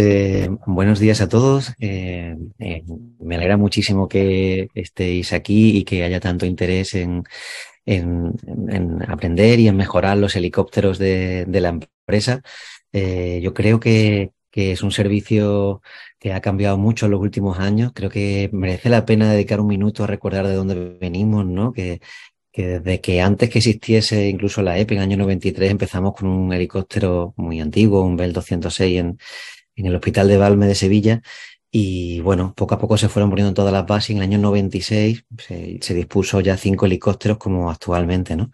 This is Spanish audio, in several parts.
Eh, buenos días a todos. Eh, eh, me alegra muchísimo que estéis aquí y que haya tanto interés en, aprender y en mejorar los helicópteros de, la empresa. yo creo que, es un servicio que ha cambiado mucho en los últimos años. Creo que merece la pena dedicar un minuto a recordar de dónde venimos, ¿no? Que, que desde que antes que existiese incluso la EPE en el año 93 empezamos con un helicóptero muy antiguo, un Bell 206 en, en el Hospital de Valme de Sevilla. Y bueno, poco a poco se fueron poniendo todas las bases. En el año 96 se, dispuso ya cinco helicópteros como actualmente, ¿no?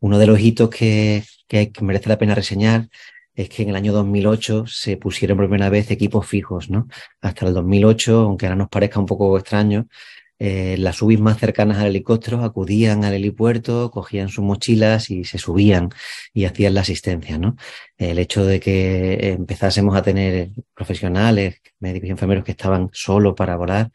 Uno de los hitos que, que, merece la pena reseñar es que en el año 2008 se pusieron por primera vez equipos fijos, ¿no? Hasta el 2008, aunque ahora nos parezca un poco extraño, eh, las UBIs más cercanas al helicóptero acudían al helipuerto, cogían sus mochilas y se subían y hacían la asistencia, ¿no? El hecho de que empezásemos a tener profesionales, médicos y enfermeros que estaban solo para volar,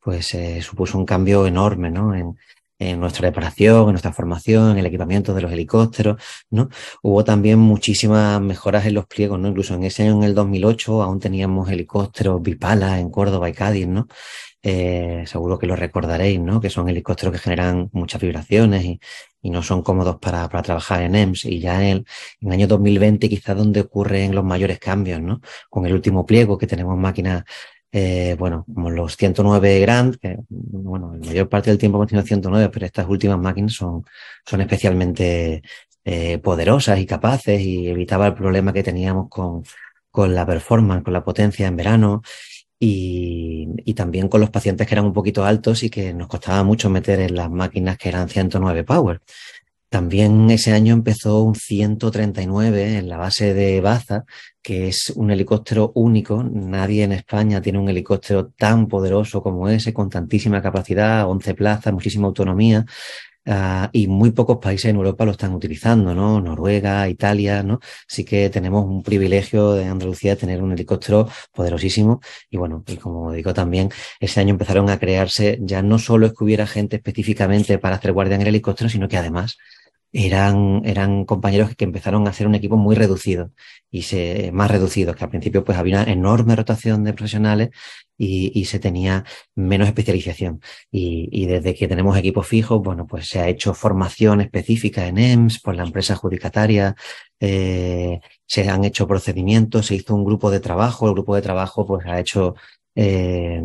pues eh, supuso un cambio enorme, ¿no? En, en nuestra reparación, en nuestra formación, en el equipamiento de los helicópteros, ¿no? Hubo también muchísimas mejoras en los pliegos, ¿no? Incluso en ese año, en el 2008, aún teníamos helicópteros Bipala en Córdoba y Cádiz, ¿no? Eh, seguro que lo recordaréis, ¿no? Que son helicópteros que generan muchas vibraciones y, y no son cómodos para, para, trabajar en EMS. Y ya en el, en el año 2020 quizás donde ocurren los mayores cambios, ¿no? Con el último pliego que tenemos máquinas eh, bueno, como los 109 Grand, que bueno, la mayor parte del tiempo hemos tenido 109, pero estas últimas máquinas son, son especialmente eh, poderosas y capaces y evitaba el problema que teníamos con, con la performance, con la potencia en verano y, y, también con los pacientes que eran un poquito altos y que nos costaba mucho meter en las máquinas que eran 109 Power. También ese año empezó un 139 en la base de Baza, que es un helicóptero único. Nadie en España tiene un helicóptero tan poderoso como ese, con tantísima capacidad, 11 plazas, muchísima autonomía. Uh, y muy pocos países en Europa lo están utilizando, ¿no? Noruega, Italia, ¿no? Así que tenemos un privilegio de Andalucía de tener un helicóptero poderosísimo. Y bueno, y como digo también, ese año empezaron a crearse, ya no solo es que hubiera gente específicamente para hacer guardia en el helicóptero, sino que además eran, eran compañeros que empezaron a hacer un equipo muy reducido y se, más reducido, que al principio pues había una enorme rotación de profesionales y, y se tenía menos especialización. Y, y, desde que tenemos equipos fijos, bueno, pues se ha hecho formación específica en EMS por la empresa adjudicataria, eh, se han hecho procedimientos, se hizo un grupo de trabajo, el grupo de trabajo pues ha hecho eh,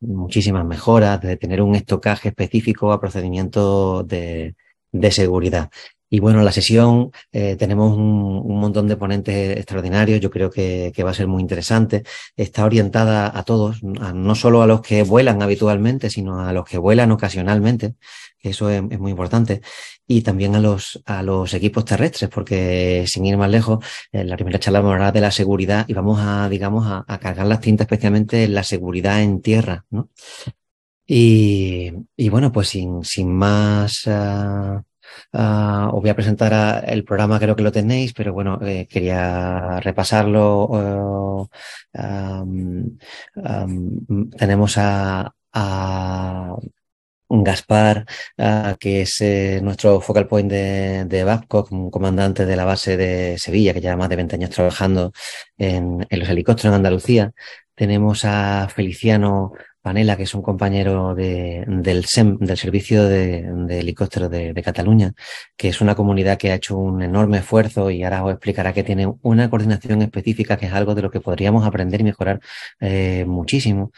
muchísimas mejoras, de tener un estocaje específico a procedimientos de, de seguridad. Y bueno, la sesión eh, tenemos un, un, montón de ponentes extraordinarios, yo creo que, que, va a ser muy interesante. Está orientada a todos, no solo a los que vuelan habitualmente, sino a los que vuelan ocasionalmente, que eso es, es, muy importante, y también a los, a los equipos terrestres, porque sin ir más lejos, en la primera charla vamos a de la seguridad y vamos a, digamos, a, a cargar las tintas especialmente en la seguridad en tierra, ¿no? Y, y, bueno, pues sin, sin más, uh, uh, os voy a presentar el programa, creo que lo tenéis, pero bueno, eh, quería repasarlo. Um, tenemos a, a Gaspar, que es eh, nuestro focal point de, de Babcock, un comandante de la base de Sevilla, que lleva más de 20 años trabajando en, en los helicópteros en Andalucía. Tenemos a Feliciano Panela, que es un compañero de, del SEM, del Servicio de, de Helicópteros de, de, Cataluña, que es una comunidad que ha hecho un enorme esfuerzo y ahora os explicará que tiene una coordinación específica, que es algo de lo que podríamos aprender y mejorar eh, muchísimo.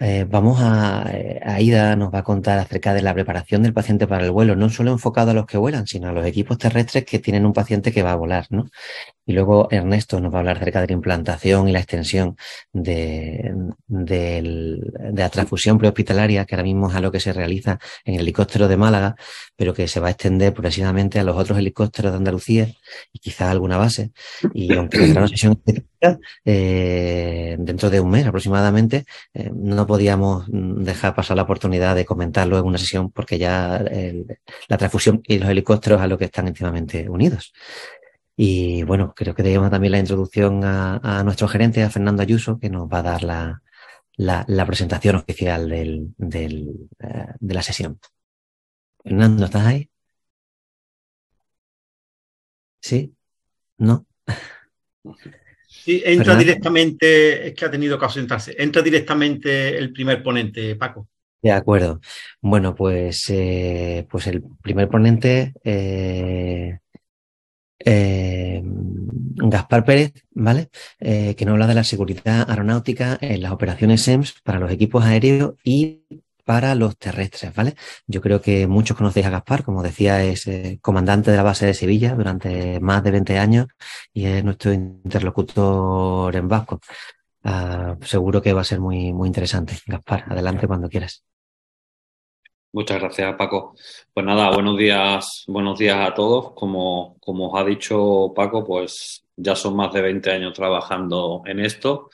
Eh, vamos a, eh, Aida nos va a contar acerca de la preparación del paciente para el vuelo, no solo enfocado a los que vuelan, sino a los equipos terrestres que tienen un paciente que va a volar, ¿no? Y luego Ernesto nos va a hablar acerca de la implantación y la extensión de, de, la transfusión prehospitalaria, que ahora mismo es a lo que se realiza en el helicóptero de Málaga, pero que se va a extender progresivamente a los otros helicópteros de Andalucía y quizá a alguna base. Y aunque tendrá una sesión eh, dentro de un mes aproximadamente, eh, no podíamos dejar pasar la oportunidad de comentarlo en una sesión porque ya la transfusión y los helicópteros a lo que están íntimamente unidos. Y bueno, creo que tenemos también la introducción a, a, nuestro gerente, a Fernando Ayuso, que nos va a dar la, la, la presentación oficial del, del, uh, de la sesión. Fernando, ¿estás ahí? ¿Sí? ¿No? Sí, entra directamente, es que ha tenido caso entrarse, entra directamente el primer ponente, Paco. De acuerdo. Bueno, pues, eh, pues el primer ponente, eh, eh, Gaspar Pérez, ¿vale? que nos habla de la seguridad aeronáutica en las operaciones SEMS para los equipos aéreos y para los terrestres, ¿vale? Yo creo que muchos conocéis a Gaspar, como decía, es eh, comandante de la base de Sevilla durante más de 20 años y es nuestro interlocutor en Vasco. Ah, seguro que va a ser muy, muy interesante. Gaspar, adelante cuando quieras. Muchas gracias, Paco. Pues nada, buenos días, buenos días a todos. Como, como os ha dicho Paco, pues ya son más de 20 años trabajando en esto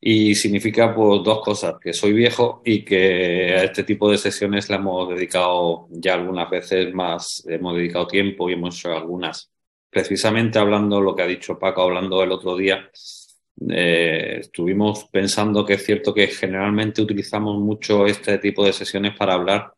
y significa pues dos cosas, que soy viejo y que a este tipo de sesiones le hemos dedicado ya algunas veces más, hemos dedicado tiempo y hemos hecho algunas. Precisamente hablando lo que ha dicho Paco, hablando el otro día, eh, estuvimos pensando que es cierto que generalmente utilizamos mucho este tipo de sesiones para hablar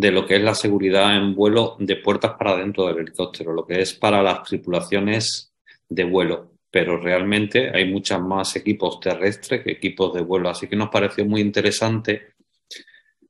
de lo que es la seguridad en vuelo de puertas para dentro del helicóptero, lo que es para las tripulaciones de vuelo pero realmente hay muchos más equipos terrestres que equipos de vuelo. Así que nos pareció muy interesante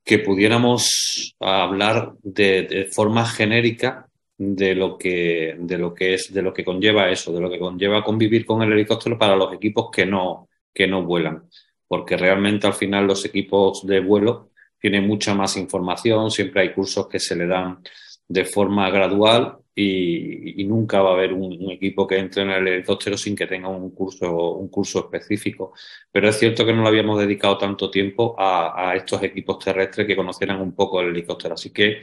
que pudiéramos hablar de, forma genérica de lo que de lo que es de lo que conlleva eso, de lo que conlleva convivir con el helicóptero para los equipos que no que no vuelan, porque realmente al final los equipos de vuelo tienen mucha más información, siempre hay cursos que se le dan de forma gradual y, nunca va a haber un, equipo que entre en el helicóptero sin que tenga un curso, un curso específico. Pero es cierto que no le habíamos dedicado tanto tiempo a, estos equipos terrestres que conocieran un poco el helicóptero. Así que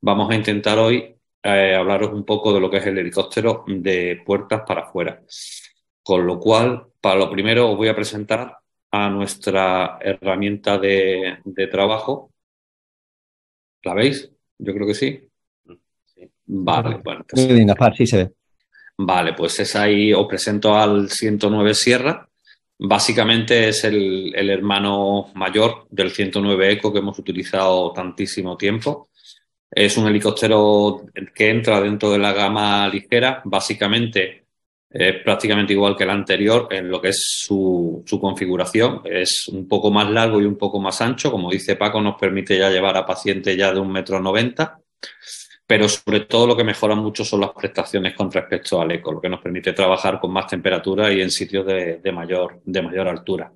vamos a intentar hoy eh, hablaros un poco de lo que es el helicóptero de puertas para afuera. Con lo cual, para lo primero os voy a presentar a nuestra herramienta de, de trabajo. ¿La veis? Yo creo que sí. Vale, bueno. Pues, sí se ve. Vale, pues es ahí, os presento al 109 Sierra. Básicamente es el, hermano mayor del 109 Eco que hemos utilizado tantísimo tiempo. Es un helicóptero que entra dentro de la gama ligera. Básicamente es prácticamente igual que el anterior en lo que es su, su, configuración. Es un poco más largo y un poco más ancho. Como dice Paco, nos permite ya llevar a pacientes ya de un metro noventa pero sobre todo lo que mejora mucho son las prestaciones con respecto al eco, lo que nos permite trabajar con más temperatura y en sitios de, mayor, de mayor altura.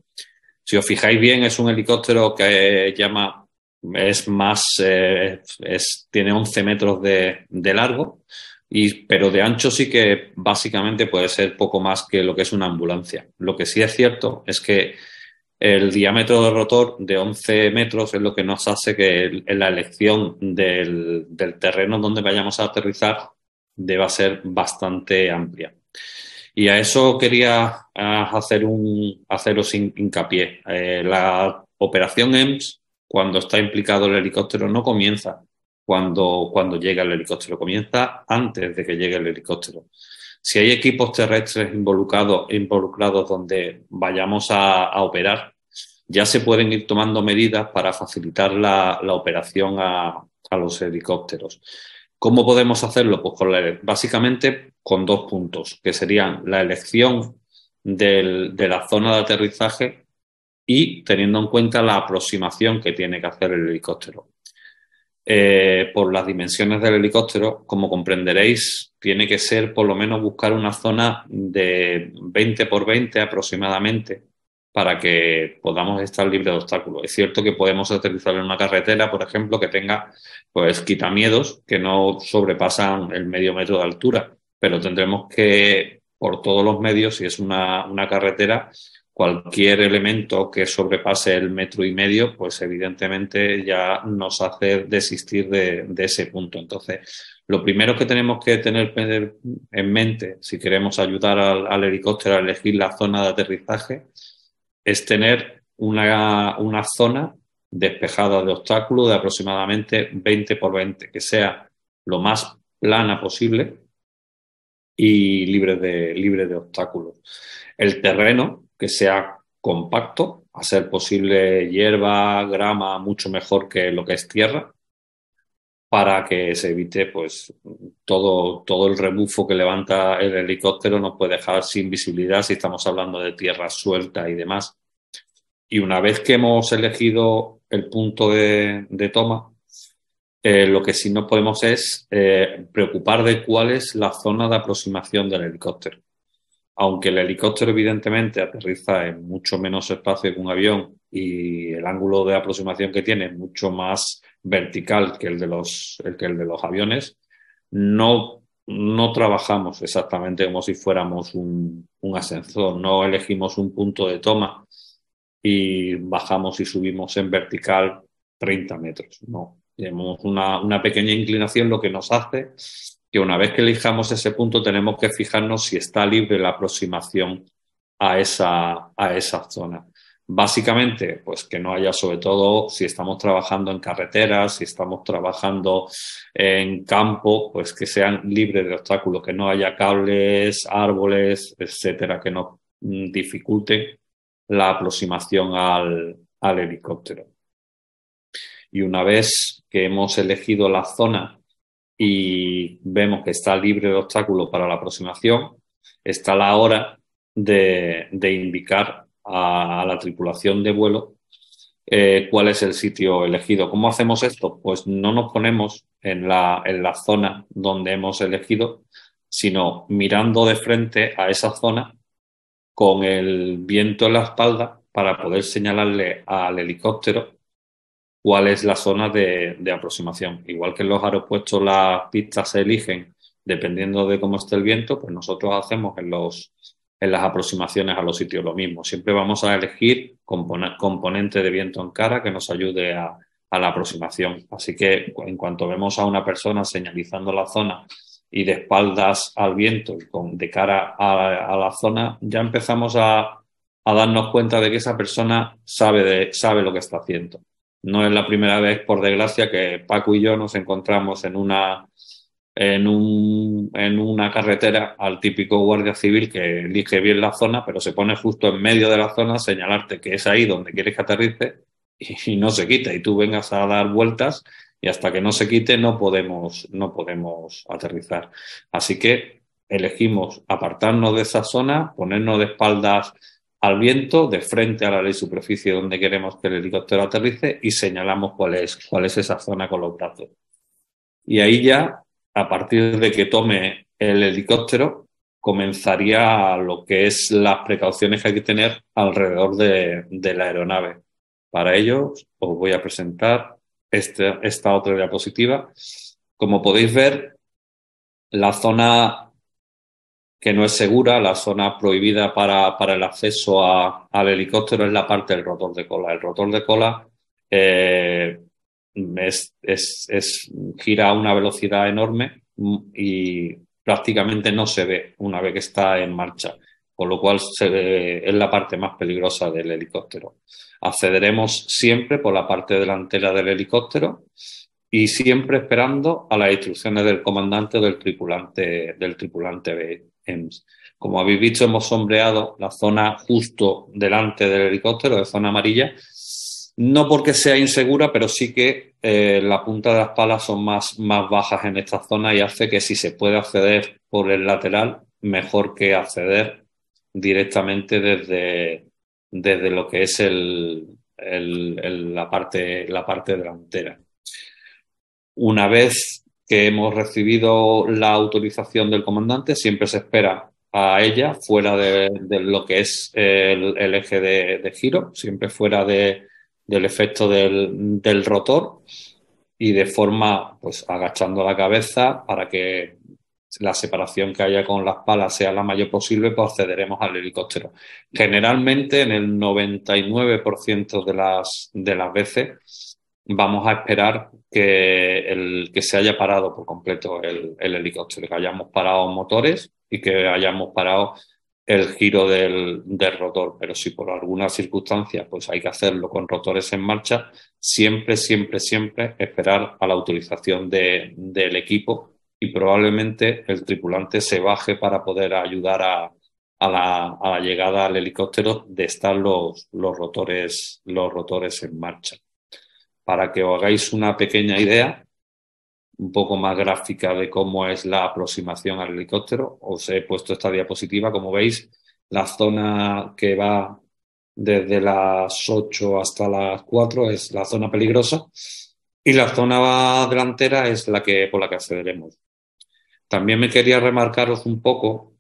Si os fijáis bien, es un helicóptero que llama, es más, eh, es, tiene 11 metros de, de largo, pero de ancho sí que básicamente puede ser poco más que lo que es una ambulancia. Lo que sí es cierto es que el diámetro del rotor de 11 metros es lo que nos hace que la elección del, terreno donde vayamos a aterrizar deba ser bastante amplia. Y a eso quería ah, hacer un, haceros hincapié. Eh, la operación EMS, cuando está implicado el helicóptero, no comienza cuando, cuando llega el helicóptero, comienza antes de que llegue el helicóptero. Si hay equipos terrestres involucrados, involucrados donde vayamos a, operar, ya se pueden ir tomando medidas para facilitar la, operación a, los helicópteros. ¿Cómo podemos hacerlo? Pues básicamente con dos puntos, que serían la elección de la zona de aterrizaje y teniendo en cuenta la aproximación que tiene que hacer el helicóptero. Eh, por las dimensiones del helicóptero, como comprenderéis, tiene que ser por lo menos buscar una zona de 20 por 20 aproximadamente para que podamos estar libres de obstáculos. Es cierto que podemos aterrizar en una carretera, por ejemplo, que tenga pues quitamiedos que no sobrepasan el medio metro de altura, pero tendremos que, por todos los medios, si es una, una carretera, cualquier elemento que sobrepase el metro y medio, pues evidentemente ya nos hace desistir de, ese punto. Entonces, lo primero que tenemos que tener en mente, si queremos ayudar al, helicóptero a elegir la zona de aterrizaje, es tener una, una zona despejada de obstáculos de aproximadamente 20 por 20, que sea lo más plana posible y libre de, libre de obstáculos. El terreno que sea compacto, a ser posible hierba, grama, mucho mejor que lo que es tierra. para que se evite pues todo, todo el rebufo que levanta el helicóptero nos puede dejar sin visibilidad si estamos hablando de tierra suelta y demás. Y una vez que hemos elegido el punto de, toma, eh, lo que sí nos podemos es eh, preocupar de cuál es la zona de aproximación del helicóptero. Aunque el helicóptero evidentemente aterriza en mucho menos espacio que un avión y el ángulo de aproximación que tiene es mucho más vertical que el de los, el que el de los aviones, no, no trabajamos exactamente como si fuéramos un, un ascensor, no elegimos un punto de toma y bajamos y subimos en vertical 30 metros, no. Tenemos una, una pequeña inclinación, lo que nos hace que una vez que elijamos ese punto tenemos que fijarnos si está libre la aproximación a esa, a esa zona. Básicamente, pues que no haya, sobre todo, si estamos trabajando en carreteras, si estamos trabajando en campo, pues que sean libres de obstáculos, que no haya cables, árboles, etcétera, que nos dificulten la aproximación al, al helicóptero. Y una vez que hemos elegido la zona y vemos que está libre de obstáculos para la aproximación, está la hora de, indicar a, la tripulación de vuelo eh, cuál es el sitio elegido. ¿Cómo hacemos esto? Pues no nos ponemos en la, en la zona donde hemos elegido, sino mirando de frente a esa zona con el viento en la espalda para poder señalarle al helicóptero cuál es la zona de, de, aproximación. Igual que en los aeropuertos las pistas se eligen dependiendo de cómo esté el viento, pues nosotros hacemos en los, en las aproximaciones a los sitios lo mismo. Siempre vamos a elegir componente de viento en cara que nos ayude a, la aproximación. Así que en cuanto vemos a una persona señalizando la zona y de espaldas al viento y con, de cara a, la zona, ya empezamos a, darnos cuenta de que esa persona sabe, de, sabe lo que está haciendo. No es la primera vez, por desgracia, que Paco y yo nos encontramos en una en, un, en una carretera al típico guardia civil que elige bien la zona, pero se pone justo en medio de la zona señalarte que es ahí donde quieres que aterrice y, no se quita y tú vengas a dar vueltas y hasta que no se quite no podemos, no podemos aterrizar. Así que elegimos apartarnos de esa zona, ponernos de espaldas al viento, de frente a la ley superficie donde queremos que el helicóptero aterrice y señalamos cuál es, cuál es esa zona con los brazos. Y ahí ya a partir de que tome el helicóptero, comenzaría lo que es las precauciones que hay que tener alrededor de, la aeronave. Para ello, os voy a presentar este, esta otra diapositiva. Como podéis ver, la zona que no es segura, la zona prohibida para, para el acceso al helicóptero es la parte del rotor de cola. El rotor de cola eh, es, es, gira a una velocidad enorme y prácticamente no se ve una vez que está en marcha, con lo cual se es la parte más peligrosa del helicóptero. Accederemos siempre por la parte delantera del helicóptero y siempre esperando a las instrucciones del comandante o del tripulante, del tripulante Como habéis visto, hemos sombreado la zona justo delante del helicóptero, de zona amarilla, no porque sea insegura, pero sí que eh, la punta de las palas son más, más bajas en esta zona y hace que si se puede acceder por el lateral, mejor que acceder directamente desde, desde lo que es el, la, parte, la parte delantera. Una vez que hemos recibido la autorización del comandante, siempre se espera a ella fuera de, lo que es el, eje de, giro, siempre fuera de, del efecto del, del rotor y de forma, pues agachando la cabeza para que la separación que haya con las palas sea la mayor posible, pues accederemos al helicóptero. Generalmente, en el 99% de las, de las veces, vamos a esperar que, el, que se haya parado por completo el, el helicóptero, que hayamos parado motores y que hayamos parado el giro del, rotor, pero si por alguna circunstancia pues hay que hacerlo con rotores en marcha, siempre, siempre, siempre esperar a la utilización de, del equipo y probablemente el tripulante se baje para poder ayudar a, la, a la, llegada al helicóptero de estar los, rotores, los rotores en marcha. Para que os hagáis una pequeña idea, un poco más gráfica de cómo es la aproximación al helicóptero. Os he puesto esta diapositiva, como veis, la zona que va desde las 8 hasta las 4 es la zona peligrosa y la zona delantera es la que por la que accederemos. También me quería remarcaros un poco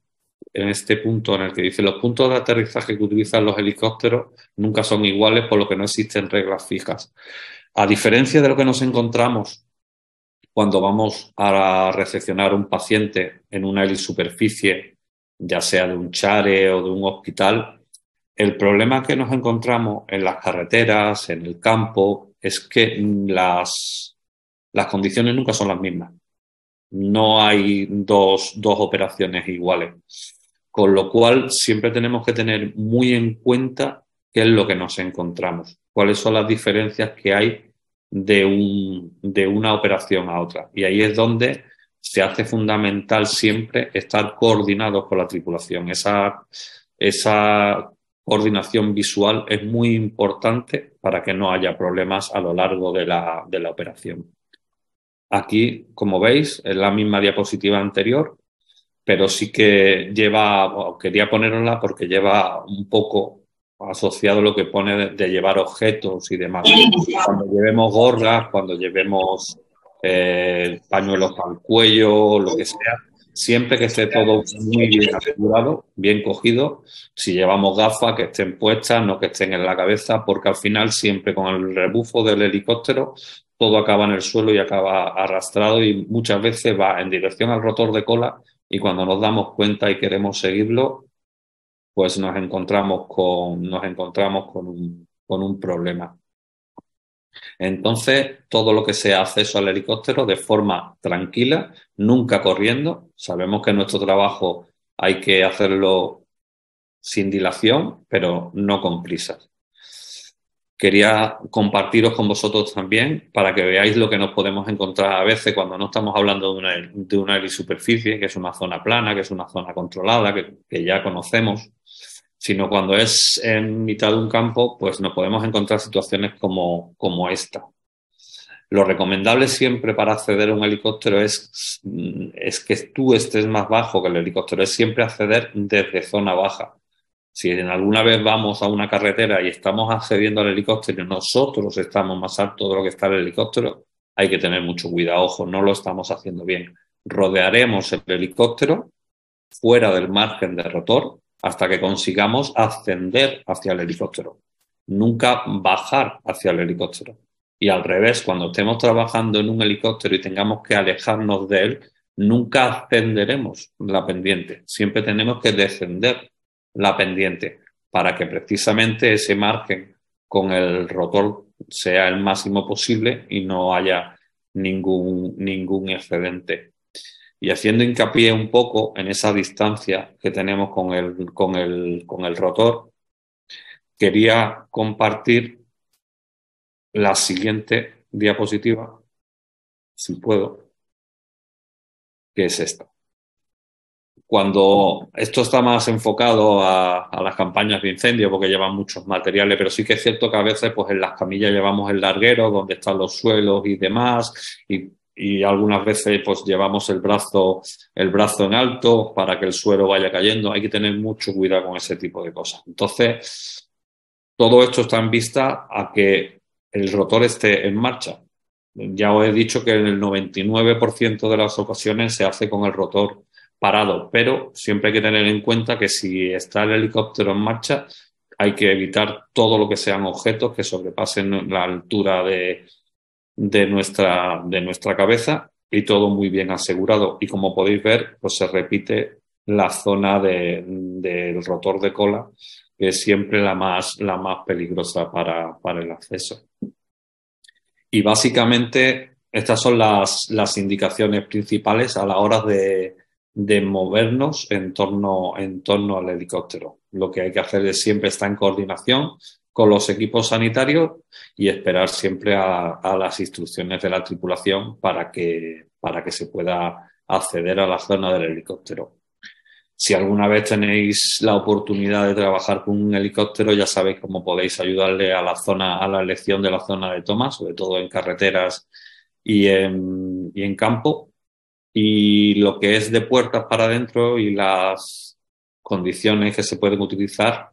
en este punto en el que dice los puntos de aterrizaje que utilizan los helicópteros nunca son iguales por lo que no existen reglas fijas. A diferencia de lo que nos encontramos cuando vamos a recepcionar un paciente en una helisuperficie, ya sea de un chare o de un hospital, el problema que nos encontramos en las carreteras, en el campo, es que las, las condiciones nunca son las mismas. No hay dos, dos operaciones iguales. Con lo cual, siempre tenemos que tener muy en cuenta qué es lo que nos encontramos, cuáles son las diferencias que hay de, un, de una operación a otra. Y ahí es donde se hace fundamental siempre estar coordinados con la tripulación. Esa, esa coordinación visual es muy importante para que no haya problemas a lo largo de la, de la operación. Aquí, como veis, es la misma diapositiva anterior, pero sí que lleva, quería ponerla porque lleva un poco asociado lo que pone de, llevar objetos y demás. Cuando llevemos gorras, cuando llevemos eh, pañuelos al cuello, lo que sea, siempre que esté todo muy bien asegurado, bien cogido, si llevamos gafas que estén puestas, no que estén en la cabeza, porque al final siempre con el rebufo del helicóptero todo acaba en el suelo y acaba arrastrado y muchas veces va en dirección al rotor de cola y cuando nos damos cuenta y queremos seguirlo, pues nos encontramos con, nos encontramos con un, con un problema. Entonces, todo lo que sea acceso al helicóptero de forma tranquila, nunca corriendo. Sabemos que nuestro trabajo hay que hacerlo sin dilación, pero no con prisas. Quería compartiros con vosotros también para que veáis lo que nos podemos encontrar a veces cuando no estamos hablando de una, de una superficie, que es una zona plana, que es una zona controlada, que ya conocemos sino cuando es en mitad de un campo, pues nos podemos encontrar situaciones como, como esta. Lo recomendable siempre para acceder a un helicóptero es, es que tú estés más bajo que el helicóptero, es siempre acceder desde zona baja. Si en alguna vez vamos a una carretera y estamos accediendo al helicóptero y nosotros estamos más alto de lo que está el helicóptero, hay que tener mucho cuidado, ojo, no lo estamos haciendo bien. Rodearemos el helicóptero fuera del margen de rotor hasta que consigamos ascender hacia el helicóptero, nunca bajar hacia el helicóptero. Y al revés, cuando estemos trabajando en un helicóptero y tengamos que alejarnos de él, nunca ascenderemos la pendiente, siempre tenemos que descender la pendiente para que precisamente ese margen con el rotor sea el máximo posible y no haya ningún, ningún excedente. Y haciendo hincapié un poco en esa distancia que tenemos con el, con el, con el rotor, quería compartir la siguiente diapositiva, si puedo, que es esta. Cuando esto está más enfocado a, las campañas de incendio, porque llevan muchos materiales, pero sí que es cierto que a veces pues, en las camillas llevamos el larguero, donde están los suelos y demás, y y algunas veces pues llevamos el brazo, el brazo en alto para que el suelo vaya cayendo. Hay que tener mucho cuidado con ese tipo de cosas. Entonces, todo esto está en vista a que el rotor esté en marcha. Ya os he dicho que en el 99% de las ocasiones se hace con el rotor parado, pero siempre hay que tener en cuenta que si está el helicóptero en marcha, hay que evitar todo lo que sean objetos que sobrepasen la altura de, de nuestra, de nuestra cabeza y todo muy bien asegurado. Y como podéis ver, pues se repite la zona del rotor de cola, que es siempre la más, la más peligrosa para, para el acceso. Y básicamente estas son las, las indicaciones principales a la hora de, de movernos en torno, en torno al helicóptero. Lo que hay que hacer es siempre estar en coordinación con los equipos sanitarios y esperar siempre a, las instrucciones de la tripulación para que, para que se pueda acceder a la zona del helicóptero. Si alguna vez tenéis la oportunidad de trabajar con un helicóptero, ya sabéis cómo podéis ayudarle a la zona, a la elección de la zona de toma, sobre todo en carreteras y en, y en campo. Y lo que es de puertas para adentro y las condiciones que se pueden utilizar,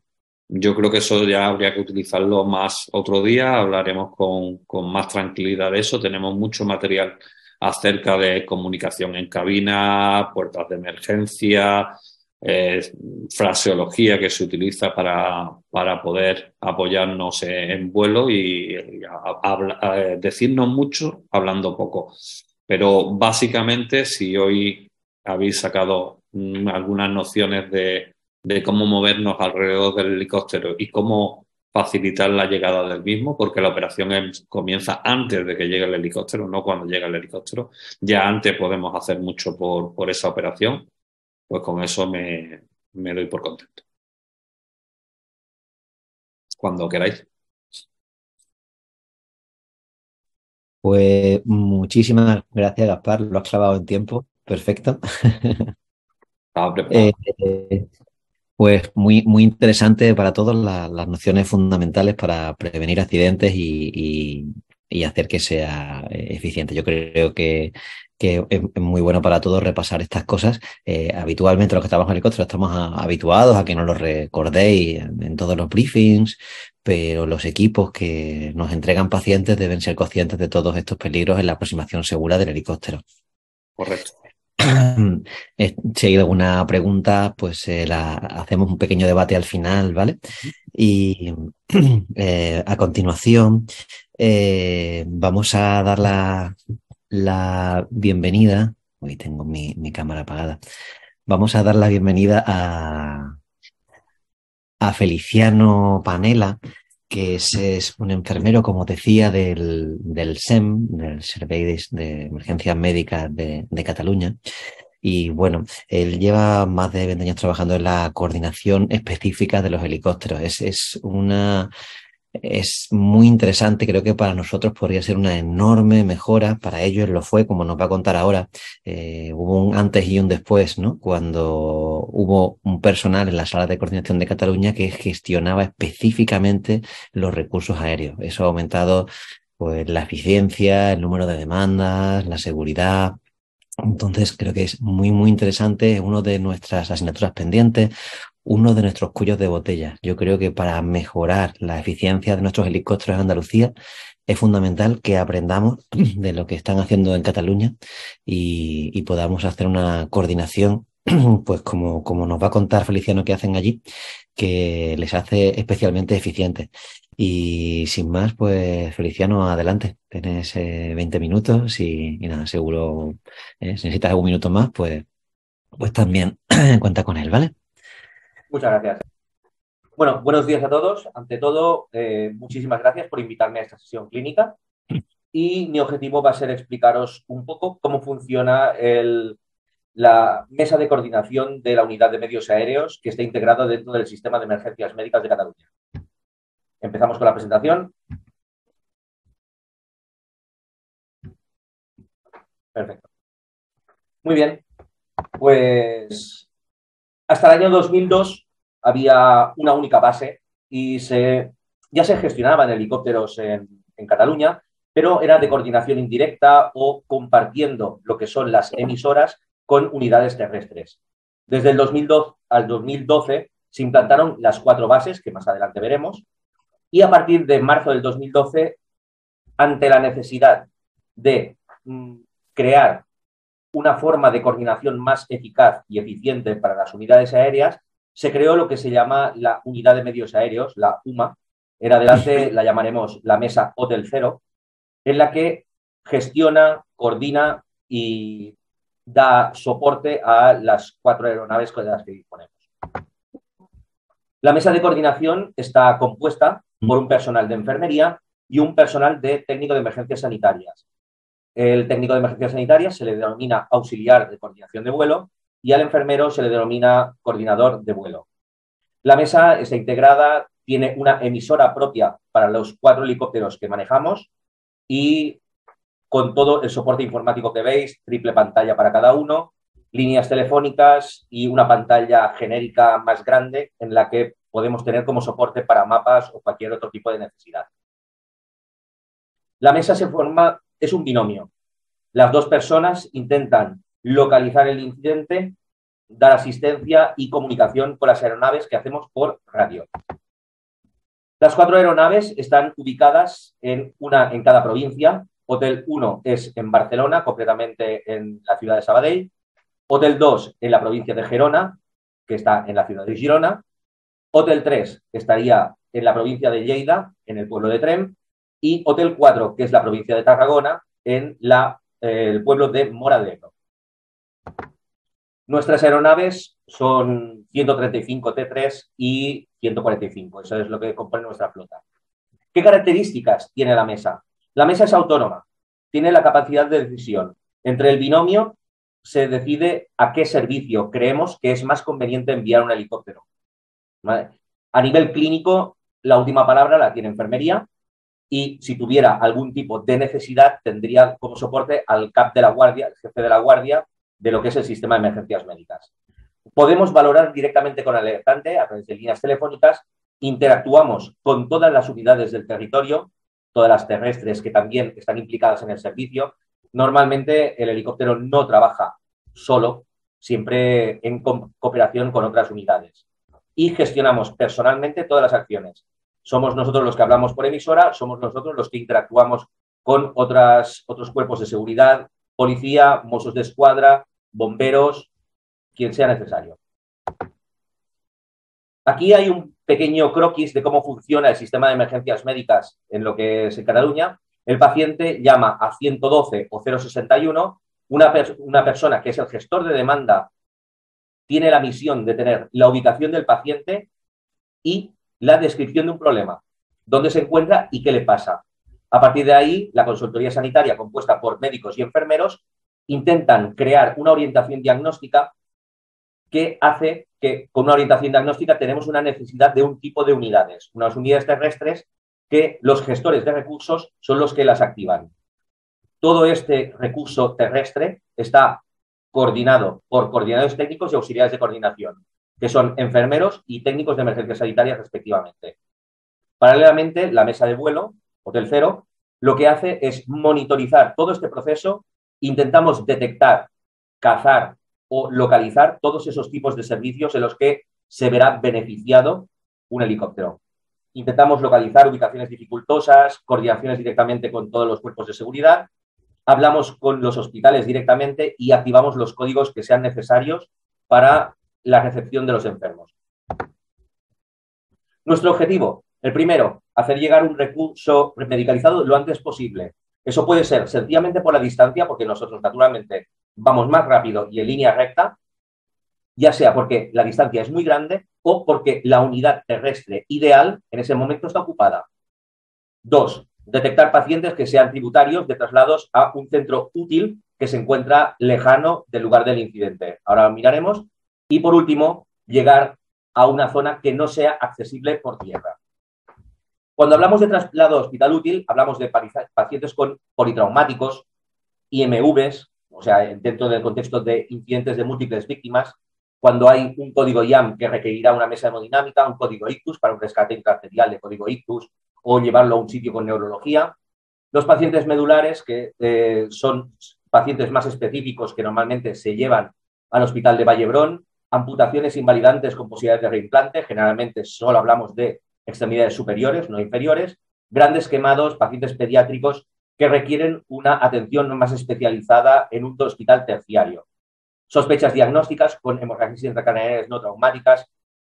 yo creo que eso ya habría que utilizarlo más otro día, hablaremos con, con más tranquilidad de eso, tenemos mucho material acerca de comunicación en cabina, puertas de emergencia, eh, fraseología que se utiliza para, para poder apoyarnos en, vuelo y, eh, decirnos mucho hablando poco. Pero básicamente, si hoy habéis sacado mm, algunas nociones de, de cómo movernos alrededor del helicóptero y cómo facilitar la llegada del mismo, porque la operación comienza antes de que llegue el helicóptero, no cuando llega el helicóptero. Ya antes podemos hacer mucho por, por esa operación, pues con eso me, me doy por contento. Cuando queráis. Pues muchísimas gracias, Gaspar. Lo has clavado en tiempo. Perfecto. Eh, pues muy, muy interesante para todos las nociones fundamentales para prevenir accidentes y, hacer que sea eficiente. Yo creo que, es muy bueno para todos repasar estas cosas. Eh, habitualmente los que estamos en helicóptero estamos habituados a que nos lo recordéis en, todos los briefings, pero los equipos que nos entregan pacientes deben ser conscientes de todos estos peligros en la aproximación segura del helicóptero. Correcto. si hay alguna pregunta, pues eh, la, hacemos un pequeño debate al final, ¿vale? Y eh, a continuación eh, vamos a dar la, la bienvenida. Hoy tengo mi, mi, cámara apagada. Vamos a dar la bienvenida a, a Feliciano Panela, que es, un enfermero, como decía, del, del SEM, del Servei de, Emergencias Médicas de, Cataluña. Y bueno, él lleva más de 20 años trabajando en la coordinación específica de los helicópteros. Es, es una es muy interesante, creo que para nosotros podría ser una enorme mejora, para ellos lo fue, como nos va a contar ahora, eh, hubo un antes y un después, ¿no? Cuando hubo un personal en la sala de coordinación de Cataluña que gestionaba específicamente los recursos aéreos. Eso ha aumentado pues la eficiencia, el número de demandas, la seguridad, entonces creo que es muy, muy interesante, uno de nuestras asignaturas pendientes, uno de nuestros cuellos de botella. Yo creo que para mejorar la eficiencia de nuestros helicópteros en Andalucía es fundamental que aprendamos de lo que están haciendo en Cataluña y, podamos hacer una coordinación, pues como, como nos va a contar Feliciano que hacen allí, que les hace especialmente eficientes. Y sin más, pues Feliciano, adelante. Tienes 20 eh, minutos y, nada, seguro, eh, si necesitas algún minuto más, pues, pues también cuenta con él, ¿vale? Muchas gracias. Bueno, buenos días a todos. Ante todo, eh, muchísimas gracias por invitarme a esta sesión clínica. Y mi objetivo va a ser explicaros un poco cómo funciona la mesa de coordinación de la unidad de medios aéreos que está integrada dentro del sistema de emergencias médicas de Cataluña. Empezamos con la presentación. Perfecto. Muy bien. Pues hasta el año 2002 había una única base y se, ya se gestionaban helicópteros en, en Cataluña, pero era de coordinación indirecta o compartiendo lo que son las emisoras con unidades terrestres. Desde el 2002 al 2012 se implantaron las cuatro bases, que más adelante veremos, y a partir de marzo del 2012, ante la necesidad de mm, crear una forma de coordinación más eficaz y eficiente para las unidades aéreas, se creó lo que se llama la Unidad de Medios Aéreos, la UMA. En adelante la llamaremos la Mesa Hotel Cero, en la que gestiona, coordina y da soporte a las cuatro aeronaves con las que disponemos. La mesa de coordinación está compuesta por un personal de enfermería y un personal de técnico de emergencias sanitarias. El técnico de emergencias sanitarias se le denomina auxiliar de coordinación de vuelo y al enfermero se le denomina coordinador de vuelo. La mesa está integrada, tiene una emisora propia para los cuatro helicópteros que manejamos y con todo el soporte informático que veis, triple pantalla para cada uno, líneas telefónicas y una pantalla genérica más grande en la que podemos tener como soporte para mapas o cualquier otro tipo de necesidad. La mesa se forma, es un binomio. Las dos personas intentan localizar el incidente, dar asistencia y comunicación con las aeronaves que hacemos por radio. Las cuatro aeronaves están ubicadas en una en cada provincia. Hotel 1 es en Barcelona, completamente en la ciudad de Sabadell. Hotel 2 en la provincia de Gerona, que está en la ciudad de Girona. Hotel 3 estaría en la provincia de Lleida, en el pueblo de Trem. Y Hotel 4, que es la provincia de Tarragona, en la, eh, el pueblo de Moradero. Nuestras aeronaves son 135 T3 y 145. Eso es lo que compone nuestra flota. ¿Qué características tiene la mesa? La mesa es autónoma, tiene la capacidad de decisión. Entre el binomio se decide a qué servicio creemos que es más conveniente enviar un helicóptero. A nivel clínico, la última palabra la tiene enfermería y si tuviera algún tipo de necesidad tendría como soporte al CAP de la guardia, el jefe de la guardia de lo que es el sistema de emergencias médicas. Podemos valorar directamente con el alertante a través de líneas telefónicas, interactuamos con todas las unidades del territorio, todas las terrestres que también están implicadas en el servicio. Normalmente el helicóptero no trabaja solo, siempre en cooperación con otras unidades. Y gestionamos personalmente todas las acciones. Somos nosotros los que hablamos por emisora, somos nosotros los que interactuamos con otras, otros cuerpos de seguridad, policía, mozos de escuadra, bomberos, quien sea necesario. Aquí hay un pequeño croquis de cómo funciona el sistema de emergencias médicas en lo que es en Cataluña. El paciente llama a 112 o 061. Una, una persona que es el gestor de demanda tiene la misión de tener la ubicación del paciente y la descripción de un problema, dónde se encuentra y qué le pasa. A partir de ahí, la consultoría sanitaria, compuesta por médicos y enfermeros, intentan crear una orientación diagnóstica que hace que con una orientación diagnóstica tenemos una necesidad de un tipo de unidades, unas unidades terrestres que los gestores de recursos son los que las activan. Todo este recurso terrestre está coordinado por coordinadores técnicos y auxiliares de coordinación, que son enfermeros y técnicos de emergencia sanitaria respectivamente. Paralelamente, la mesa de vuelo, Hotel Cero, lo que hace es monitorizar todo este proceso, intentamos detectar, cazar o localizar todos esos tipos de servicios en los que se verá beneficiado un helicóptero. Intentamos localizar ubicaciones dificultosas, coordinaciones directamente con todos los cuerpos de seguridad, hablamos con los hospitales directamente y activamos los códigos que sean necesarios para la recepción de los enfermos. Nuestro objetivo, el primero, hacer llegar un recurso medicalizado lo antes posible. Eso puede ser sencillamente por la distancia, porque nosotros naturalmente vamos más rápido y en línea recta, ya sea porque la distancia es muy grande o porque la unidad terrestre ideal en ese momento está ocupada. Dos, detectar pacientes que sean tributarios de traslados a un centro útil que se encuentra lejano del lugar del incidente. Ahora miraremos. Y por último, llegar a una zona que no sea accesible por tierra. Cuando hablamos de traslado hospital útil, hablamos de pacientes con politraumáticos, IMVs, o sea, dentro del contexto de incidentes de múltiples víctimas, cuando hay un código IAM que requerirá una mesa hemodinámica, un código ictus para un rescate intraarterial de código ictus o llevarlo a un sitio con neurología. Los pacientes medulares, que eh, son pacientes más específicos que normalmente se llevan al hospital de Vallebrón, amputaciones invalidantes con posibilidades de reimplante, generalmente solo hablamos de extremidades superiores, no inferiores, grandes quemados, pacientes pediátricos que requieren una atención más especializada en un hospital terciario. Sospechas diagnósticas con hemorragias intracraneales no traumáticas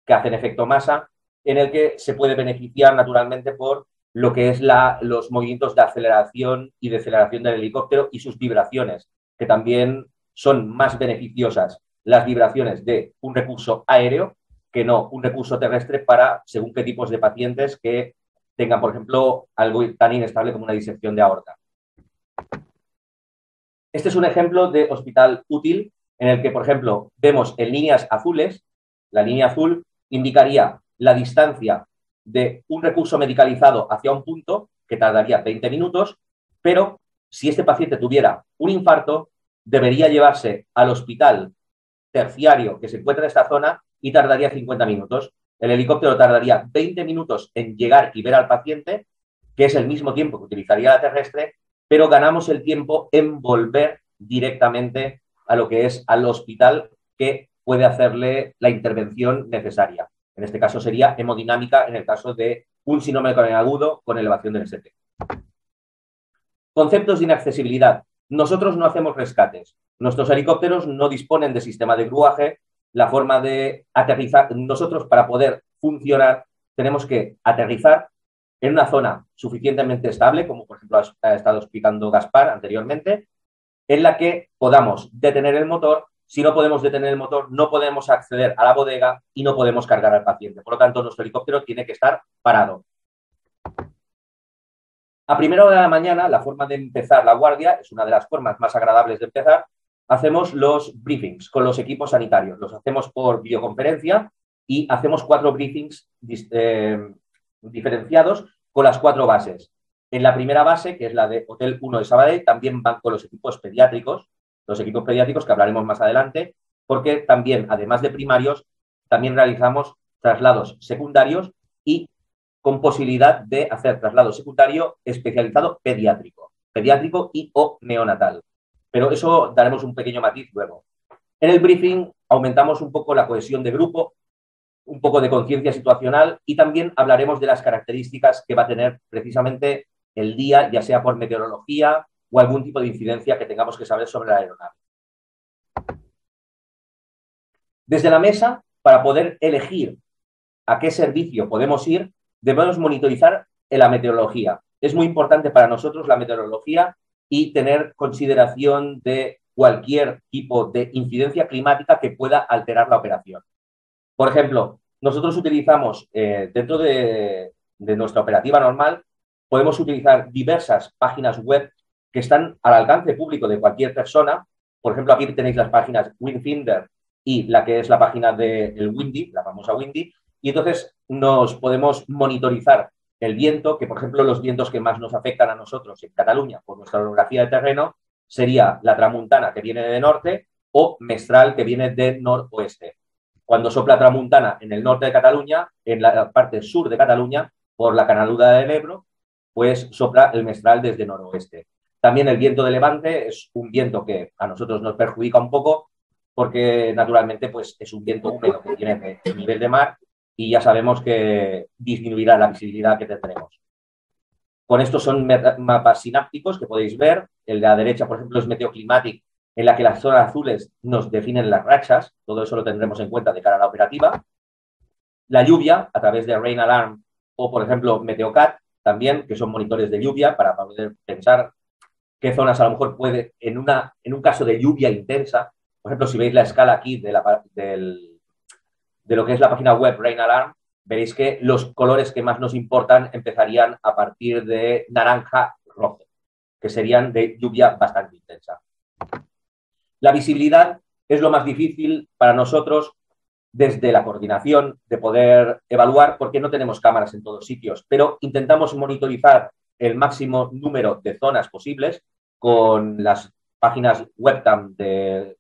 que hacen efecto masa, en el que se puede beneficiar naturalmente por lo que es la, los movimientos de aceleración y deceleración del helicóptero y sus vibraciones, que también son más beneficiosas las vibraciones de un recurso aéreo que no un recurso terrestre para según qué tipos de pacientes que tengan, por ejemplo, algo tan inestable como una disección de aorta. Este es un ejemplo de hospital útil en el que, por ejemplo, vemos en líneas azules, la línea azul indicaría la distancia de un recurso medicalizado hacia un punto, que tardaría 20 minutos, pero si este paciente tuviera un infarto, debería llevarse al hospital terciario que se encuentra en esta zona y tardaría 50 minutos. El helicóptero tardaría 20 minutos en llegar y ver al paciente, que es el mismo tiempo que utilizaría la terrestre, pero ganamos el tiempo en volver directamente a lo que es al hospital que puede hacerle la intervención necesaria. En este caso sería hemodinámica en el caso de un síndrome agudo con elevación del ST. Conceptos de inaccesibilidad. Nosotros no hacemos rescates. Nuestros helicópteros no disponen de sistema de gruaje. La forma de aterrizar, nosotros para poder funcionar tenemos que aterrizar en una zona suficientemente estable, como por ejemplo ha estado explicando Gaspar anteriormente, en la que podamos detener el motor. Si no podemos detener el motor, no podemos acceder a la bodega y no podemos cargar al paciente. Por lo tanto, nuestro helicóptero tiene que estar parado. A primera hora de la mañana, la forma de empezar la guardia es una de las formas más agradables de empezar. Hacemos los briefings con los equipos sanitarios. Los hacemos por videoconferencia y hacemos cuatro briefings eh, diferenciados con las cuatro bases. En la primera base, que es la de Hotel 1 de Sabadell, también van con los equipos pediátricos, los equipos pediátricos que hablaremos más adelante, porque también, además de primarios, también realizamos traslados secundarios y con posibilidad de hacer traslado secundario especializado pediátrico, pediátrico y o neonatal. Pero eso daremos un pequeño matiz luego. En el briefing aumentamos un poco la cohesión de grupo, un poco de conciencia situacional y también hablaremos de las características que va a tener precisamente el día, ya sea por meteorología o algún tipo de incidencia que tengamos que saber sobre la aeronave. Desde la mesa, para poder elegir a qué servicio podemos ir, debemos monitorizar la meteorología. Es muy importante para nosotros la meteorología y tener consideración de cualquier tipo de incidencia climática que pueda alterar la operación. Por ejemplo, nosotros utilizamos eh, dentro de, nuestra operativa normal, podemos utilizar diversas páginas web que están al alcance público de cualquier persona. Por ejemplo, aquí tenéis las páginas Windfinder y la que es la página del Windy, la famosa Windy, y entonces nos podemos monitorizar el viento, que por ejemplo los vientos que más nos afectan a nosotros en Cataluña por nuestra orografía de terreno sería la tramuntana que viene de norte o mestral que viene de noroeste. Cuando sopla tramuntana en el norte de Cataluña, en la parte sur de Cataluña, por la canaluda del Ebro, pues sopla el mestral desde noroeste. También el viento de levante es un viento que a nosotros nos perjudica un poco porque naturalmente pues es un viento húmedo que tiene de nivel de mar y ya sabemos que disminuirá la visibilidad que tendremos. Con estos son mapas sinápticos que podéis ver. El de la derecha, por ejemplo, es Meteoclimatic, en la que las zonas azules nos definen las rachas. Todo eso lo tendremos en cuenta de cara a la operativa. La lluvia, a través de Rain Alarm o, por ejemplo, Meteocat, también, que son monitores de lluvia para poder pensar qué zonas a lo mejor puede, en, una, en un caso de lluvia intensa, por ejemplo, si veis la escala aquí de la, del, de lo que es la página web Rain Alarm, veréis que los colores que más nos importan empezarían a partir de naranja rojo, que serían de lluvia bastante intensa. La visibilidad es lo más difícil para nosotros desde la coordinación de poder evaluar porque no tenemos cámaras en todos sitios, pero intentamos monitorizar el máximo número de zonas posibles con las páginas webcam de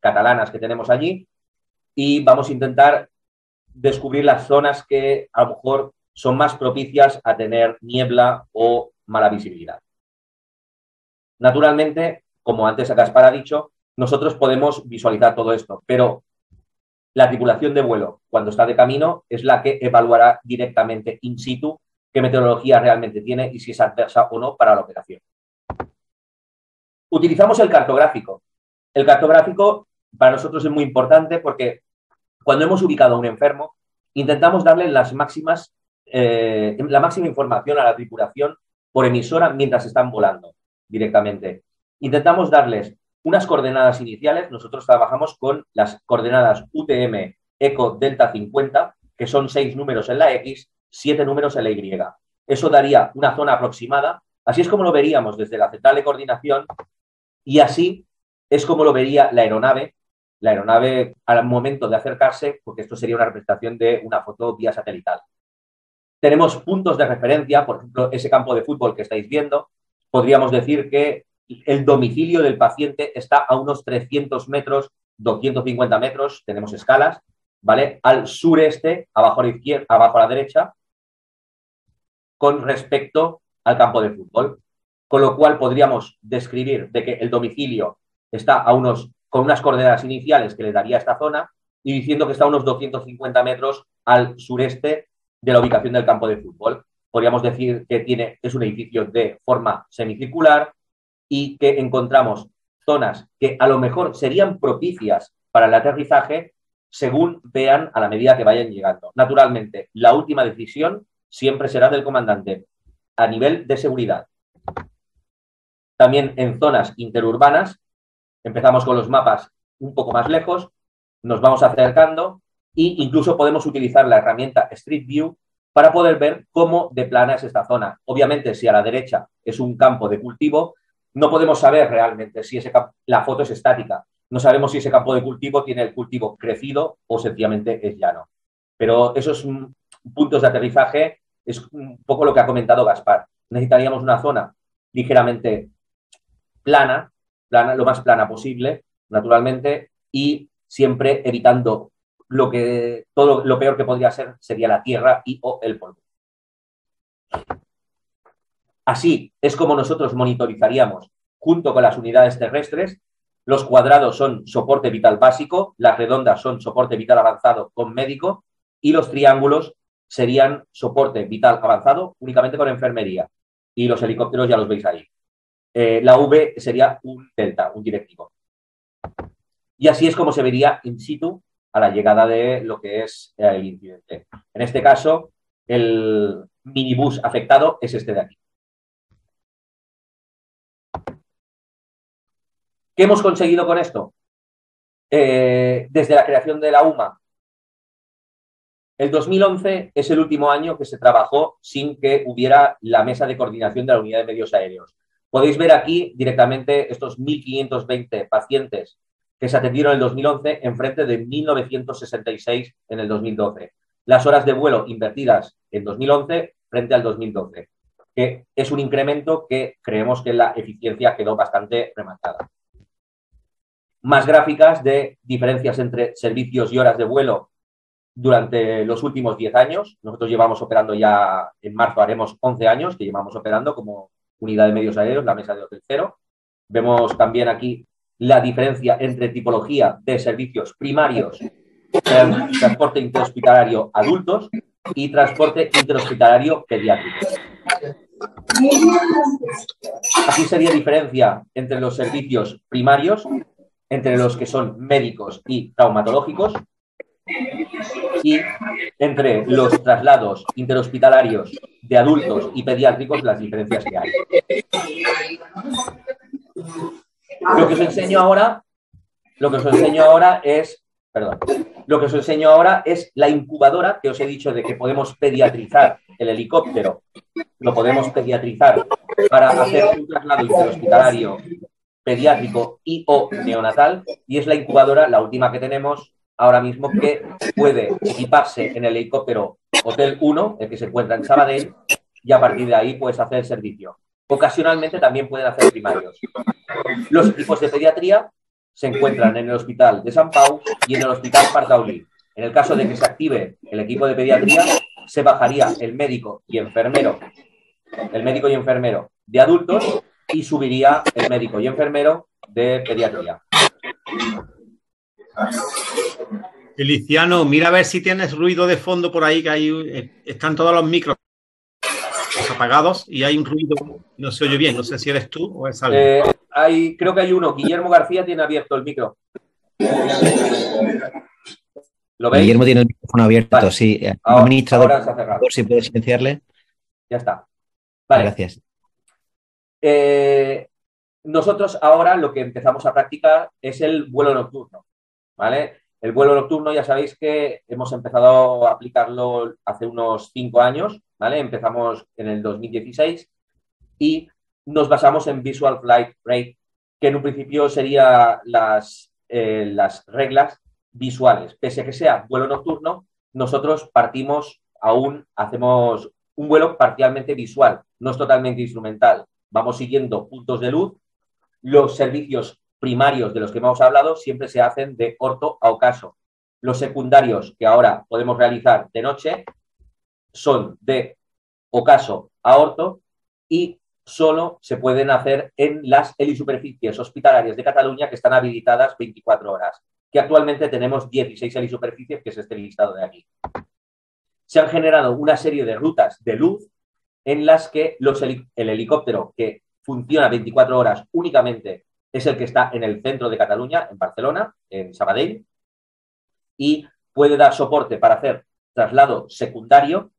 catalanas que tenemos allí y vamos a intentar descubrir las zonas que a lo mejor son más propicias a tener niebla o mala visibilidad. Naturalmente, como antes Gaspar ha dicho, nosotros podemos visualizar todo esto, pero la tripulación de vuelo, cuando está de camino, es la que evaluará directamente in situ qué meteorología realmente tiene y si es adversa o no para la operación. Utilizamos el cartográfico. El cartográfico para nosotros es muy importante porque cuando hemos ubicado a un enfermo, intentamos darle las máximas, eh, la máxima información a la tripulación por emisora mientras están volando directamente. Intentamos darles unas coordenadas iniciales. Nosotros trabajamos con las coordenadas UTM ECO Delta 50, que son seis números en la X, siete números en la Y. Eso daría una zona aproximada. Así es como lo veríamos desde la central de coordinación y así es como lo vería la aeronave la aeronave al momento de acercarse, porque esto sería una representación de una foto vía satelital. Tenemos puntos de referencia, por ejemplo, ese campo de fútbol que estáis viendo, podríamos decir que el domicilio del paciente está a unos 300 metros, 250 metros, tenemos escalas, ¿vale? Al sureste, abajo a la izquierda, abajo a la derecha, con respecto al campo de fútbol. con lo cual podríamos describir de que el domicilio está a unos, con unas coordenadas iniciales que le daría esta zona y diciendo que está a unos 250 metros al sureste de la ubicación del campo de fútbol. Podríamos decir que tiene, es un edificio de forma semicircular y que encontramos zonas que a lo mejor serían propicias para el aterrizaje según vean a la medida que vayan llegando. Naturalmente, la última decisión siempre será del comandante a nivel de seguridad. También en zonas interurbanas, empezamos con los mapas un poco más lejos, nos vamos acercando e incluso podemos utilizar la herramienta Street View para poder ver cómo de plana es esta zona. Obviamente, si a la derecha es un campo de cultivo, no podemos saber realmente si la foto es estática. No sabemos si ese campo de cultivo tiene el cultivo crecido o sencillamente es llano. Pero esos puntos de aterrizaje es un poco lo que ha comentado Gaspar. Necesitaríamos una zona ligeramente plana, lo más plana posible, naturalmente, y siempre evitando lo que todo lo peor que podría ser sería la tierra y o el polvo. Así es como nosotros monitorizaríamos junto con las unidades terrestres. Los cuadrados son soporte vital básico, las redondas son soporte vital avanzado con médico y los triángulos serían soporte vital avanzado únicamente con enfermería. Y los helicópteros ya los veis ahí. Eh, la V sería un delta, un directivo. Y así es como se vería in situ a la llegada de lo que es el incidente. En este caso, el minibús afectado es este de aquí. ¿Qué hemos conseguido con esto? Eh, desde la creación de la UMA, el 2011 es el último año que se trabajó sin que hubiera la mesa de coordinación de la unidad de medios aéreos. Podéis ver aquí directamente estos 1.520 pacientes que se atendieron en el 2011 en frente de 1.966 en el 2012. Las horas de vuelo invertidas en 2011 frente al 2012, que es un incremento que creemos que la eficiencia quedó bastante remarcada más gráficas de diferencias entre servicios y horas de vuelo durante los últimos 10 años. Nosotros llevamos operando ya, en marzo haremos 11 años que llevamos operando como unidad de medios aéreos, la mesa de hotel cero. Vemos también aquí la diferencia entre tipología de servicios primarios, transporte interhospitalario adultos y transporte interhospitalario pediátrico. Aquí sería diferencia entre los servicios primarios entre los que son médicos y traumatológicos y entre los traslados interhospitalarios de adultos y pediátricos las diferencias que hay. Lo que os enseño ahora, lo que os enseño ahora es, perdón, lo que os enseño ahora es la incubadora que os he dicho de que podemos pediatrizar el helicóptero, lo podemos pediatrizar para hacer un traslado interhospitalario pediátrico y o neonatal y es la incubadora, la última que tenemos ahora mismo, que puede equiparse en el helicóptero Hotel 1, el que se encuentra en Sabadell, y a partir de ahí puedes hacer el servicio. Ocasionalmente también pueden hacer primarios. Los equipos de pediatría se encuentran en el Hospital de San Pau y en el Hospital Partaulí. En el caso de que se active el equipo de pediatría, se bajaría el médico y enfermero, el médico y enfermero de adultos y subiría el médico y enfermero de pediatría. Feliciano, mira a ver si tienes ruido de fondo por ahí, que ahí eh, están todos los micros apagados y hay un ruido, no se oye bien, no sé si eres tú o es alguien. Eh, hay, creo que hay uno, Guillermo García tiene abierto el micro. ¿Lo veis? Guillermo tiene el micrófono abierto, sí. Administrador, por si puedes silenciarle. Ya está. Vale. Gracias. Eh, nosotros ahora lo que empezamos a practicar es el vuelo nocturno, ¿vale? El vuelo nocturno ya sabéis que hemos empezado a aplicarlo hace unos cinco años, ¿vale? Empezamos en el 2016 y nos basamos en Visual Flight Rate, que en un principio serían las, eh, las reglas visuales. Pese a que sea vuelo nocturno, nosotros partimos aún, hacemos un vuelo parcialmente visual, no es totalmente instrumental vamos siguiendo puntos de luz. Los servicios primarios de los que hemos hablado siempre se hacen de orto a ocaso. Los secundarios que ahora podemos realizar de noche son de ocaso a orto y solo se pueden hacer en las helisuperficies hospitalarias de Cataluña que están habilitadas 24 horas, que actualmente tenemos 16 helisuperficies, que es este listado de aquí. Se han generado una serie de rutas de luz en las que el helicóptero que funciona 24 horas únicamente es el que está en el centro de Cataluña, en Barcelona, en Sabadell, y puede dar soporte para hacer traslado secundario.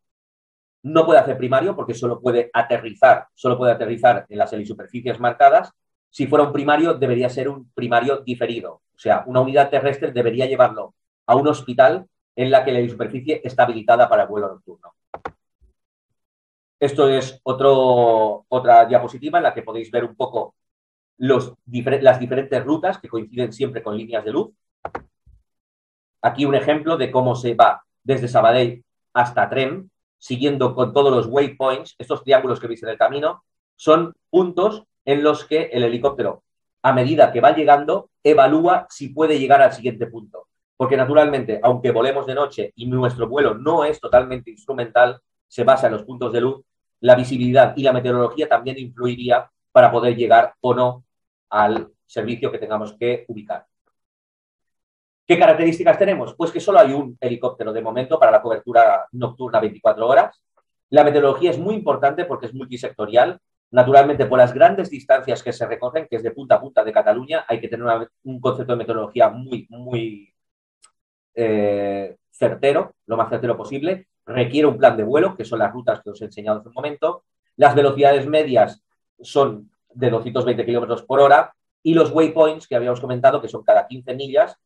No puede hacer primario porque solo puede aterrizar, solo puede aterrizar en las helisuperficies marcadas. Si fuera un primario, debería ser un primario diferido. O sea, una unidad terrestre debería llevarlo a un hospital en la que la helisuperficie está habilitada para el vuelo nocturno. Esto es otro, otra diapositiva en la que podéis ver un poco las diferentes rutas que coinciden siempre con líneas de luz. Aquí un ejemplo de cómo se va desde Sabadell hasta Trem, siguiendo con todos los waypoints, estos triángulos que veis en el camino, son puntos en los que el helicóptero, a medida que va llegando, evalúa si puede llegar al siguiente punto. Porque naturalmente, aunque volemos de noche y nuestro vuelo no es totalmente instrumental, se basa en los puntos de luz, la visibilidad y la meteorología también influiría para poder llegar o no al servicio que tengamos que ubicar. ¿Qué características tenemos? Pues que solo hay un helicóptero de momento para la cobertura nocturna 24 horas. La meteorología es muy importante porque es multisectorial. Naturalmente, por las grandes distancias que se recorren, que es de punta a punta de Cataluña, hay que tener un concepto de meteorología muy, muy eh, certero, lo más certero posible. Requiere un plan de vuelo, que son las rutas que os he enseñado hace un momento. Las velocidades medias son de 220 kilómetros por hora y los waypoints que habíamos comentado, que son cada 15 millas,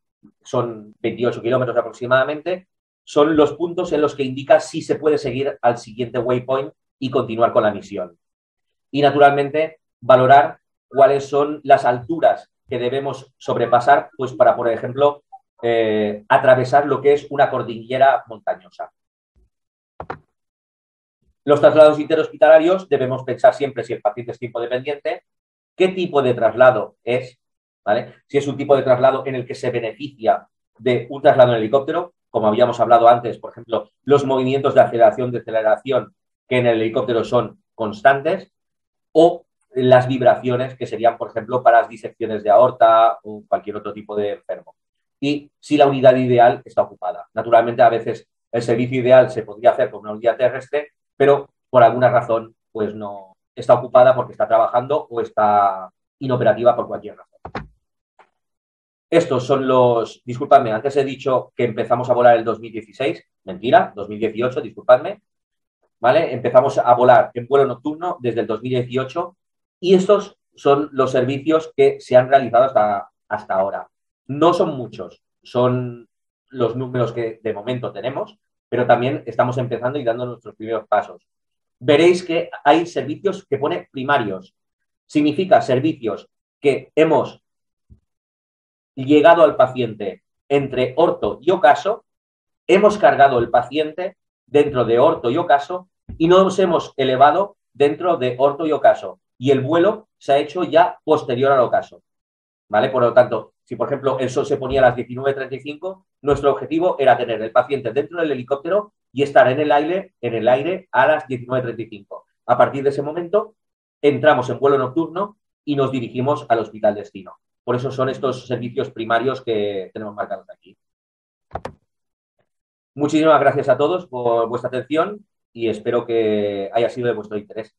son 28 kilómetros aproximadamente, son los puntos en los que indica si se puede seguir al siguiente waypoint y continuar con la misión. Y naturalmente, valorar cuáles son las alturas que debemos sobrepasar, pues para, por ejemplo, eh, atravesar lo que es una cordillera montañosa. Los traslados interhospitalarios debemos pensar siempre si el paciente es tiempo dependiente, qué tipo de traslado es, si es un tipo de traslado en el que se beneficia de un traslado en helicóptero, como habíamos hablado antes, por ejemplo, los movimientos de aceleración, deceleración que en el helicóptero son constantes, o las vibraciones que serían, por ejemplo, para las disecciones de aorta o cualquier otro tipo de enfermo. Y si la unidad ideal está ocupada. Naturalmente, a veces el servicio ideal se podría hacer con una unidad terrestre, pero por alguna razón, pues no está ocupada porque está trabajando o está inoperativa por cualquier razón. Estos son los, disculpadme, antes he dicho que empezamos a volar el 2016, mentira, 2018, disculpadme, ¿vale? Empezamos a volar en vuelo nocturno desde el 2018 y estos son los servicios que se han realizado hasta, hasta ahora. No son muchos, son los números que de momento tenemos, pero también estamos empezando y dando nuestros primeros pasos. Veréis que hay servicios que pone primarios. Significa servicios que hemos llegado al paciente entre orto y ocaso, hemos cargado el paciente dentro de orto y ocaso y no nos hemos elevado dentro de orto y ocaso. Y el vuelo se ha hecho ya posterior al ocaso. ¿Vale? Por lo tanto, si por ejemplo el sol se ponía a las 19.35, nuestro objetivo era tener el paciente dentro del helicóptero y estar en el aire, en el aire a las 19.35. A partir de ese momento, entramos en vuelo nocturno y nos dirigimos al hospital destino. Por eso son estos servicios primarios que tenemos marcados aquí. Muchísimas gracias a todos por vuestra atención y espero que haya sido de vuestro interés.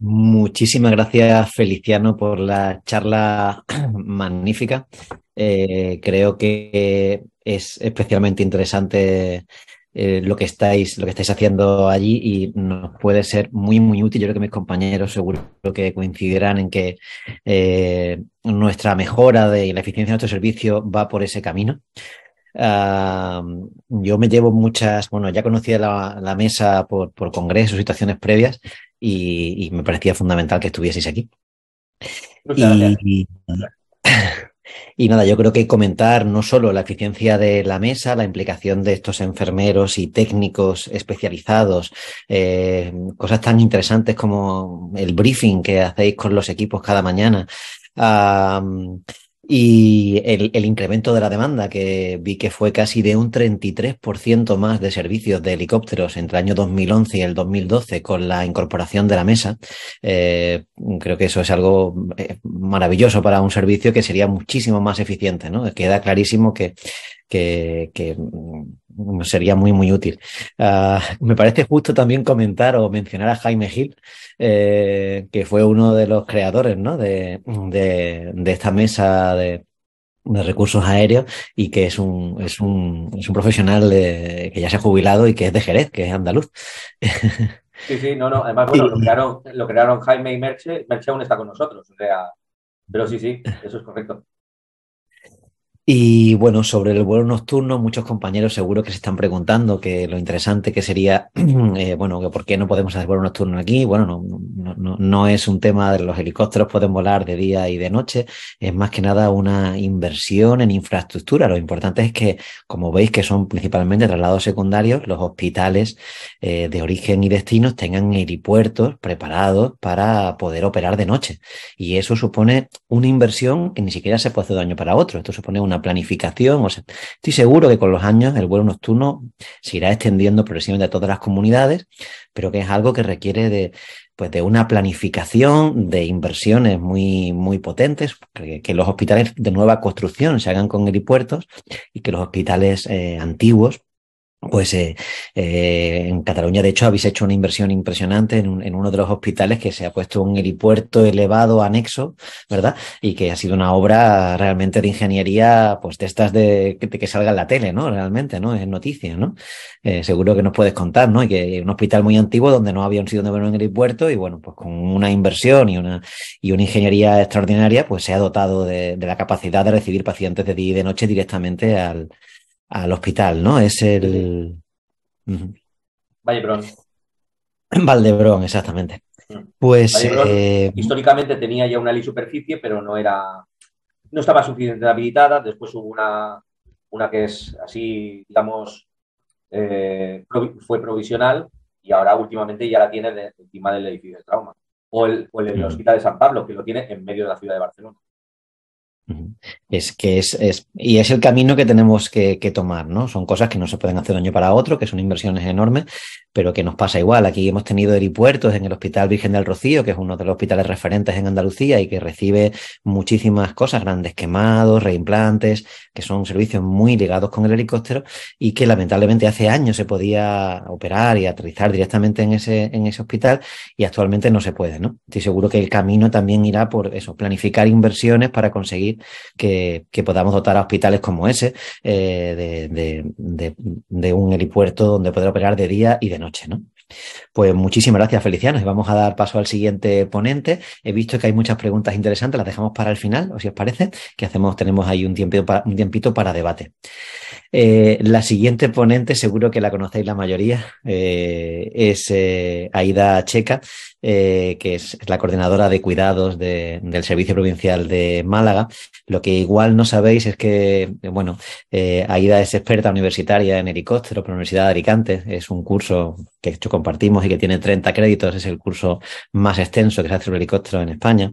Muchísimas gracias, Feliciano, por la charla magnífica. Eh, creo que es especialmente interesante eh, lo que estáis, lo que estáis haciendo allí y nos puede ser muy, muy útil. Yo creo que mis compañeros seguro que coincidirán en que eh, nuestra mejora de la eficiencia de nuestro servicio va por ese camino. Yo me llevo muchas, bueno, ya conocía la, mesa por, por, congresos, situaciones previas y, me parecía fundamental que estuvieseis aquí. Y, y nada, yo creo que comentar no solo la eficiencia de la mesa, la implicación de estos enfermeros y técnicos especializados, eh, cosas tan interesantes como el briefing que hacéis con los equipos cada mañana. Y el, el, incremento de la demanda, que vi que fue casi de un 33% más de servicios de helicópteros entre el año 2011 y el 2012 con la incorporación de la mesa, eh, creo que eso es algo eh, maravilloso para un servicio que sería muchísimo más eficiente. ¿no? Queda clarísimo que, que, que mm, sería muy, muy útil. Uh, me parece justo también comentar o mencionar a Jaime Gil, eh, que fue uno de los creadores ¿no? de, de, de esta mesa de, de recursos aéreos y que es un, es un, es un profesional de, que ya se ha jubilado y que es de Jerez, que es andaluz. Sí, sí, no, no. Además, bueno, lo crearon, lo crearon Jaime y Merche. Merche aún está con nosotros. O sea, pero sí, sí, eso es correcto. Y bueno, sobre el vuelo nocturno, muchos compañeros seguro que se están preguntando que lo interesante que sería, eh, bueno, que por qué no podemos hacer vuelo nocturno aquí. Bueno, no, no, no, es un tema de los helicópteros, pueden volar de día y de noche. Es más que nada una inversión en infraestructura. Lo importante es que, como veis, que son principalmente traslados secundarios, los hospitales eh, de origen y destinos tengan helipuertos preparados para poder operar de noche. Y eso supone una inversión que ni siquiera se puede hacer de un año para otro. Esto supone una planificación. O sea, estoy seguro que con los años el vuelo nocturno se irá extendiendo progresivamente a todas las comunidades, pero que es algo que requiere de, pues de una planificación de inversiones muy, muy potentes, que, los hospitales de nueva construcción se hagan con helipuertos y que los hospitales eh, antiguos pues eh, eh, en Cataluña, de hecho, habéis hecho una inversión impresionante en, un, en, uno de los hospitales que se ha puesto un helipuerto elevado anexo, ¿verdad? Y que ha sido una obra realmente de ingeniería, pues de estas de, de que salga en la tele, ¿no? Realmente, ¿no? Es noticia, ¿no? Eh, seguro que nos puedes contar, ¿no? Y que un hospital muy antiguo donde no había un sitio donde ver un helipuerto y bueno, pues con una inversión y una, y una ingeniería extraordinaria, pues se ha dotado de, de la capacidad de recibir pacientes de día y de noche directamente al al hospital, ¿no? Es el. Uh -huh. Vallebrón. Valdebrón, exactamente. Pues. Vallebrón, eh... históricamente tenía ya una superficie, pero no era. No estaba suficientemente habilitada. Después hubo una, una que es así, digamos, eh, fue provisional y ahora últimamente ya la tiene de, encima del edificio de trauma. O el, o el, el Hospital de San Pablo, que lo tiene en medio de la ciudad de Barcelona. Es que es, es, y es el camino que tenemos que, tomar, ¿no? Son cosas que no se pueden hacer de un año para otro, que son inversiones enormes, pero que nos pasa igual. Aquí hemos tenido helipuertos en el Hospital Virgen del Rocío, que es uno de los hospitales referentes en Andalucía y que recibe muchísimas cosas, grandes quemados, reimplantes, que son servicios muy ligados con el helicóptero y que lamentablemente hace años se podía operar y aterrizar directamente en ese, en ese hospital y actualmente no se puede, ¿no? Estoy seguro que el camino también irá por eso, planificar inversiones para conseguir que, podamos dotar a hospitales como ese eh, de, un helipuerto donde poder operar de día y de noche, ¿no? Pues muchísimas gracias, Feliciano. Y vamos a dar paso al siguiente ponente. He visto que hay muchas preguntas interesantes, las dejamos para el final, o si os parece, que hacemos, tenemos ahí un tiempito para, un tiempito para debate. Eh, la siguiente ponente, seguro que la conocéis la mayoría, eh, es eh, Aida Checa, eh, que es la coordinadora de cuidados de, del Servicio Provincial de Málaga. Lo que igual no sabéis es que, bueno, eh, Aida es experta universitaria en helicóptero por la Universidad de Alicante. Es un curso que hecho compartimos y que tiene 30 créditos. Es el curso más extenso que se hace sobre helicóptero en España.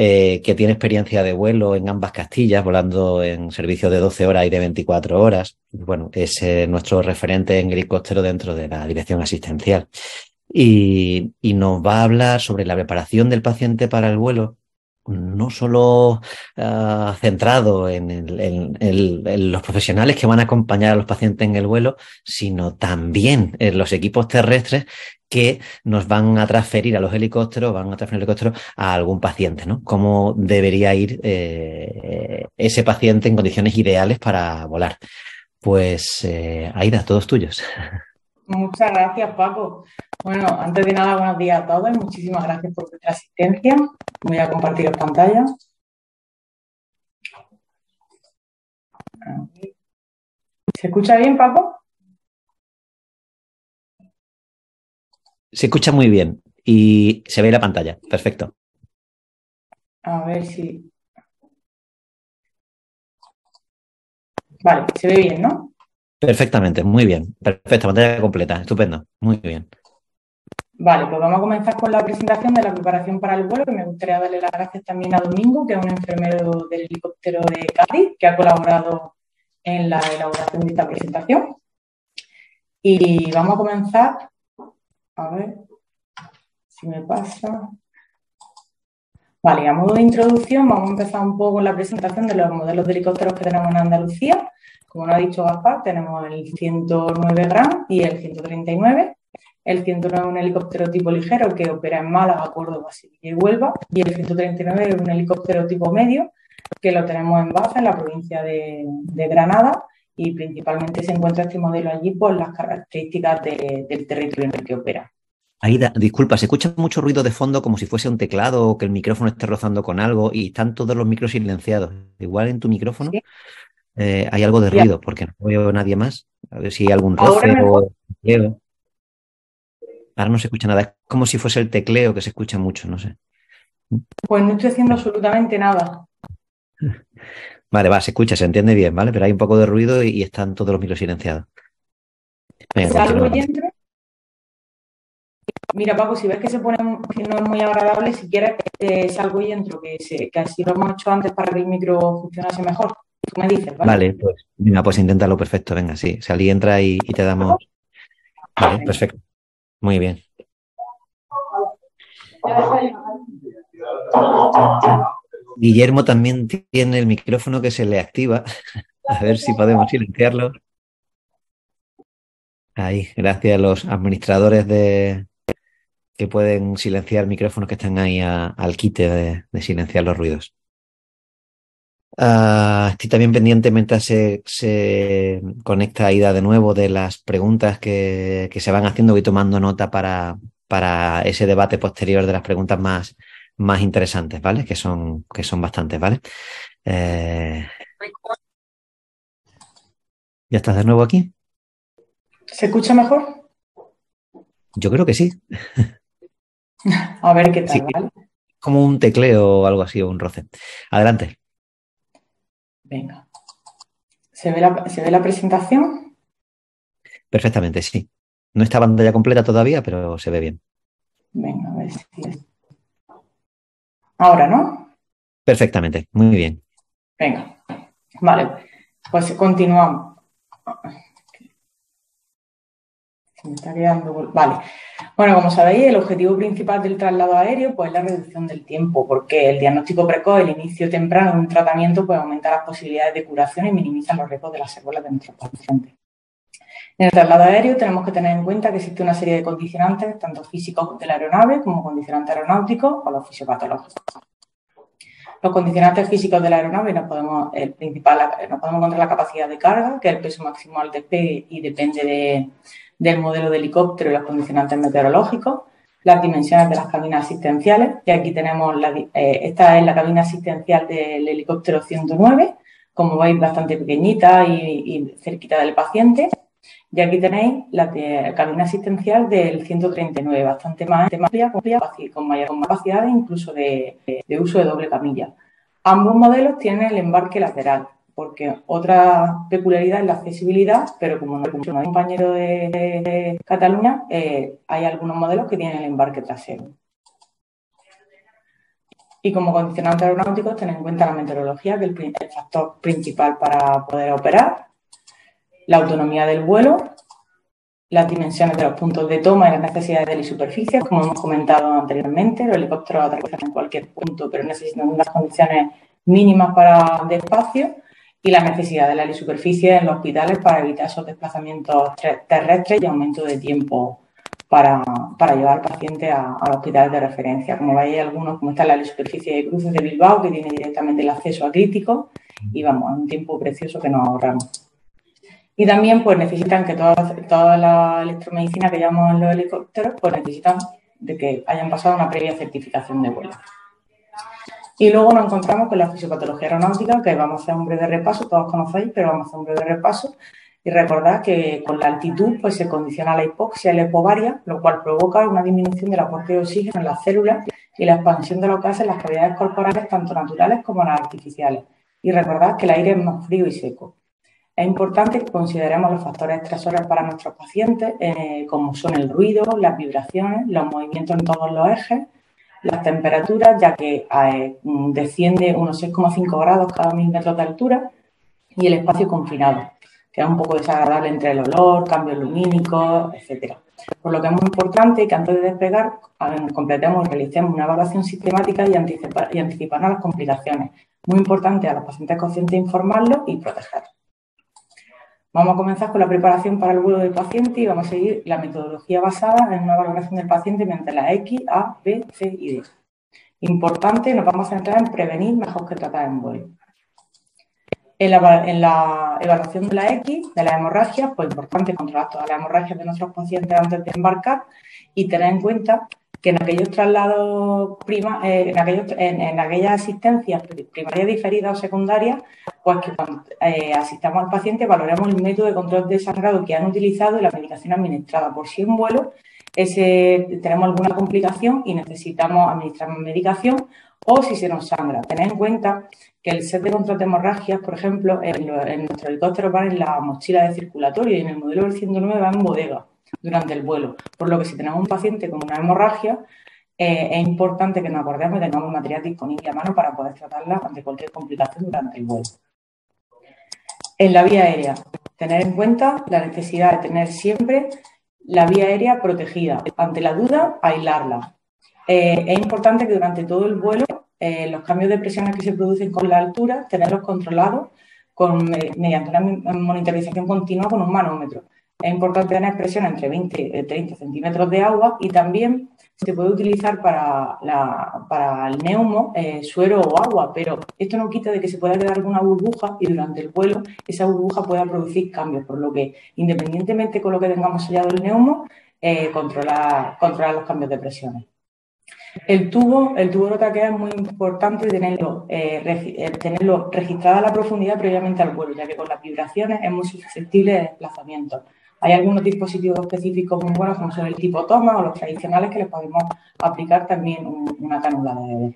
Eh, que tiene experiencia de vuelo en ambas Castillas, volando en servicios de 12 horas y de 24 horas. Bueno, es eh, nuestro referente en helicóptero dentro de la dirección asistencial. Y, y, nos va a hablar sobre la preparación del paciente para el vuelo, no solo uh, centrado en, en, en, los profesionales que van a acompañar a los pacientes en el vuelo, sino también en los equipos terrestres que nos van a transferir a los helicópteros, van a transferir el helicóptero a algún paciente, ¿no? Cómo debería ir eh, ese paciente en condiciones ideales para volar. Pues, eh, Aida, todos tuyos. Muchas gracias, Paco. Bueno, antes de nada, buenos días a todos y muchísimas gracias por vuestra asistencia. Voy a compartir pantalla. ¿Se escucha bien, Paco? Se escucha muy bien y se ve la pantalla. Perfecto. A ver si. Vale, se ve bien, ¿no? Perfectamente, muy bien. Perfecto, pantalla completa, estupendo, muy bien. Vale, pues vamos a comenzar con la presentación de la preparación para el vuelo, que me gustaría darle las gracias también a Domingo, que es un enfermero del helicóptero de Cádiz, que ha colaborado en la elaboración de esta presentación. Y vamos a comenzar, a ver si me pasa. Vale, a modo de introducción vamos a empezar un poco con la presentación de los modelos de helicópteros que tenemos en Andalucía. Como nos ha dicho Gaspar, tenemos el 109 Gran y el 139. El 109 es un helicóptero tipo ligero que opera en Málaga, Córdoba, Sevilla y Huelva. Y el 139 es un helicóptero tipo medio que lo tenemos en Baza, en la provincia de, Granada. Y principalmente se encuentra este modelo allí por las características del territorio en el que opera. Aida, disculpa, se escucha mucho ruido de fondo como si fuese un teclado o que el micrófono esté rozando con algo y están todos los micros silenciados. Igual en tu micrófono eh, hay algo de ruido porque no veo a nadie más. A ver si hay algún roce o tecleo. Ahora no se escucha nada. Es como si fuese el tecleo que se escucha mucho, no sé. Pues no estoy haciendo absolutamente nada. Vale, va, se escucha, se entiende bien, ¿vale? Pero hay un poco de ruido y, están todos los micros silenciados. Mira, Paco, si ves que se pone que no es muy agradable, si quieres eh, salgo y entro, que, que así lo hemos hecho antes para que el micro funcionase mejor. Vale, pues venga, pues inténtalo perfecto, venga, sí. Salí, entra y, te damos. Vale, perfecto. Muy bien. Guillermo también tiene el micrófono que se le activa. A ver si podemos silenciarlo. Ahí, gracias a los administradores de, que pueden silenciar micrófonos que están ahí al quite de, silenciar los ruidos. Ah, estoy también pendiente mientras se, se, conecta Aida de nuevo de las preguntas que, se van haciendo. y tomando nota para, para ese debate posterior de las preguntas más, más interesantes, ¿vale? Que son, que son bastantes, ¿vale? Eh, ¿Ya estás de nuevo aquí? ¿Se escucha mejor? Yo creo que sí. A ver qué tal, Como un tecleo o algo así, o un roce. Adelante. Venga. ¿Se ve la, ¿se ve la presentación? Perfectamente, sí. No está pantalla completa todavía, pero se ve bien. Venga, a ver si. Ahora, ¿no? Perfectamente, muy bien. Venga. Vale, pues continuamos. Vale. Bueno, como sabéis, el objetivo principal del traslado aéreo pues, es la reducción del tiempo, porque el diagnóstico precoz, el inicio temprano de un tratamiento, pues aumenta las posibilidades de curación y minimiza los riesgos de las secuelas de nuestros pacientes. En el traslado aéreo tenemos que tener en cuenta que existe una serie de condicionantes, tanto físicos de la aeronave como condicionantes aeronáuticos o los fisiopatológicos. Los condicionantes físicos de la aeronave nos podemos, el principal, nos podemos encontrar la capacidad de carga, que es el peso máximo al despegue y depende de, del modelo de helicóptero y los condicionantes meteorológicos, las dimensiones de las cabinas asistenciales, y aquí tenemos, la, eh, esta es la cabina asistencial del helicóptero 109, como veis bastante pequeñita y, cerquita del paciente, y aquí tenéis la cabina asistencial del 139, bastante más amplia, con mayor capacidad incluso de uso de doble camilla. Ambos modelos tienen el embarque lateral, porque otra peculiaridad es la accesibilidad, pero como no un compañero de, Cataluña, eh, hay algunos modelos que tienen el embarque trasero. Y como condicionante aeronáutico, tener en cuenta la meteorología, que es el factor principal para poder operar, la autonomía del vuelo, las dimensiones de los puntos de toma y las necesidades de la superficie, como hemos comentado anteriormente, los helicópteros aterrizan en cualquier punto, pero necesitan unas condiciones mínimas para de espacio y la necesidad de la superficie en los hospitales para evitar esos desplazamientos terrestres y aumento de tiempo para, llevar al paciente a, los hospitales de referencia. Como veis, algunos, como está la superficie de cruces de Bilbao, que tiene directamente el acceso a crítico y vamos, un tiempo precioso que nos ahorramos. Y también pues necesitan que toda, toda la electromedicina que llevamos en los helicópteros, pues necesitan de que hayan pasado una previa certificación de vuelo. Y luego nos encontramos con la fisiopatología aeronáutica, que vamos a hacer un breve repaso, todos conocéis, pero vamos a hacer un breve repaso. Y recordad que con la altitud pues, se condiciona la hipoxia y la hipovaria, lo cual provoca una disminución del aporte de oxígeno en las células y la expansión de los gases en las cavidades corporales, tanto naturales como las artificiales. Y recordad que el aire es más frío y seco. Es importante que consideremos los factores estresores para nuestros pacientes, eh, como son el ruido, las vibraciones, los movimientos en todos los ejes, las temperaturas, ya que eh, desciende unos 6,5 grados cada mil metros de altura, y el espacio confinado, que es un poco desagradable entre el olor, cambios lumínicos, etcétera. Por lo que es muy importante que antes de despegar completemos y realicemos una evaluación sistemática y, anticipar, y anticiparnos las complicaciones. Muy importante a los pacientes conscientes informarlos y protegerlos. Vamos a comenzar con la preparación para el vuelo del paciente y vamos a seguir la metodología basada en una valoración del paciente mediante la X, A, B, C y D. Importante, nos vamos a centrar en prevenir mejor que tratar en vuelo. En la, evaluación de la X, de las hemorragias, pues importante controlar todas las hemorragias de nuestros pacientes antes de embarcar y tener en cuenta que en aquellos traslados prima, eh, en, aquellos, en, aquellas asistencias primarias diferidas o secundarias, pues que cuando eh, asistamos al paciente valoremos el método de control de sangrado que han utilizado y la medicación administrada. Por si en vuelo ese, tenemos alguna complicación y necesitamos administrar medicación o si se nos sangra. Tened en cuenta que el set de control de hemorragias, por ejemplo, en, nuestro helicóptero va en la mochila de circulatorio y en el modelo del 109 va en bodega durante el vuelo. Por lo que si tenemos un paciente con una hemorragia, eh, es importante que nos acordemos y tengamos material disponible a mano para poder tratarla ante cualquier complicación durante el vuelo. En la vía aérea, tener en cuenta la necesidad de tener siempre la vía aérea protegida. Ante la duda, aislarla. Eh, es importante que durante todo el vuelo eh, los cambios de presiones que se producen con la altura, tenerlos controlados con, mediante una monitorización continua con un manómetro. Es importante tener presión entre 20 y 30 centímetros de agua y también se puede utilizar para, el neumo eh, suero o agua, pero esto no quita de que se pueda quedar alguna burbuja y durante el vuelo esa burbuja pueda producir cambios, por lo que independientemente con lo que tengamos sellado el neumo, eh, controlar, los cambios de presiones. El tubo, el tubo de traquea es muy importante tenerlo, eh, eh, tenerlo registrado a la profundidad previamente al vuelo, ya que con las vibraciones es muy susceptible de desplazamiento. Hay algunos dispositivos específicos muy buenos, como son el tipo toma o los tradicionales, que les podemos aplicar también una cánula de bebé.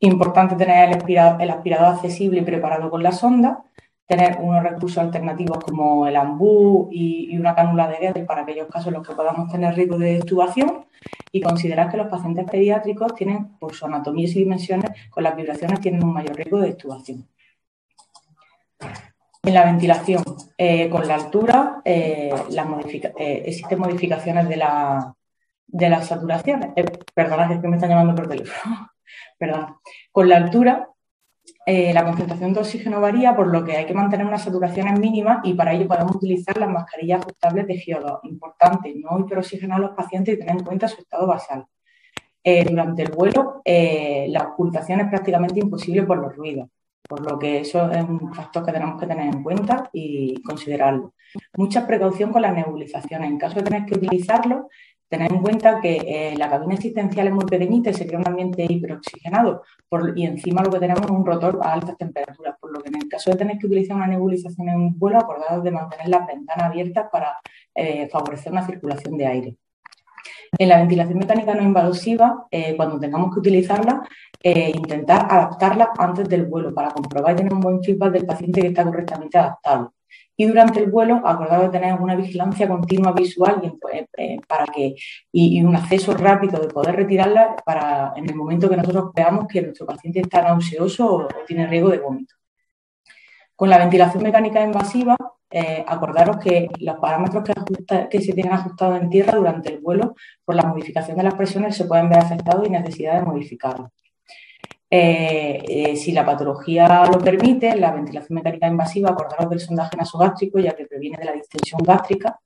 Importante tener el aspirador, accesible y preparado con la sonda tener unos recursos alternativos como el ambú y, una cánula de Gedel para aquellos casos en los que podamos tener riesgo de extubación y considerar que los pacientes pediátricos tienen, por su anatomía y dimensiones, con las vibraciones tienen un mayor riesgo de extubación. En la ventilación, eh, con la altura, eh, eh, existen modificaciones de, la, de las saturaciones. perdona, es que me están llamando por teléfono. Perdón. Con la altura la concentración de oxígeno varía, por lo que hay que mantener unas saturaciones mínimas y para ello podemos utilizar las mascarillas ajustables de FIO2. Importante, no hiperoxigenar a los pacientes y tener en cuenta su estado basal. Durante el vuelo, la ocultación es prácticamente imposible por los ruidos, por lo que eso es un factor que tenemos que tener en cuenta y considerarlo. Mucha precaución con las nebulizaciones. En caso de tener que utilizarlo, Tener en cuenta que eh, la cabina existencial es muy pequeñita y sería un ambiente hiperoxigenado y encima lo que tenemos es un rotor a altas temperaturas, por lo que en el caso de tener que utilizar una nebulización en un vuelo, acordados de mantener las ventanas abiertas para eh, favorecer una circulación de aire. En la ventilación mecánica no invasiva, eh, cuando tengamos que utilizarla, intentar adaptarla antes del vuelo para comprobar y tener un buen feedback del paciente que está correctamente adaptado y durante el vuelo acordado de tener una vigilancia continua visual y, eh, eh, para que, y, un acceso rápido de poder retirarla para en el momento que nosotros veamos que nuestro paciente está nauseoso o, tiene riesgo de vómito. Con la ventilación mecánica invasiva, eh, acordaros que los parámetros que, que, se tienen ajustados en tierra durante el vuelo por la modificación de las presiones se pueden ver afectados y necesidad de modificarlos. Eh, eh, si la patología lo permite, la ventilación mecánica invasiva, acordaros del sondaje nasogástrico, ya que previene de la distensión gástrica,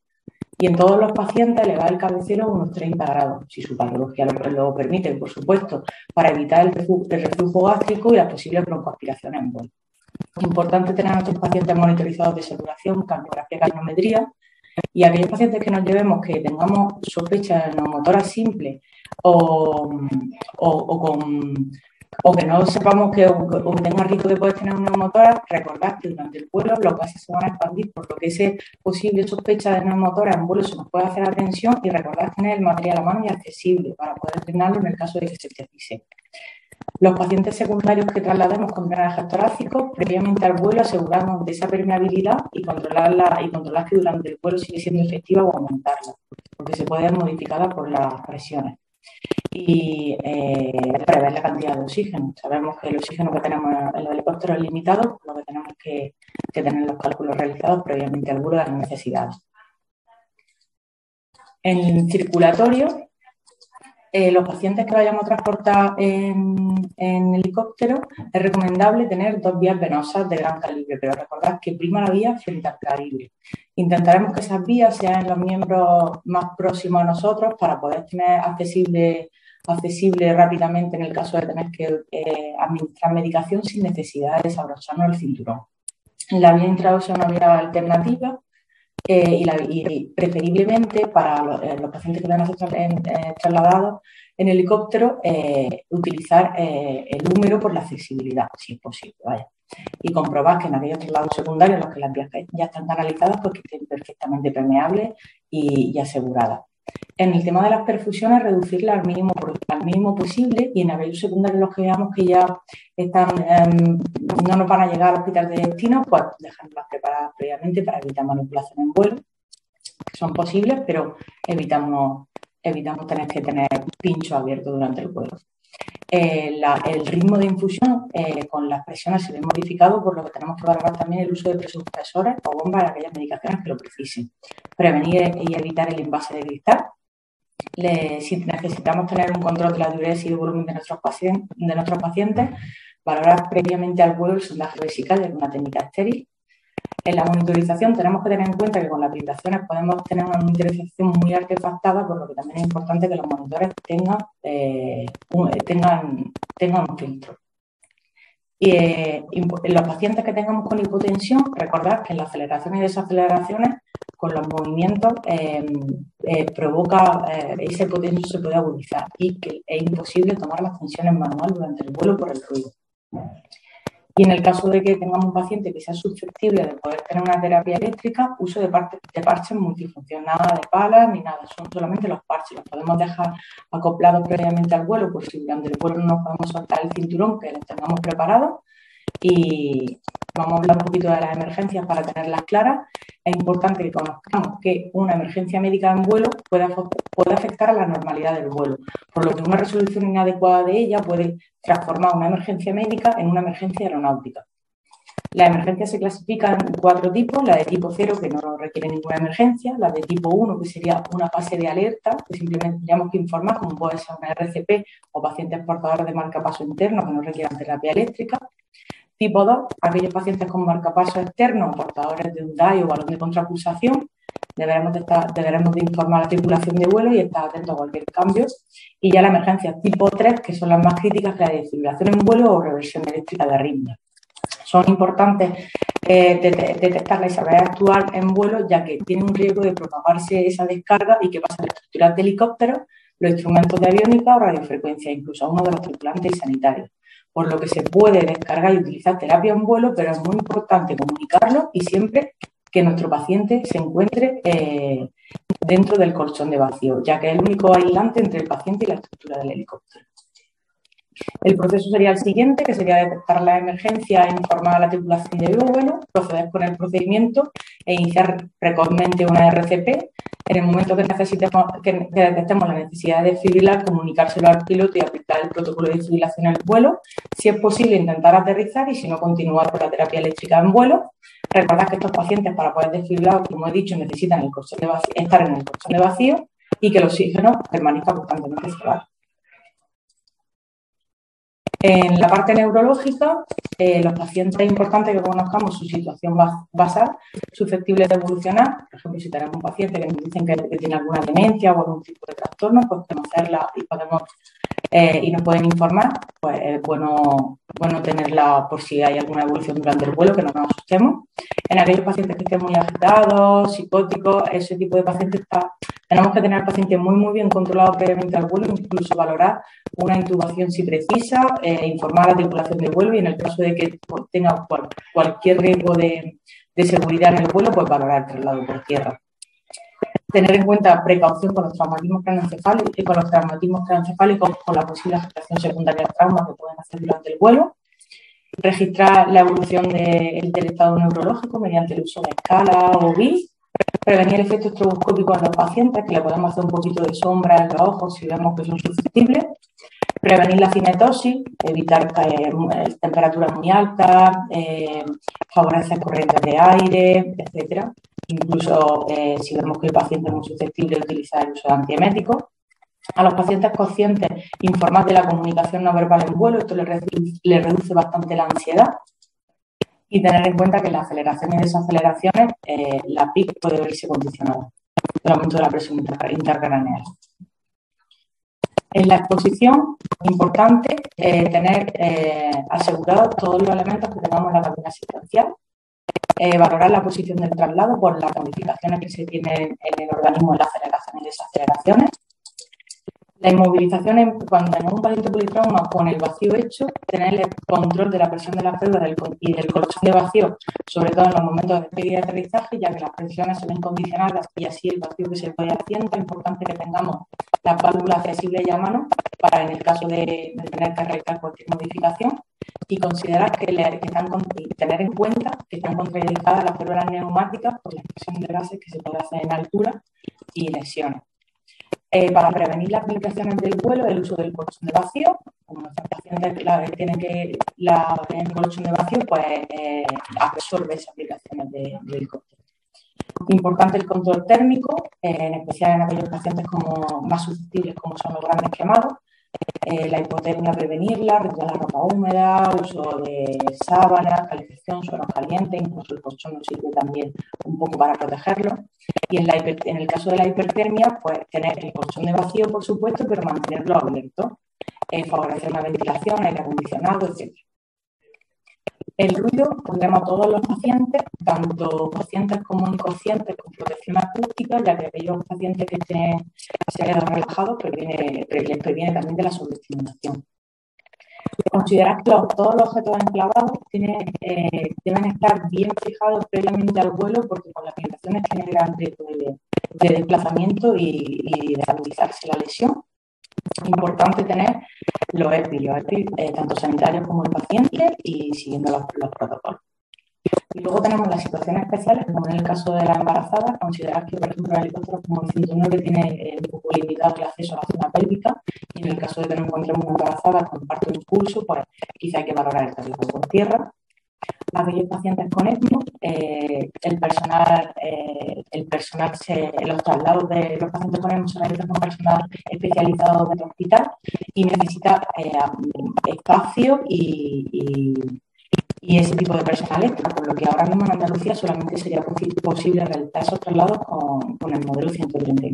y en todos los pacientes elevar el cabecero a unos 30 grados, si su patología lo, permite, por supuesto, para evitar el reflujo, gástrico y las posibles broncoaspiraciones en vuelo. Importante tener a nuestros pacientes monitorizados de saturación, cardiografía, carnometría, y aquellos pacientes que nos llevemos que tengamos sospecha de neumotora simple o, o con o que no sepamos que tenga riesgo de poder tener una neumotora, recordad que durante el vuelo los gases se van a expandir, por lo que ese posible sospecha de neumotora en vuelo se nos puede hacer atención y recordad tener el material a mano y accesible para poder tenerlo en el caso de que se precise. Los pacientes secundarios que traslademos con drenaje torácico, previamente al vuelo aseguramos de esa permeabilidad y controlarla y controlar que durante el vuelo sigue siendo efectiva o aumentarla, porque se puede ver modificada por las presiones. Y eh, prever la cantidad de oxígeno. Sabemos que el oxígeno que tenemos en los helicópteros es limitado, por lo que tenemos que, que tener los cálculos realizados previamente al vuelo de las necesidades. En circulatorio, eh, los pacientes que vayamos a transportar en, helicóptero, es recomendable tener dos vías venosas de gran calibre, pero recordad que prima la vía frente al calibre. Intentaremos que esas vías sean los miembros más próximos a nosotros para poder tener accesible, accesible rápidamente en el caso de tener que eh, administrar medicación sin necesidad de desabrocharnos el cinturón. La vía es una vía alternativa eh, y, preferiblemente para eh, los, pacientes que van a ser eh, trasladados en helicóptero, utilizar el número por la accesibilidad, si es posible. Y comprobar que en aquellos traslados secundarios, los que las vías ya están canalizadas, pues que estén perfectamente permeables y aseguradas. En el tema de las perfusiones, reducirla al mínimo, al mínimo posible y en aquellos secundarios los que veamos que ya están, em, no nos van a llegar al hospital de destino, pues dejarlas preparadas previamente para evitar manipulación en vuelo, que son posibles, pero evitamos, evitamos tener que tener pincho abierto durante el vuelo. Eh, el ritmo de infusión eh, con las presiones se ve modificado, por lo que tenemos que valorar también el uso de presupresores o bombas en aquellas medicaciones que lo precisen. Prevenir y evitar el envase de cristal. si necesitamos tener un control de la dureza y el volumen de nuestros, pacientes, de valorar previamente al vuelo el sondaje vesical de una técnica estéril en la monitorización tenemos que tener en cuenta que con las vibraciones podemos tener una monitorización muy artefactada, por lo que también es importante que los monitores tengan, eh, un, tengan, tengan un filtro. Y eh, los pacientes que tengamos con hipotensión, recordad que las aceleraciones y desaceleraciones, con los movimientos, eh, provoca, esa hipotensión se puede agudizar y que es imposible tomar las tensiones manuales durante el vuelo por el ruido. Y en el caso de que tengamos un paciente que sea susceptible de poder tener una terapia eléctrica, uso de, parches multifunción, nada de palas ni nada, son solamente los parches. Los podemos dejar acoplados previamente al vuelo, por si durante el vuelo no podemos soltar el cinturón que les tengamos preparado. Y vamos a hablar un poquito de las emergencias para tenerlas claras. Es importante que conozcamos que una emergencia médica en vuelo puede, afectar a la normalidad del vuelo, por lo que una resolución inadecuada de ella puede transformar una emergencia médica en una emergencia aeronáutica. La emergencia se clasifica en cuatro tipos, la de tipo 0 que no requiere ninguna emergencia, la de tipo 1 que sería una fase de alerta, que simplemente tendríamos que informar como puede ser una RCP o pacientes portadores de marcapaso interno que no requieran terapia eléctrica. Tipo 2, aquellos pacientes con marcapaso externo, portadores de un DAI o balón de contrapulsación, deberemos de, estar, informar la tripulación de vuelo y estar atentos a cualquier cambio. Y ya la emergencia tipo 3, que son las más críticas, que la defibrilación en vuelo o reversión eléctrica de arritmia. Son importantes eh, detectarla y saber actuar en vuelo, ya que tiene un riesgo de propagarse esa descarga y que pasa a las estructuras de helicópteros, los instrumentos de aviónica o radiofrecuencia, incluso a uno de los tripulantes y sanitarios por lo que se puede descargar y utilizar terapia en vuelo, pero es muy importante comunicarlo y siempre que nuestro paciente se encuentre eh, dentro del colchón de vacío, ya que es el único aislante entre el paciente y la estructura del helicóptero. El proceso sería el siguiente, que sería detectar la emergencia informar a la tripulación de vuelo, proceder con el procedimiento e iniciar precozmente una RCP. En el momento que, necesitemos, que, detectemos la necesidad de fibrilar, comunicárselo al piloto y aplicar el protocolo de fibrilación en el vuelo. Si es posible, intentar aterrizar y si no, continuar con la terapia eléctrica en vuelo. Recordad que estos pacientes, para poder desfibrilar, como he dicho, necesitan el estar en el colchón de vacío y que el oxígeno permanezca constantemente. En la parte neurológica, eh, los pacientes es importante que conozcamos su situación basal, susceptible de evolucionar. Por ejemplo, si tenemos un paciente que nos dicen que, tiene alguna demencia o algún tipo de trastorno, pues conocerla y podemos eh, y nos pueden informar, pues es bueno, bueno tenerla por si hay alguna evolución durante el vuelo, que no nos asustemos. En aquellos pacientes que estén muy agitados, psicóticos, ese tipo de pacientes está, tenemos que tener al paciente muy, muy bien controlado previamente al vuelo, incluso valorar una intubación si precisa, eh, informar a la tripulación de vuelo y en el caso de que tenga cualquier riesgo de, de seguridad en el vuelo, pues valorar el traslado por tierra. Tener en cuenta precaución con los traumatismos craneoencefálicos y con los traumatismos craneoencefálicos con la posible afectación secundaria al trauma que pueden hacer durante el vuelo. Registrar la evolución del estado neurológico mediante el uso de escala o BIS. Prevenir el efecto estroboscópico en los pacientes, que le podemos hacer un poquito de sombra en los ojos si vemos que son susceptibles. Prevenir la cinetosis, evitar eh, temperaturas muy altas, eh, favorecer corrientes de aire, etcétera incluso eh, si vemos que el paciente es muy susceptible de utilizar el uso de antieméticos. A los pacientes conscientes, informar de la comunicación no verbal en vuelo, esto le reduce, bastante la ansiedad. Y tener en cuenta que las aceleraciones y desaceleraciones, eh, la PIC puede verse condicionada el aumento de la presión intercraneal. En la exposición, importante eh, tener asegurados todos los elementos que tengamos en la cabina asistencial, eh, valorar la posición del traslado por las modificaciones que se tienen en el organismo en las aceleraciones y desaceleraciones. La inmovilización, cuando tenemos un paciente politrauma con el vacío hecho, tener el control de la presión de la célula y del colchón de vacío, sobre todo en los momentos de despegue y aterrizaje, ya que las presiones se ven condicionadas y así el vacío que se puede haciendo. Es importante que tengamos la válvula accesible y a mano para, en el caso de, tener que realizar cualquier modificación, y considerar que, están, tener en cuenta que están contraindicadas las pruebas neumáticas por la expresión de gases que se puede hacer en altura y lesiones. Eh, para prevenir las aplicaciones del vuelo, el uso del colchón de vacío, como la, tienen que la, el colchón de vacío, pues eh, absorbe esas aplicaciones de, de helicóptero. Importante el control térmico, en especial en aquellos pacientes como más susceptibles como son los grandes quemados, eh, la hipotermia prevenirla, retirar la ropa húmeda, uso de sábanas, calefacción, suelo caliente, incluso el colchón nos sirve también un poco para protegerlo. Y en, la en el caso de la hipertermia, pues tener el colchón de vacío, por supuesto, pero mantenerlo abierto, eh, favorecer la ventilación, aire acondicionado, etc. El ruido pondremos a todos los pacientes, tanto pacientes como inconscientes con protección acústica, ya que aquellos pacientes que estén relajados previene, les previene también de la sobreestimulación. Considerar que todos los objetos enclavados tienen, eh, deben estar bien fijados previamente al vuelo porque con las limitaciones generan riesgo de, de, desplazamiento y, y de agudizarse la lesión importante tener los EPI, los EPI eh, tanto sanitarios como el paciente y siguiendo los, protocolos. Y luego tenemos las situaciones especiales, como en el caso de la embarazada, considerar que, por ejemplo, el helicóptero como el 109 tiene eh, un poco limitado el acceso a la zona pélvica, y en el caso de que no encontremos una embarazada con parto impulso, pues quizá hay que valorar el tráfico por tierra aquellos pacientes con ECMO, eh, el personal, eh, el personal se, los traslados de los pacientes con ECMO se realizan con personal especializado del hospital y necesita eh, espacio y, y, ese tipo de personal extra, por lo que ahora mismo en Andalucía solamente sería posible realizar esos traslados con, con el modelo 139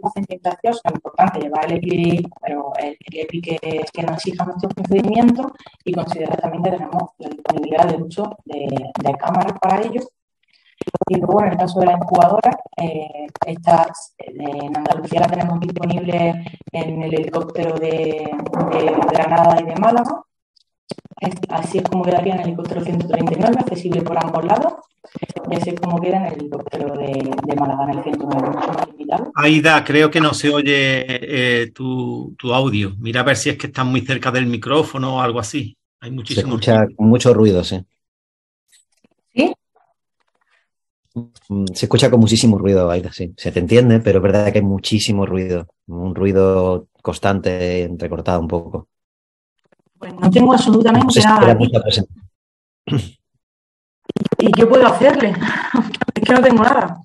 pacientes infecciosos es importante llevar el EPI, pero el, EPI que, que nos exija nuestros procedimientos y considerar también que tenemos la disponibilidad de uso de, cámaras para ellos. Y luego, en el caso de la incubadora, eh, estas, en Andalucía la tenemos disponible en el helicóptero de Granada y de Málaga. Así es como quedaría en el helicóptero 139, accesible por ambos lados. Y así es como queda en el helicóptero de, de Málaga, en el 109. Aida, creo que no se oye eh, tu, tu, audio. Mira a ver si es que estás muy cerca del micrófono o algo así. Hay muchísimo. Se escucha con mucho ruido, sí. ¿Sí? Mm, se escucha con muchísimo ruido, Aida, sí. Se te entiende, pero es verdad que hay muchísimo ruido. Un ruido constante, entrecortado un poco. Pues no tengo absolutamente nada. ¿Y qué puedo hacerle? es que no tengo nada.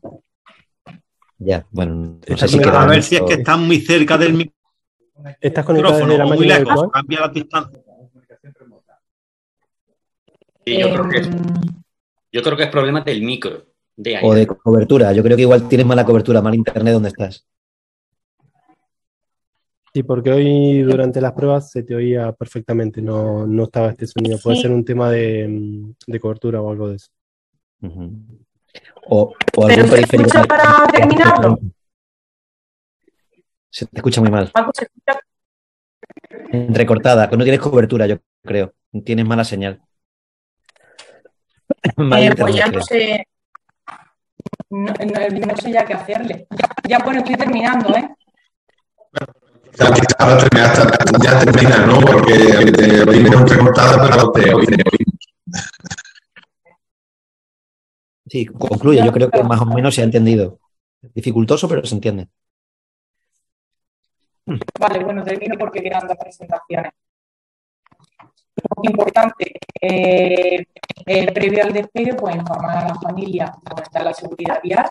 Ya, bueno, a ver si es que están muy cerca del micrófono. ¿Estás conectado desde la muy lejos, cambia la distancia. yo, creo que es, em. yo creo que es problema del micro. De o de cobertura. Yo creo que igual tienes mala cobertura, mal internet donde estás. Sí, porque hoy durante las pruebas se te oía perfectamente, no, no estaba este sonido. Puede ser un tema de, de, cobertura o algo de eso. O, o algún ¿Pero se escucha para terminarlo? Se te escucha muy mal. ¿se escucha? Entrecortada, que no tienes cobertura, yo creo. Tienes mala señal. mal eh, pues ya no sé. no, sé ya qué hacerle. Ya, bueno, estoy terminando, ¿eh? Ya, termina, ¿no? Porque te oímos recortada, pero te oímos. Sí, concluye. Yo creo que más o menos se ha entendido. Dificultoso, pero se entiende. Vale, bueno, termino porque quedan dos presentaciones. Importante, eh, eh, previo al despegue, pues informar a la familia cómo está la seguridad vial.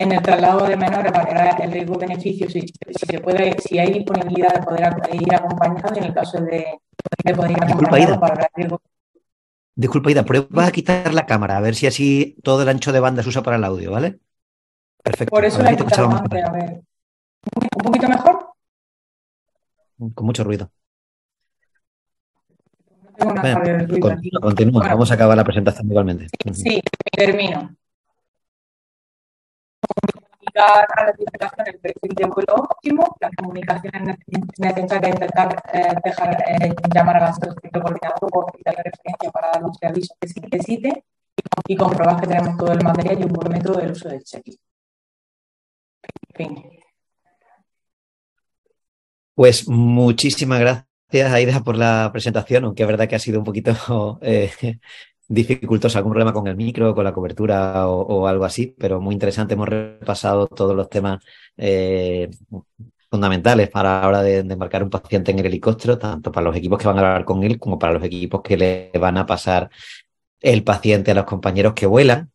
En el traslado de menores, valorar el riesgo-beneficio, si, se puede, si hay disponibilidad de poder ir acompañado, en el caso de, de poder ir acompañado, valorar el riesgo Disculpa, Ida, prueba a quitar la cámara, a ver si así todo el ancho de banda se usa para el audio, ¿vale? Perfecto. Por eso la he quitado antes, a ver. ¿Un poquito mejor? Con mucho ruido. continúa, vamos a acabar la presentación igualmente. Sí, termino comunicar a la administración el perfil de vuelo óptimo, las comunicaciones necesarias intentar eh, dejar eh, llamar a la asociación coordinador o de referencia para los avisos que se necesite y comprobar que tenemos todo el material y un buen método del uso del checklist. Pues muchísimas gracias, Aida, por la presentación, aunque es verdad que ha sido un poquito eh, dificultoso, algún problema con el micro, con la cobertura o, algo así, pero muy interesante. Hemos repasado todos los temas eh, fundamentales para la hora de, embarcar un paciente en el helicóptero, tanto para los equipos que van a hablar con él como para los equipos que le van a pasar el paciente a los compañeros que vuelan.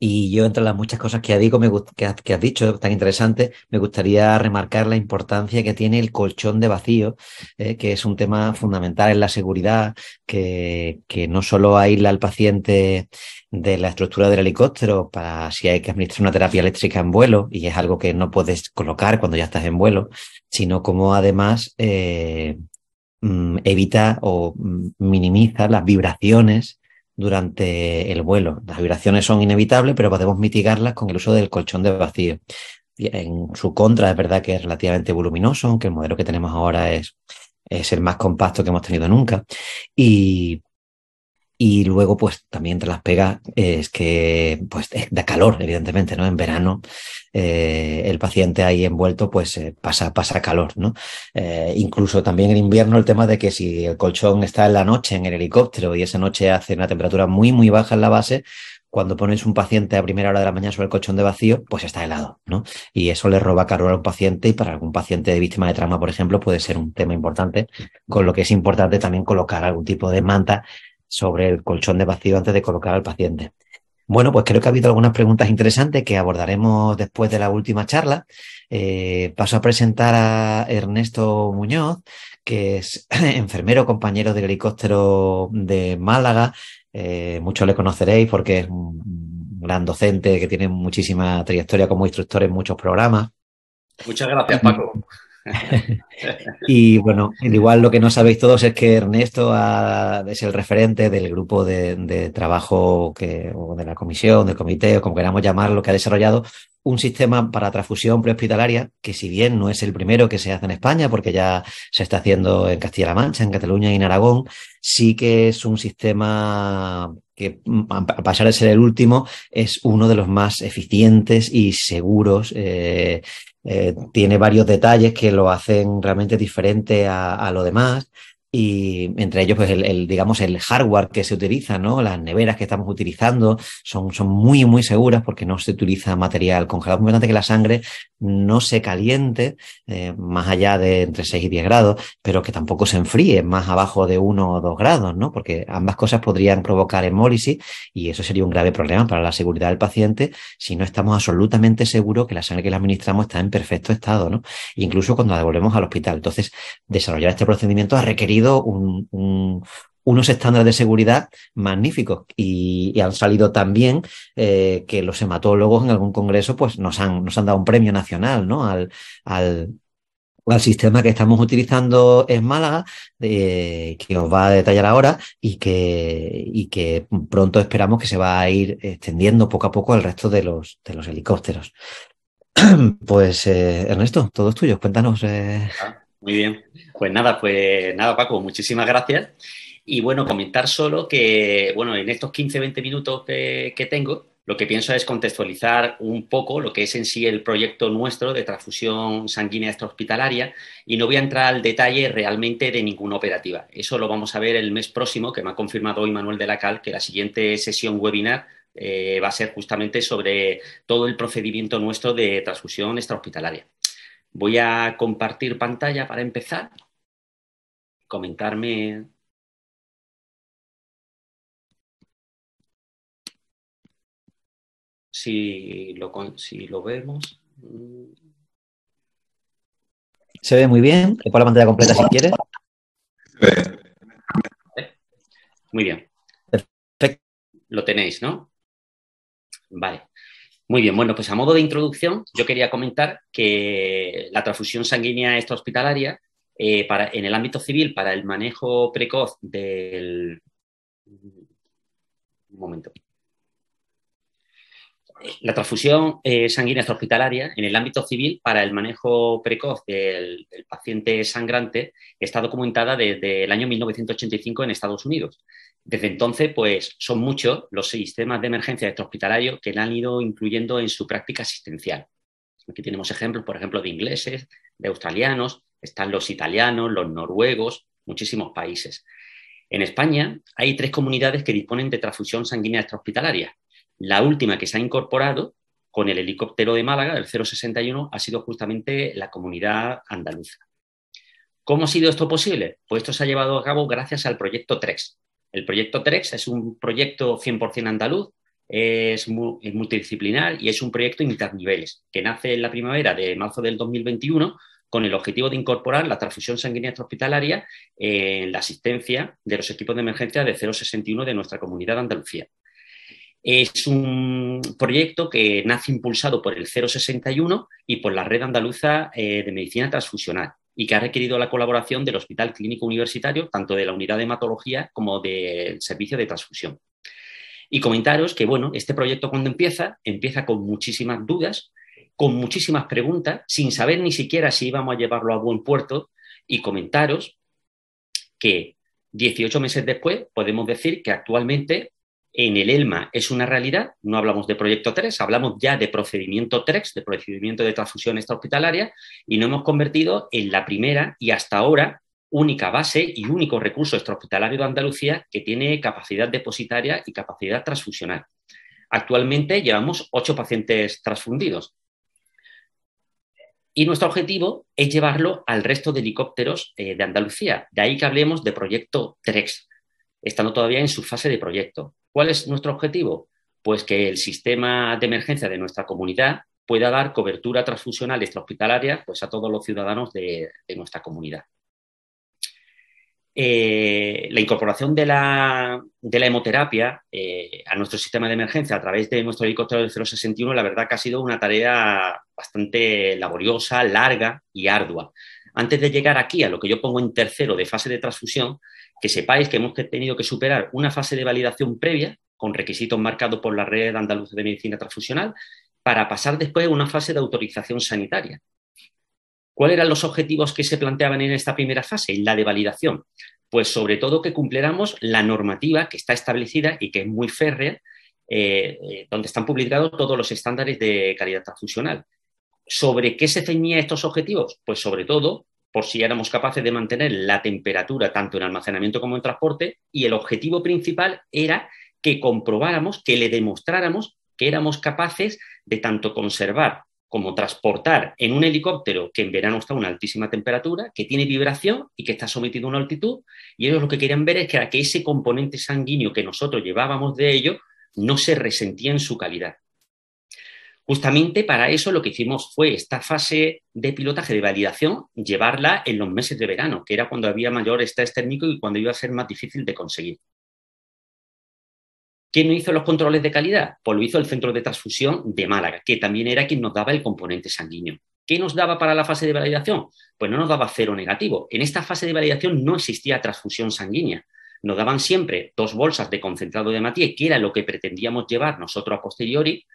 Y yo, entre las muchas cosas que, digo, me, que, has, que has dicho, tan interesante, me gustaría remarcar la importancia que tiene el colchón de vacío, eh, que es un tema fundamental en la seguridad, que, que no solo aísla al paciente de la estructura del helicóptero para si hay que administrar una terapia eléctrica en vuelo, y es algo que no puedes colocar cuando ya estás en vuelo, sino como además eh, mm, evita o mm, minimiza las vibraciones durante el vuelo. Las vibraciones son inevitables, pero podemos mitigarlas con el uso del colchón de vacío. En su contra, es verdad que es relativamente voluminoso, aunque el modelo que tenemos ahora es, es el más compacto que hemos tenido nunca. Y y luego, pues también entre las pegas es que pues da calor, evidentemente, ¿no? En verano eh, el paciente ahí envuelto, pues eh, pasa, pasa calor, ¿no? Eh, incluso también en invierno el tema de que si el colchón está en la noche en el helicóptero y esa noche hace una temperatura muy, muy baja en la base, cuando pones un paciente a primera hora de la mañana sobre el colchón de vacío, pues está helado, ¿no? Y eso le roba calor a un paciente y para algún paciente de víctima de trauma, por ejemplo, puede ser un tema importante, con lo que es importante también colocar algún tipo de manta sobre el colchón de vacío antes de colocar al paciente. Bueno, pues creo que ha habido algunas preguntas interesantes que abordaremos después de la última charla. Eh, paso a presentar a Ernesto Muñoz, que es enfermero compañero del helicóptero de Málaga. Eh, muchos le conoceréis porque es un gran docente que tiene muchísima trayectoria como instructor en muchos programas. Muchas gracias, Paco. y bueno, igual lo que no sabéis todos es que Ernesto es el referente del grupo de, trabajo que, o de la comisión, del comité, o como queramos llamarlo, que ha desarrollado un sistema para transfusión prehospitalaria que si bien no es el primero que se hace en España, porque ya se está haciendo en Castilla-La Mancha, en Cataluña y en Aragón, sí que es un sistema que a pasar de ser el último, es uno de los más eficientes y seguros eh, eh, tiene varios detalles que lo hacen realmente diferente a, lo demás y entre ellos, pues el, digamos, el hardware que se utiliza, ¿no? Las neveras que estamos utilizando son, son muy, muy seguras porque no se utiliza material congelado. Es importante que la sangre no se caliente eh, más allá de entre 6 y 10 grados, pero que tampoco se enfríe más abajo de 1 o 2 grados, ¿no? Porque ambas cosas podrían provocar hemólisis y eso sería un grave problema para la seguridad del paciente si no estamos absolutamente seguros que la sangre que le administramos está en perfecto estado, ¿no? Incluso cuando la devolvemos al hospital. Entonces, desarrollar este procedimiento ha requerido un, unos estándares de seguridad magníficos y, han salido también eh, que los hematólogos en algún congreso pues nos han, nos han dado un premio nacional ¿no? al, al, sistema que estamos utilizando en Málaga, que os va a detallar ahora y que, y que pronto esperamos que se va a ir extendiendo poco a poco al resto de los, de los helicópteros. Pues eh, Ernesto, todo es tuyo, cuéntanos. Eh. Ah, muy bien, pues nada, pues nada Paco, muchísimas gracias. Y bueno, comentar solo que, bueno, en estos 15-20 minutos que, tengo, lo que pienso es contextualizar un poco lo que es en sí el proyecto nuestro de transfusión sanguínea extrahospitalaria y no voy a entrar al detalle realmente de ninguna operativa. Eso lo vamos a ver el mes próximo, que me ha confirmado hoy Manuel de la Cal, que la siguiente sesión webinar eh, va a ser justamente sobre todo el procedimiento nuestro de transfusión extrahospitalaria. Voy a compartir pantalla para empezar. Comentarme si lo, si lo vemos. Se ve muy bien. Te pongo la pantalla completa si quieres. Muy bien. Perfecto. Lo tenéis, ¿no? Vale. Muy bien, bueno, pues a modo de introducción, yo quería comentar que la transfusión sanguínea extrahospitalaria eh, en el ámbito civil para el manejo precoz del... Momento la transfusión eh, sanguínea extrahospitalaria en el ámbito civil para el manejo precoz del, paciente sangrante está documentada desde el año 1985 en Estados Unidos. Desde entonces, pues son muchos los sistemas de emergencia extrahospitalarios que la han ido incluyendo en su práctica asistencial. Aquí tenemos ejemplos, por ejemplo, de ingleses, de australianos, están los italianos, los noruegos, muchísimos países. En España hay tres comunidades que disponen de transfusión sanguínea extrahospitalaria, la última que se ha incorporado con el helicóptero de Málaga, el 061, ha sido justamente la comunidad andaluza. ¿Cómo ha sido esto posible? Pues esto se ha llevado a cabo gracias al proyecto TREX. El proyecto TREX es un proyecto 100% andaluz, es, multidisciplinar y es un proyecto interniveles que nace en la primavera de marzo del 2021 con el objetivo de incorporar la transfusión sanguínea hospitalaria en la asistencia de los equipos de emergencia de 061 de nuestra comunidad Andalucía. Es un proyecto que nace impulsado por el 061 y por la Red Andaluza eh, de Medicina Transfusional y que ha requerido la colaboración del Hospital Clínico Universitario, tanto de la unidad de hematología como del servicio de transfusión. Y comentaros que, bueno, este proyecto cuando empieza, empieza con muchísimas dudas, con muchísimas preguntas, sin saber ni siquiera si íbamos a llevarlo a buen puerto, y comentaros que 18 meses después podemos decir que actualmente en el ELMA es una realidad, no hablamos de proyecto 3, hablamos ya de procedimiento 3, de procedimiento de transfusión extrahospitalaria, y nos hemos convertido en la primera y hasta ahora única base y único recurso extrahospitalario de Andalucía que tiene capacidad depositaria y capacidad transfusional. Actualmente llevamos ocho pacientes transfundidos. Y nuestro objetivo es llevarlo al resto de helicópteros eh, de Andalucía. De ahí que hablemos de proyecto TREX, estando todavía en su fase de proyecto. ¿Cuál es nuestro objetivo? Pues que el sistema de emergencia de nuestra comunidad pueda dar cobertura transfusional extrahospitalaria pues, a todos los ciudadanos de, nuestra comunidad. Eh, la incorporación de la, hemoterapia eh, a nuestro sistema de emergencia a través de nuestro helicóptero del 061, la verdad ha sido una tarea bastante laboriosa, larga y ardua. Antes de llegar aquí a lo que yo pongo en tercero de fase de transfusión, que sepáis que hemos tenido que superar una fase de validación previa con requisitos marcados por la Red Andaluza de Medicina Transfusional para pasar después a una fase de autorización sanitaria. ¿Cuáles eran los objetivos que se planteaban en esta primera fase, la de validación? Pues sobre todo que cumpliéramos la normativa que está establecida y que es muy férrea, eh, eh, donde están publicados todos los estándares de calidad transfusional. ¿Sobre qué se ceñía estos objetivos? Pues sobre todo por si éramos capaces de mantener la temperatura tanto en almacenamiento como en transporte y el objetivo principal era que comprobáramos, que le demostráramos que éramos capaces de tanto conservar como transportar en un helicóptero que en verano está a una altísima temperatura, que tiene vibración y que está sometido a una altitud, y ellos lo que querían ver es que, que ese componente sanguíneo que nosotros llevábamos de ello no se resentía en su calidad. Justamente para eso lo que hicimos fue esta fase de pilotaje de validación, llevarla en los meses de verano, que era cuando había mayor estrés térmico y cuando iba a ser más difícil de conseguir. ¿Quién no hizo los controles de calidad? Pues lo hizo el Centro de Transfusión de Málaga, que también era quien nos daba el componente sanguíneo. ¿Qué nos daba para la fase de validación? Pues no nos daba cero negativo. En esta fase de validación no existía transfusión sanguínea. Nos daban siempre dos bolsas de concentrado de Matías, que era lo que pretendíamos llevar nosotros a posteriori,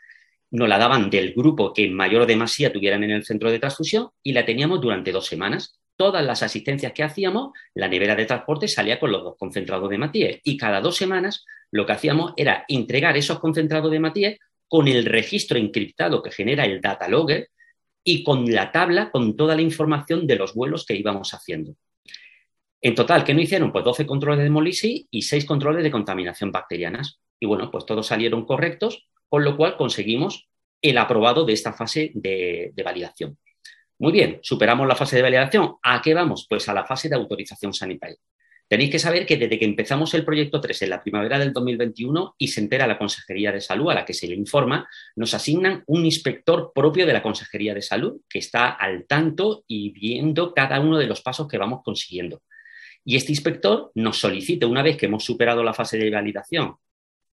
nos la daban del grupo que mayor demasía tuvieran en el centro de transfusión y la teníamos durante dos semanas. todas las asistencias que hacíamos, la nevera de transporte salía con los dos concentrados de Matías y cada dos semanas lo que hacíamos era entregar esos concentrados de Matías con el registro encriptado que genera el data logger y con la tabla con toda la información de los vuelos que íbamos haciendo. En total, ¿qué no hicieron? Pues 12 controles de hemolisis y 6 controles de contaminación bacterianas. Y bueno, pues todos salieron correctos, con lo cual conseguimos el aprobado de esta fase de, validación. Muy bien, superamos la fase de validación. ¿A qué vamos? Pues a la fase de autorización sanitaria. Tenéis que saber que desde que empezamos el proyecto 3 en la primavera del 2021 y se entera la Consejería de Salud a la que se le informa, nos asignan un inspector propio de la Consejería de Salud que está al tanto y viendo cada uno de los pasos que vamos consiguiendo. Y este inspector nos solicita, una vez que hemos superado la fase de validación,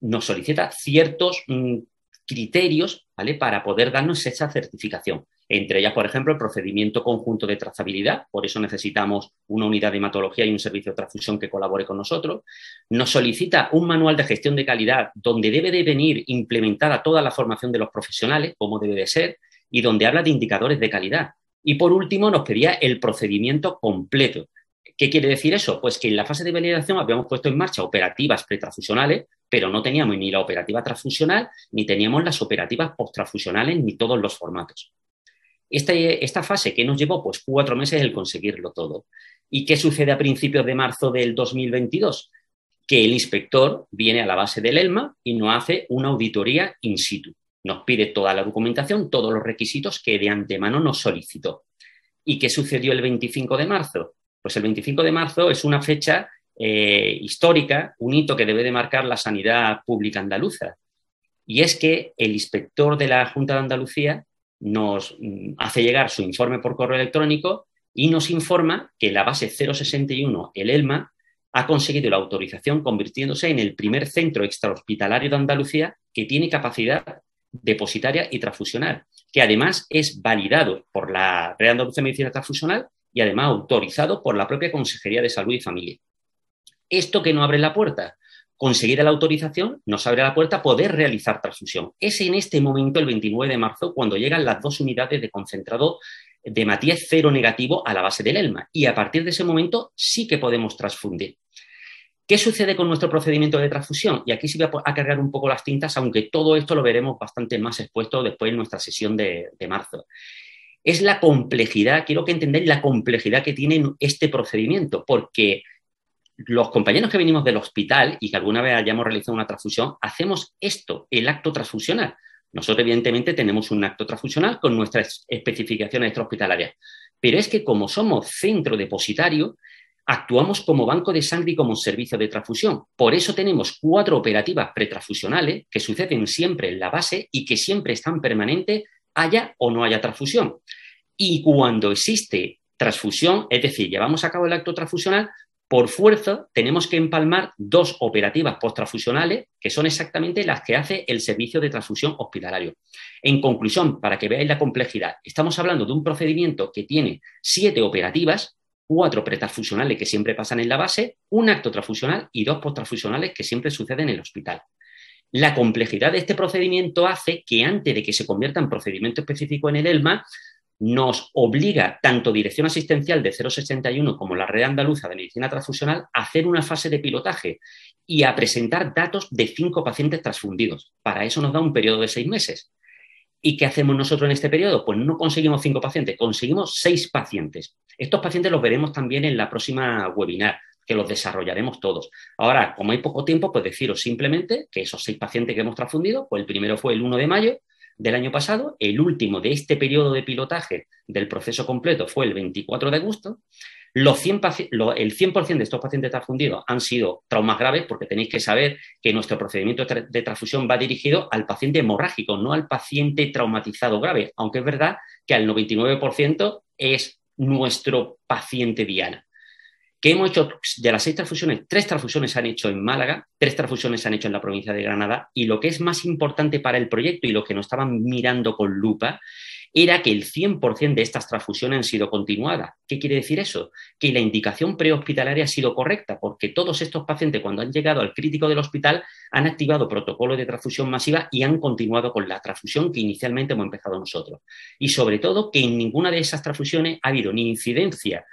nos solicita ciertos mm, criterios ¿vale? para poder darnos esa certificación. Entre ellas, por ejemplo, el procedimiento conjunto de trazabilidad, por eso necesitamos una unidad de hematología y un servicio de transfusión que colabore con nosotros. Nos solicita un manual de gestión de calidad donde debe de venir implementada toda la formación de los profesionales, como debe de ser, y donde habla de indicadores de calidad. Y por último, nos pedía el procedimiento completo. ¿Qué quiere decir eso? Pues que en la fase de validación habíamos puesto en marcha operativas pretransfusionales, pero no teníamos ni la operativa transfusional, ni teníamos las operativas posttransfusionales, ni todos los formatos. Este, esta fase que nos llevó pues cuatro meses el conseguirlo todo. ¿Y qué sucede a principios de marzo del 2022? Que el inspector viene a la base del ELMA y nos hace una auditoría in situ. Nos pide toda la documentación, todos los requisitos que de antemano nos solicitó. ¿Y qué sucedió el 25 de marzo? Pues el 25 de marzo es una fecha eh, histórica, un hito que debe de marcar la sanidad pública andaluza. Y es que el inspector de la Junta de Andalucía nos mm, hace llegar su informe por correo electrónico y nos informa que la base 061, el ELMA, ha conseguido la autorización convirtiéndose en el primer centro extrahospitalario de Andalucía que tiene capacidad depositaria y transfusional, que además es validado por la Real Andalucía de Medicina Transfusional y además autorizado por la propia Consejería de Salud y Familia. ¿Esto que no abre la puerta? Conseguir la autorización nos abre la puerta a poder realizar transfusión. Es en este momento, el 29 de marzo, cuando llegan las dos unidades de concentrado de Matías cero negativo a la base del ELMA. Y a partir de ese momento sí que podemos transfundir. ¿Qué sucede con nuestro procedimiento de transfusión? Y aquí sí voy a cargar un poco las tintas, aunque todo esto lo veremos bastante más expuesto después en nuestra sesión de, de marzo es la complejidad, quiero que entendáis la complejidad que tiene este procedimiento, porque los compañeros que venimos del hospital y que alguna vez hayamos realizado una transfusión, hacemos esto, el acto transfusional. Nosotros, evidentemente, tenemos un acto transfusional con nuestras especificaciones extrahospitalarias, pero es que como somos centro depositario, actuamos como banco de sangre y como servicio de transfusión. Por eso tenemos cuatro operativas pretransfusionales que suceden siempre en la base y que siempre están permanentes haya o no haya transfusión. Y cuando existe transfusión, es decir, llevamos a cabo el acto transfusional, por fuerza tenemos que empalmar dos operativas posttransfusionales, que son exactamente las que hace el servicio de transfusión hospitalario. En conclusión, para que veáis la complejidad, estamos hablando de un procedimiento que tiene siete operativas, cuatro pretransfusionales que siempre pasan en la base, un acto transfusional y dos posttransfusionales que siempre suceden en el hospital. La complejidad de este procedimiento hace que antes de que se convierta en procedimiento específico en el ELMA, nos obliga tanto Dirección Asistencial de 061 como la Red Andaluza de Medicina Transfusional a hacer una fase de pilotaje y a presentar datos de cinco pacientes transfundidos. Para eso nos da un periodo de seis meses. ¿Y qué hacemos nosotros en este periodo? Pues no conseguimos cinco pacientes, conseguimos seis pacientes. Estos pacientes los veremos también en la próxima webinar que los desarrollaremos todos. Ahora, como hay poco tiempo, pues deciros simplemente que esos seis pacientes que hemos transfundido, pues el primero fue el 1 de mayo del año pasado, el último de este periodo de pilotaje del proceso completo fue el 24 de agosto. Los 100 el 100% de estos pacientes transfundidos han sido traumas graves porque tenéis que saber que nuestro procedimiento de transfusión va dirigido al paciente hemorrágico, no al paciente traumatizado grave, aunque es verdad que al 99% es nuestro paciente diana que hemos hecho de las seis transfusiones, tres transfusiones se han hecho en Málaga, tres transfusiones se han hecho en la provincia de Granada y lo que es más importante para el proyecto y lo que nos estaban mirando con lupa era que el 100% de estas transfusiones han sido continuadas. ¿Qué quiere decir eso? Que la indicación prehospitalaria ha sido correcta, porque todos estos pacientes, cuando han llegado al crítico del hospital, han activado protocolos de transfusión masiva y han continuado con la transfusión que inicialmente hemos empezado nosotros. Y sobre todo, que en ninguna de esas transfusiones ha habido ni incidencia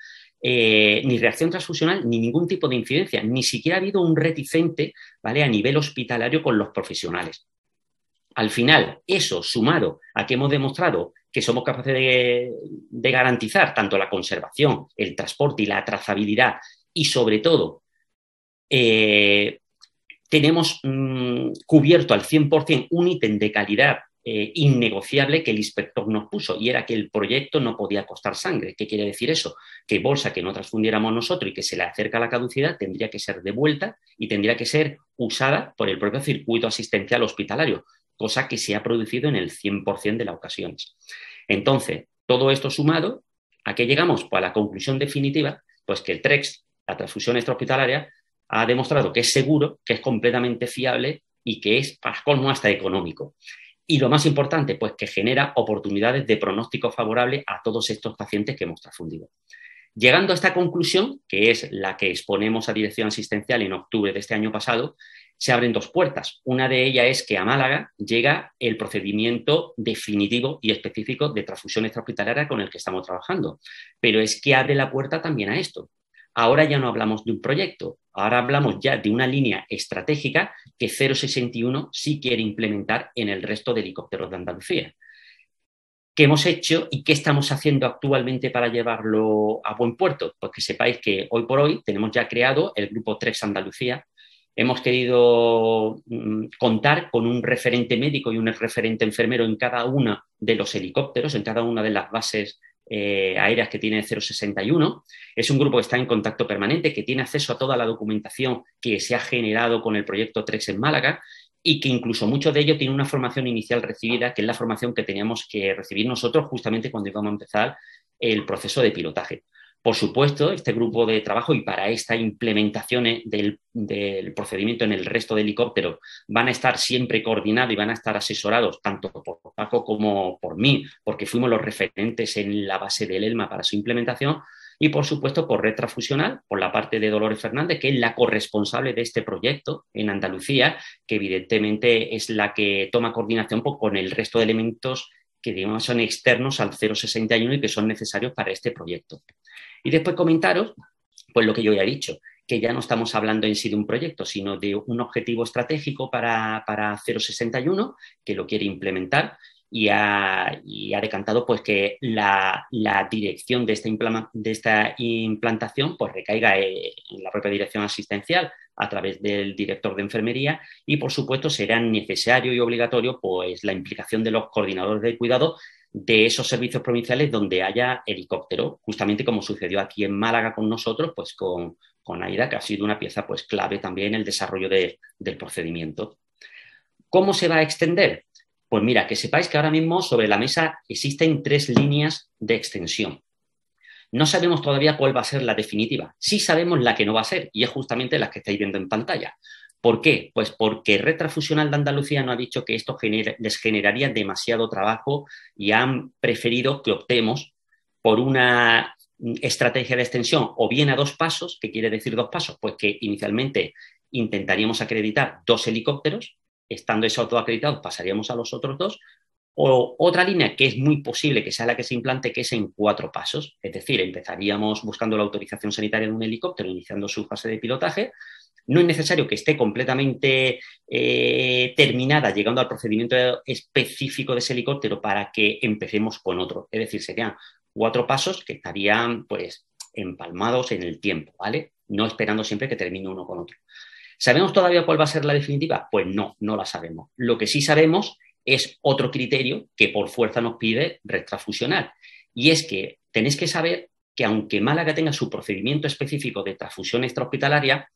eh, ni reacción transfusional ni ningún tipo de incidencia. Ni siquiera ha habido un reticente ¿vale? a nivel hospitalario con los profesionales. Al final, eso sumado a que hemos demostrado que somos capaces de, garantizar tanto la conservación, el transporte y la trazabilidad y sobre todo eh, tenemos mm, cubierto al 100% un ítem de calidad eh, innegociable que el inspector nos puso y era que el proyecto no podía costar sangre. ¿Qué quiere decir eso? Que bolsa que no transfundiéramos nosotros y que se le acerca la caducidad tendría que ser devuelta y tendría que ser usada por el propio circuito asistencial hospitalario, cosa que se ha producido en el 100% de las ocasiones. Entonces, todo esto sumado, ¿a qué llegamos? Pues a la conclusión definitiva, pues que el TREX, la transfusión extrahospitalaria, ha demostrado que es seguro, que es completamente fiable y que es, para colmo, hasta económico. Y lo más importante, pues que genera oportunidades de pronóstico favorable a todos estos pacientes que hemos transfundido. Llegando a esta conclusión, que es la que exponemos a dirección asistencial en octubre de este año pasado, se abren dos puertas. Una de ellas es que a Málaga llega el procedimiento definitivo y específico de transfusión extrahospitalaria con el que estamos trabajando. Pero es que abre la puerta también a esto. Ahora ya no hablamos de un proyecto, ahora hablamos ya de una línea estratégica que 061 sí quiere implementar en el resto de helicópteros de Andalucía. ¿Qué hemos hecho y qué estamos haciendo actualmente para llevarlo a buen puerto? Pues que sepáis que hoy por hoy tenemos ya creado el grupo 3 Andalucía. Hemos querido mm, contar con un referente médico y un referente enfermero en cada uno de los helicópteros, en cada una de las bases eh, aéreas que tiene 061. Es un grupo que está en contacto permanente, que tiene acceso a toda la documentación que se ha generado con el proyecto TREX en Málaga y que incluso muchos de ellos tienen una formación inicial recibida, que es la formación que teníamos que recibir nosotros justamente cuando íbamos a empezar el proceso de pilotaje. Por supuesto, este grupo de trabajo y para esta implementación del, procedimiento en el resto de helicópteros van a estar siempre coordinados y van a estar asesorados tanto por Paco como por mí, porque fuimos los referentes en la base del ELMA para su implementación, y por supuesto por Red Transfusional, por la parte de Dolores Fernández, que es la corresponsable de este proyecto en Andalucía, que evidentemente es la que toma coordinación con el resto de elementos que digamos son externos al 061 y que son necesarios para este proyecto. Y después comentaros, pues lo que yo ya he dicho, que ya no estamos hablando en sí de un proyecto, sino de un objetivo estratégico para, para 061 que lo quiere implementar. Y ha, decantado pues que la, dirección de esta, de esta, implantación pues recaiga en la propia dirección asistencial a través del director de enfermería. Y por supuesto será necesario y obligatorio pues la implicación de los coordinadores de cuidado de esos servicios provinciales donde haya helicóptero, justamente como sucedió aquí en Málaga con nosotros, pues con, con AIDA, que ha sido una pieza pues clave también en el desarrollo del procedimiento. ¿Cómo se va a extender? Pues mira, que sepáis que ahora mismo sobre la mesa existen tres líneas de extensión. No sabemos todavía cuál va a ser la definitiva. Sí sabemos la que no va a ser y es justamente la que estáis viendo en pantalla. ¿Por qué? Pues porque Retrafusional de Andalucía no ha dicho que esto les generaría demasiado trabajo y han preferido que optemos por una estrategia de extensión o bien a dos pasos, ¿qué quiere decir dos pasos? Pues que inicialmente intentaríamos acreditar dos helicópteros, estando esos dos acreditados pasaríamos a los otros dos, o otra línea que es muy posible que sea la que se implante, que es en cuatro pasos, es decir, empezaríamos buscando la autorización sanitaria de un helicóptero, iniciando su fase de pilotaje, no es necesario que esté completamente eh, terminada, llegando al procedimiento específico de ese helicóptero para que empecemos con otro. Es decir, serían cuatro pasos que estarían pues empalmados en el tiempo, ¿vale? No esperando siempre que termine uno con otro. ¿Sabemos todavía cuál va a ser la definitiva? Pues no, no la sabemos. Lo que sí sabemos es otro criterio que por fuerza nos pide red transfusional. Y es que tenéis que saber que aunque Málaga tenga su procedimiento específico de transfusión extrahospitalaria,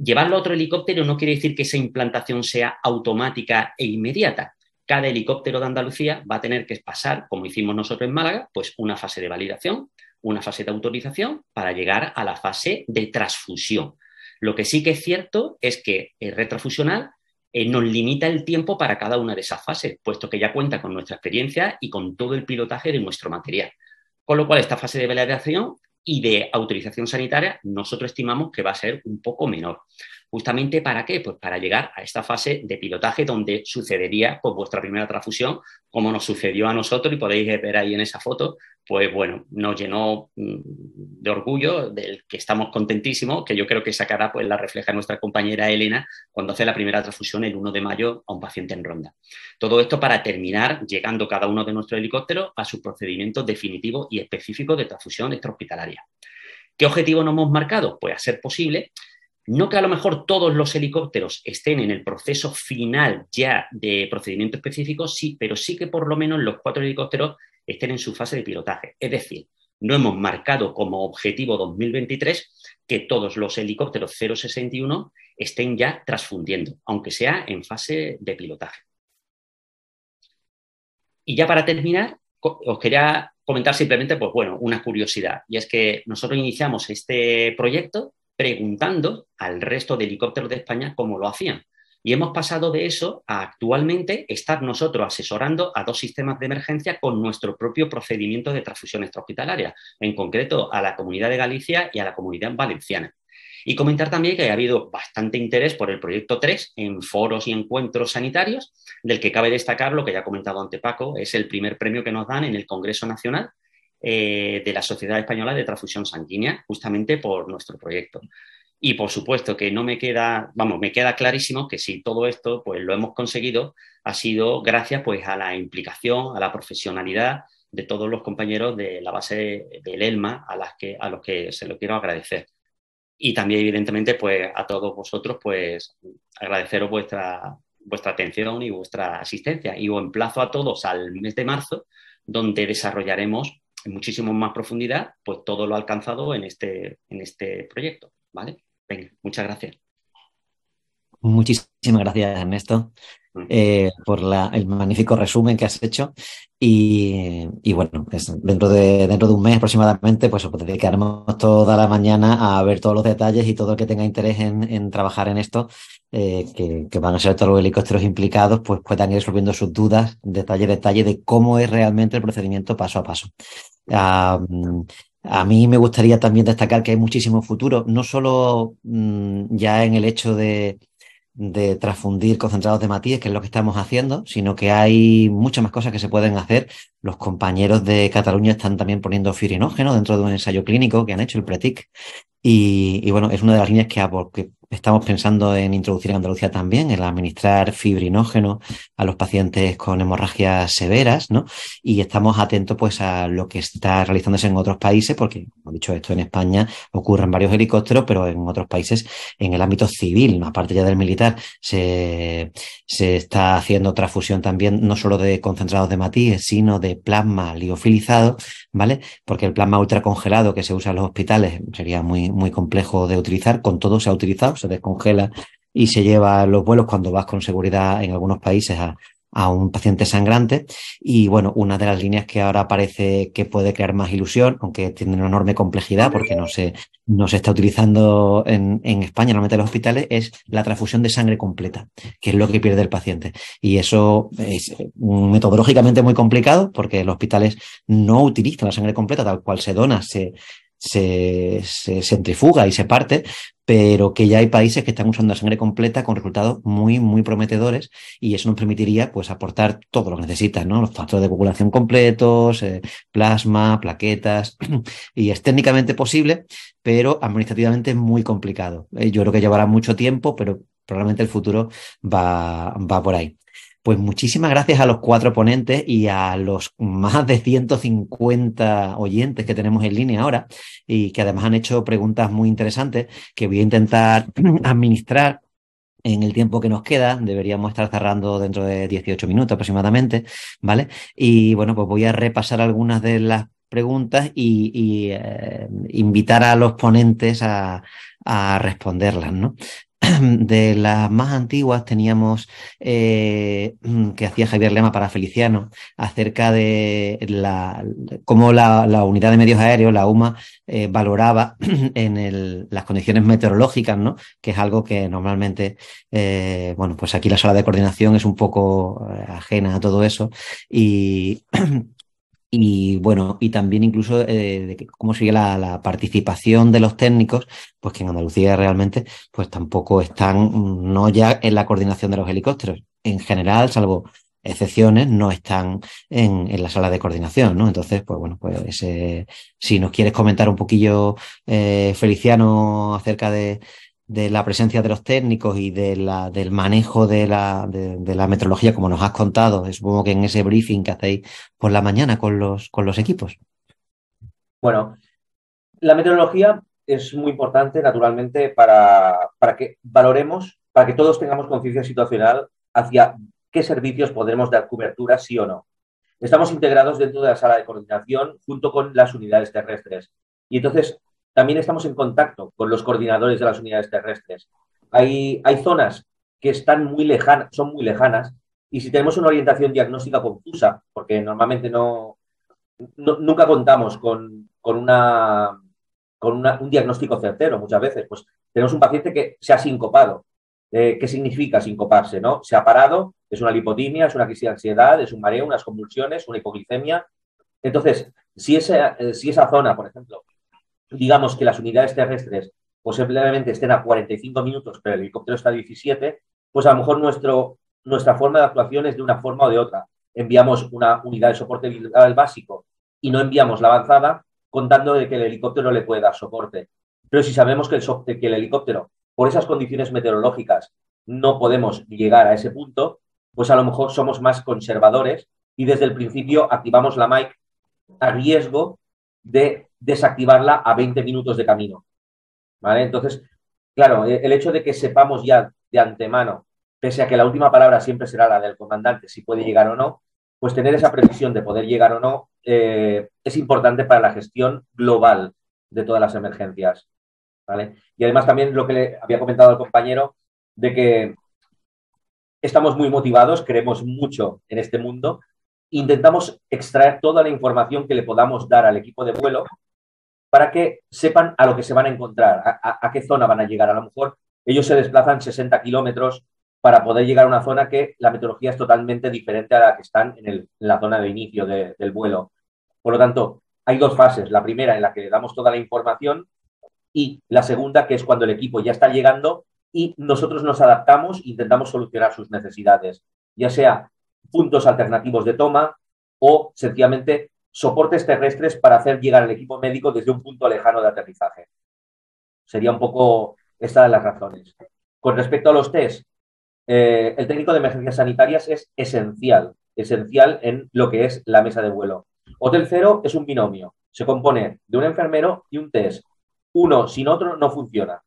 Llevarlo a otro helicóptero no quiere decir que esa implantación sea automática e inmediata. Cada helicóptero de Andalucía va a tener que pasar, como hicimos nosotros en Málaga, pues una fase de validación, una fase de autorización para llegar a la fase de transfusión. Lo que sí que es cierto es que el retrofusional eh, nos limita el tiempo para cada una de esas fases, puesto que ya cuenta con nuestra experiencia y con todo el pilotaje de nuestro material. Con lo cual, esta fase de validación y de autorización sanitaria nosotros estimamos que va a ser un poco menor. ¿Justamente para qué? Pues para llegar a esta fase de pilotaje donde sucedería pues, vuestra primera transfusión, como nos sucedió a nosotros, y podéis ver ahí en esa foto, pues bueno, nos llenó mm, de orgullo, del que estamos contentísimos, que yo creo que esa cara pues la refleja nuestra compañera Elena cuando hace la primera transfusión el 1 de mayo a un paciente en ronda. Todo esto para terminar llegando cada uno de nuestros helicópteros a su procedimiento definitivo y específico de transfusión extrahospitalaria. ¿Qué objetivo nos hemos marcado? Pues a ser posible no que a lo mejor todos los helicópteros estén en el proceso final ya de procedimiento específico, sí, pero sí que por lo menos los cuatro helicópteros estén en su fase de pilotaje. Es decir, no hemos marcado como objetivo 2023 que todos los helicópteros 061 estén ya transfundiendo, aunque sea en fase de pilotaje. Y ya para terminar, os quería comentar simplemente, pues bueno, una curiosidad, y es que nosotros iniciamos este proyecto preguntando al resto de helicópteros de España cómo lo hacían. Y hemos pasado de eso a actualmente estar nosotros asesorando a dos sistemas de emergencia con nuestro propio procedimiento de transfusión extrahospitalaria, en concreto a la Comunidad de Galicia y a la Comunidad Valenciana. Y comentar también que ha habido bastante interés por el proyecto 3 en foros y encuentros sanitarios, del que cabe destacar lo que ya ha comentado ante Paco, es el primer premio que nos dan en el Congreso Nacional eh, de la Sociedad Española de Transfusión Sanguínea, justamente por nuestro proyecto. Y por supuesto que no me queda, vamos, me queda clarísimo que si todo esto pues lo hemos conseguido ha sido gracias pues a la implicación, a la profesionalidad de todos los compañeros de la base del ELMA a, las que, a los que se lo quiero agradecer. Y también evidentemente pues a todos vosotros pues agradeceros vuestra, vuestra atención y vuestra asistencia. Y os emplazo a todos al mes de marzo donde desarrollaremos en muchísimo más profundidad, pues todo lo alcanzado en este, en este proyecto. ¿Vale? Venga, muchas gracias. Muchísimas gracias, Ernesto, eh, por el magnífico resumen que has hecho. Y, bueno, dentro, de, dentro de un mes aproximadamente, pues os dedicaremos toda la mañana a ver todos los detalles y todo el que tenga interés en, trabajar en esto, eh, que, van a ser todos los helicópteros implicados, pues puedan ir resolviendo sus dudas, detalle a detalle de cómo es realmente el procedimiento paso a paso. A mí me gustaría también destacar que hay muchísimo futuro, no solo mm, ya en el hecho de, de transfundir concentrados de matías, que es lo que estamos haciendo, sino que hay muchas más cosas que se pueden hacer. Los compañeros de Cataluña están también poniendo firinógeno dentro de un ensayo clínico que han hecho, el PRETIC. Y, bueno, es una de las líneas que, que Estamos pensando en introducir en Andalucía también, el administrar fibrinógeno a los pacientes con hemorragias severas, ¿no? Y estamos atentos pues a lo que está realizándose en otros países, porque, como he dicho, esto en España ocurre en varios helicópteros, pero en otros países, en el ámbito civil, aparte ya del militar, se, se está haciendo transfusión también, no solo de concentrados de matíes, sino de plasma liofilizado, ¿vale? Porque el plasma ultracongelado que se usa en los hospitales sería muy, muy complejo de utilizar, con todo se ha utilizado se descongela y se lleva los vuelos cuando vas con seguridad en algunos países a, un paciente sangrante. Y bueno, una de las líneas que ahora parece que puede crear más ilusión, aunque tiene una enorme complejidad porque no se, no se está utilizando en, en España, normalmente en los hospitales, es la transfusión de sangre completa, que es lo que pierde el paciente. Y eso es metodológicamente muy complicado porque los hospitales no utilizan la sangre completa tal cual se dona, se, se, se, centrifuga y se parte, pero que ya hay países que están usando sangre completa con resultados muy, muy prometedores y eso nos permitiría pues aportar todo lo que necesitan, ¿no? Los factores de coagulación completos, eh, plasma, plaquetas, y es técnicamente posible, pero administrativamente muy complicado. Eh, yo creo que llevará mucho tiempo, pero probablemente el futuro va, va por ahí. Pues muchísimas gracias a los cuatro ponentes y a los más de 150 oyentes que tenemos en línea ahora y que además han hecho preguntas muy interesantes que voy a intentar administrar en el tiempo que nos queda, deberíamos estar cerrando dentro de 18 minutos aproximadamente, ¿vale? Y bueno, pues voy a repasar algunas de las preguntas y, eh, invitar a los ponentes a, a responderlas, ¿no? de las más antiguas teníamos eh, que hacía Javier Lema para Feliciano acerca de la, cómo la, unidad de medios aéreos, la UMA, eh, valoraba en las condiciones meteorológicas, ¿no? que es algo que normalmente, eh, bueno, pues aquí la sala de coordinación es un poco ajena a todo eso y y bueno, y también incluso eh, de cómo sigue la, la, participación de los técnicos, pues que en Andalucía realmente pues tampoco están, mm, no ya en la coordinación de los helicópteros, en general, salvo excepciones, no están en, en la sala de coordinación, ¿no? Entonces, pues bueno, pues eh, si nos quieres comentar un poquillo, eh, Feliciano, acerca de, de la presencia de los técnicos y de la, del manejo de la, de, la metrología, como nos has contado, supongo que en ese briefing que hacéis por la mañana con los, con los equipos. Bueno, la meteorología es muy importante, naturalmente, para, para que valoremos, para que todos tengamos conciencia situacional hacia qué servicios podremos dar cobertura, sí o no. Estamos integrados dentro de la sala de coordinación junto con las unidades terrestres. Y entonces también estamos en contacto con los coordinadores de las unidades terrestres. Hay, hay zonas que están muy lejanas, son muy lejanas, y si tenemos una orientación diagnóstica confusa, porque normalmente no, nunca contamos con, con, una, con una, un diagnóstico certero muchas veces, pues tenemos un paciente que se ha sincopado. Eh, ¿Qué significa sincoparse? ¿no? Se ha parado, es una lipotimia, es una crisis de ansiedad, es un mareo, unas convulsiones, una hipoglicemia. Entonces, si eh, si esa zona, por ejemplo, digamos que las unidades terrestres posiblemente estén a 45 minutos, pero el helicóptero está a 17, pues a lo mejor nuestro, nuestra forma de actuación es de una forma o de otra. Enviamos una unidad de soporte vital básico y no enviamos la avanzada contando de que el helicóptero le puede dar soporte. Pero si sabemos que el, que el helicóptero, por esas condiciones meteorológicas, no podemos llegar a ese punto, pues a lo mejor somos más conservadores y desde el principio activamos la mic a riesgo de desactivarla a 20 minutos de camino. ¿Vale? Entonces, claro, e, el hecho de que sepamos ya de antemano, pese a que la última palabra siempre será la del comandante, si puede llegar o no, pues tener esa previsión de poder llegar o no eh, es importante para la gestión global de todas las emergencias. ¿vale? Y además también lo que le había comentado al compañero, de que estamos muy motivados, creemos mucho en este mundo, intentamos extraer toda la información que le podamos dar al equipo de vuelo para que sepan a lo que se van a encontrar, a, qué zona van a llegar. A lo mejor ellos se desplazan 60 kilómetros para poder llegar a una zona que la metodología es totalmente diferente a la que están en, la zona de inicio de, del vuelo. Por lo tanto, hay dos fases. La primera en la que damos toda la información y la segunda que es cuando el equipo ya está llegando y nosotros nos adaptamos e intentamos solucionar sus necesidades, ya sea puntos alternativos de toma o sencillamente soportes terrestres para hacer llegar al equipo médico desde un punto lejano de aterrizaje. Sería un poco esta de las razones. Con respecto a los test, eh, el técnico de emergencias sanitarias es esencial, esencial en lo que es la mesa de vuelo. Hotel Cero es un binomio, se compone de un enfermero y un test. Uno sin otro no funciona.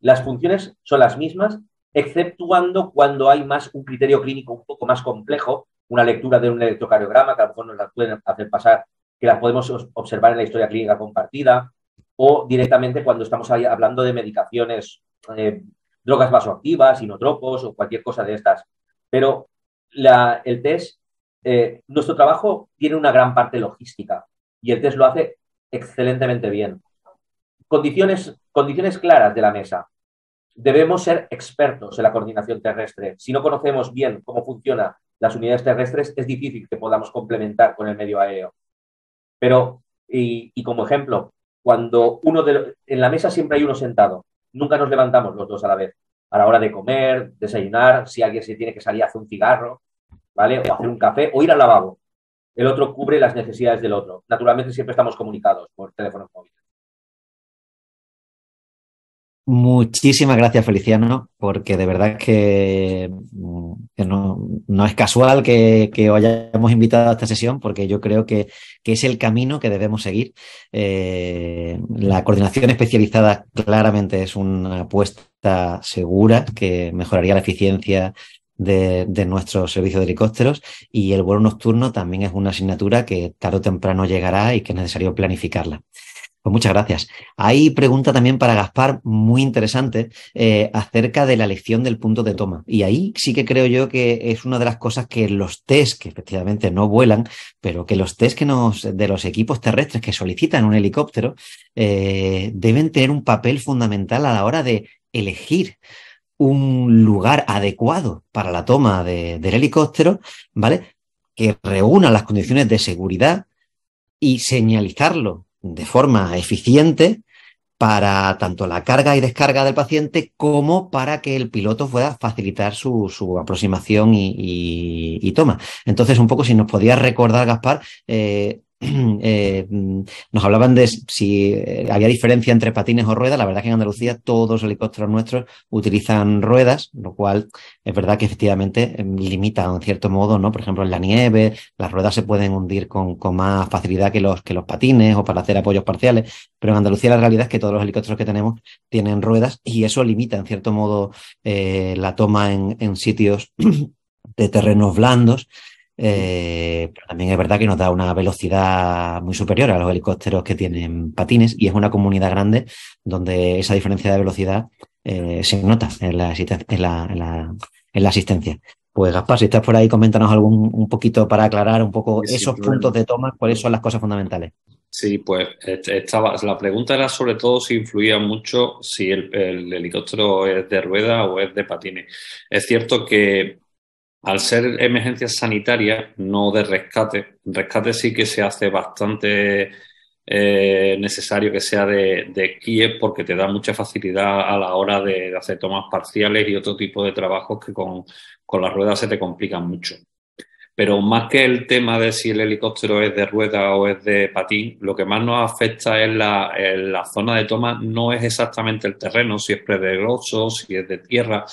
Las funciones son las mismas, exceptuando cuando hay más un criterio clínico un poco más complejo, una lectura de un electrocardiograma, que a lo mejor nos la pueden hacer pasar, que las podemos observar en la historia clínica compartida, o directamente cuando estamos hablando de medicaciones, eh, drogas vasoactivas, inotropos o cualquier cosa de estas. Pero el test, eh, nuestro trabajo tiene una gran parte logística y el test lo hace excelentemente bien. Condiciones, condiciones claras de la mesa. Debemos ser expertos en la coordinación terrestre. Si no conocemos bien cómo funcionan las unidades terrestres, es difícil que podamos complementar con el medio aéreo. Pero, y, como ejemplo, cuando uno de en la mesa siempre hay uno sentado, nunca nos levantamos los dos a la vez. A la hora de comer, desayunar, si alguien se tiene que salir a hacer un cigarro, ¿vale? O hacer un café o ir al lavabo. El otro cubre las necesidades del otro. Naturalmente siempre estamos comunicados por teléfonos móviles. Muchísimas gracias, Feliciano, porque de verdad que, que no, es casual que, os hayamos invitado a esta sesión, porque yo creo que, que es el camino que debemos seguir. Eh, la coordinación especializada claramente es una apuesta segura que mejoraría la eficiencia de, de nuestro servicio de helicópteros y el vuelo nocturno también es una asignatura que tarde o temprano llegará y que es necesario planificarla. Pues muchas gracias. Hay pregunta también para Gaspar, muy interesante, eh, acerca de la elección del punto de toma. Y ahí sí que creo yo que es una de las cosas que los test, que efectivamente no vuelan, pero que los test que nos, de los equipos terrestres que solicitan un helicóptero, eh, deben tener un papel fundamental a la hora de elegir un lugar adecuado para la toma de, del helicóptero, ¿vale? que reúna las condiciones de seguridad y señalizarlo de forma eficiente para tanto la carga y descarga del paciente como para que el piloto pueda facilitar su, su aproximación y, y, toma. Entonces, un poco si nos podías recordar, Gaspar, eh, eh, nos hablaban de si eh, había diferencia entre patines o ruedas. La verdad que en Andalucía todos los helicópteros nuestros utilizan ruedas, lo cual es verdad que efectivamente em, limita en cierto modo, ¿no? Por ejemplo, en la nieve, las ruedas se pueden hundir con, con más facilidad que los, que los patines o para hacer apoyos parciales, pero en Andalucía la realidad es que todos los helicópteros que tenemos tienen ruedas y eso limita en cierto modo eh, la toma en sitios de terrenos blandos eh, pero también es verdad que nos da una velocidad muy superior a los helicópteros que tienen patines y es una comunidad grande donde esa diferencia de velocidad eh, se nota en la, en, la, en, la, en la, asistencia. Pues Gaspar, si estás por ahí, coméntanos algún un poquito para aclarar un poco sí, esos puntos de toma, cuáles son las cosas fundamentales. Sí, pues estaba, la pregunta era sobre todo si influía mucho si el, el helicóptero es de rueda o es de patines. Es cierto que al ser emergencia sanitaria, no de rescate, rescate sí que se hace bastante eh, necesario que sea de, de, Kiev porque te da mucha facilidad a la hora de hacer tomas parciales y otro tipo de trabajos que con, con las ruedas se te complican mucho. Pero más que el tema de si el helicóptero es de rueda o es de patín, lo que más nos afecta es la, la zona de toma, no es exactamente el terreno, si es pedregoso, si es de tierra,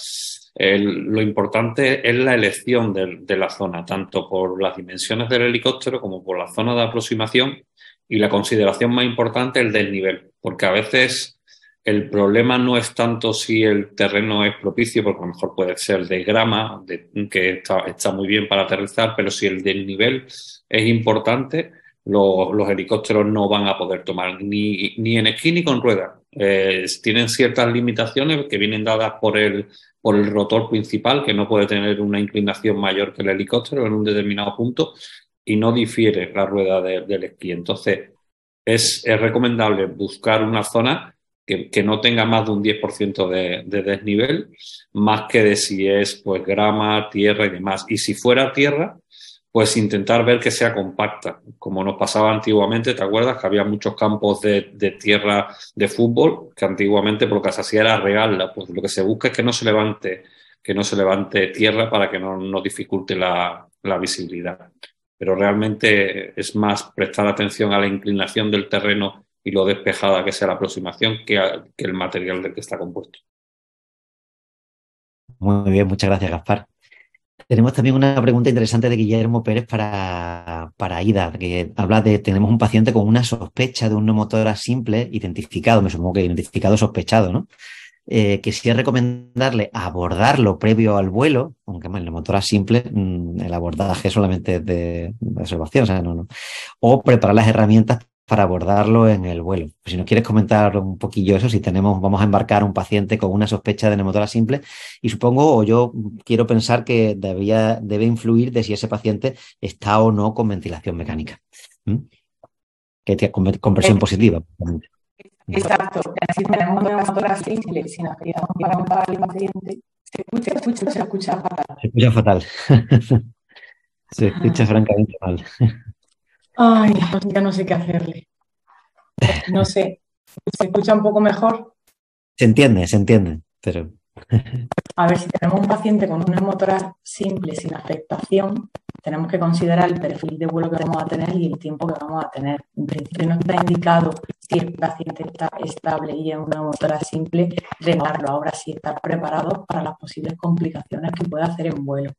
lo importante es la elección de, de, la zona, tanto por las dimensiones del helicóptero como por la zona de aproximación y la consideración más importante, el del nivel, porque a veces el problema no es tanto si el terreno es propicio, porque a lo mejor puede ser de grama, de, que está, está, muy bien para aterrizar, pero si el del nivel es importante, lo, los helicópteros no van a poder tomar ni, ni en esquí ni con ruedas. Eh, tienen ciertas limitaciones que vienen dadas por el, por el rotor principal, que no puede tener una inclinación mayor que el helicóptero en un determinado punto y no difiere la rueda de, del esquí. Entonces, es, es, recomendable buscar una zona que, que, no tenga más de un 10% de, de, desnivel, más que de si es pues grama, tierra y demás. Y si fuera tierra, pues intentar ver que sea compacta, como nos pasaba antiguamente, ¿te acuerdas? Que había muchos campos de, tierra de fútbol, que antiguamente por lo que se hacía era regarla, pues lo que se busca es que no se levante, que no se levante tierra para que no nos dificulte la, la visibilidad. Pero realmente es más prestar atención a la inclinación del terreno y lo despejada que sea la aproximación que, a, que el material del que está compuesto. Muy bien, muchas gracias, Gaspar. Tenemos también una pregunta interesante de Guillermo Pérez para, para Ida, que habla de tenemos un paciente con una sospecha de un neumotórax simple identificado, me supongo que identificado sospechado, ¿no? Eh, es recomendarle abordarlo previo al vuelo, aunque bueno, el neumotórax simple, mmm, el abordaje solamente de, de observación, o sea, no, no. O preparar las herramientas para abordarlo en el vuelo. Si nos quieres comentar un poquillo eso, si tenemos, vamos a embarcar un paciente con una sospecha de neumotora simple, y supongo, o yo quiero pensar que debía, debe influir de si ese paciente está o no con ventilación mecánica. ¿Mm? Que tiene conversión positiva. Exacto. Si tenemos una neumotora simple, si nos queríamos preguntar al paciente, se escucha, escucha, se escucha fatal. Se escucha fatal. se escucha francamente mal. Ay, ya no sé qué hacerle. No sé. ¿Se escucha un poco mejor? Se entiende, se entiende, pero. A ver, si tenemos un paciente con una motora simple sin afectación, tenemos que considerar el perfil de vuelo que vamos a tener y el tiempo que vamos a tener. En principio no está indicado si el paciente está estable y en una motora simple, drenarlo. Ahora sí estar preparados para las posibles complicaciones que puede hacer en vuelo.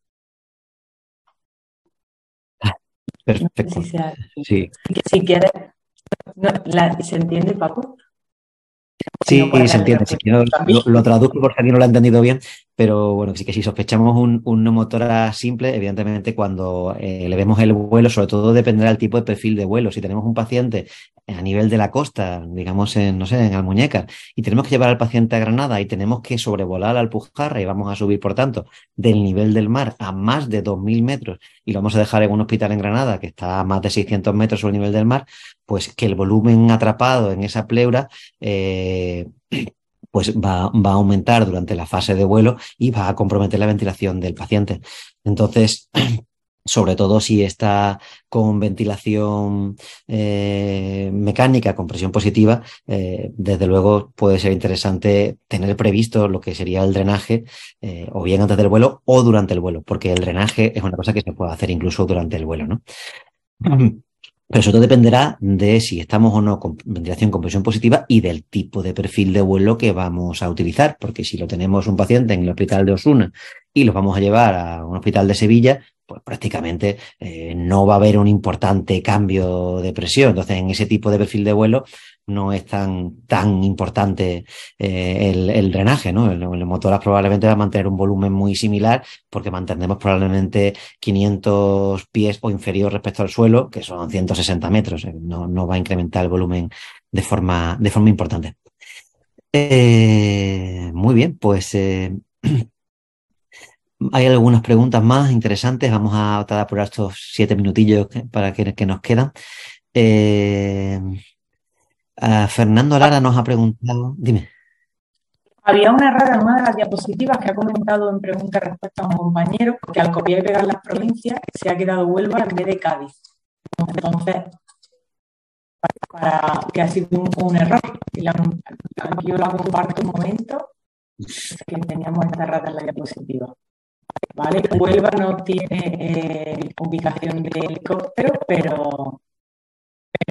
Perfecto. No sé si, sea, sí. si quieres, no, la, ¿se entiende, Paco? Sí, se entiende. Si quiero, lo, lo, traduzco porque alguien no lo ha entendido bien, pero bueno, sí que si sospechamos un, un motora simple, evidentemente cuando eh, le vemos el vuelo, sobre todo dependerá del tipo de perfil de vuelo. Si tenemos un paciente a nivel de la costa, digamos en, no sé, en Almuñécar, y tenemos que llevar al paciente a Granada y tenemos que sobrevolar al Alpujarra y vamos a subir, por tanto, del nivel del mar a más de 2.000 metros y lo vamos a dejar en un hospital en Granada que está a más de 600 metros sobre el nivel del mar, pues que el volumen atrapado en esa pleura eh, pues va, va, a aumentar durante la fase de vuelo y va a comprometer la ventilación del paciente. Entonces, sobre todo si está con ventilación eh, mecánica, con presión positiva, eh, desde luego puede ser interesante tener previsto lo que sería el drenaje, eh, o bien antes del vuelo o durante el vuelo, porque el drenaje es una cosa que se puede hacer incluso durante el vuelo, ¿no? Pero eso todo dependerá de si estamos o no con ventilación con presión positiva y del tipo de perfil de vuelo que vamos a utilizar, porque si lo tenemos un paciente en el hospital de Osuna y lo vamos a llevar a un hospital de Sevilla, pues prácticamente eh, no va a haber un importante cambio de presión. Entonces, en ese tipo de perfil de vuelo no es tan, tan importante eh, el, drenaje, ¿no? El, el, probablemente va a mantener un volumen muy similar porque mantenemos probablemente 500 pies o inferior respecto al suelo, que son 160 metros. Eh, no, no va a incrementar el volumen de forma, de forma importante. muy bien, pues Hay algunas preguntas más interesantes. Vamos a tratar de apurar estos siete minutillos para que, que nos quedan. Eh, Fernando Lara nos ha preguntado. Dime. Había una error en una de las diapositivas que ha comentado en pregunta respecto a un compañero, que al copiar y pegar las provincias se ha quedado Huelva en vez de Cádiz. Entonces, para, que ha sido un, error. yo la comparto un momento, que teníamos esta errata en la diapositiva. ¿Vale? Huelva no tiene eh, ubicación de helicóptero, pero,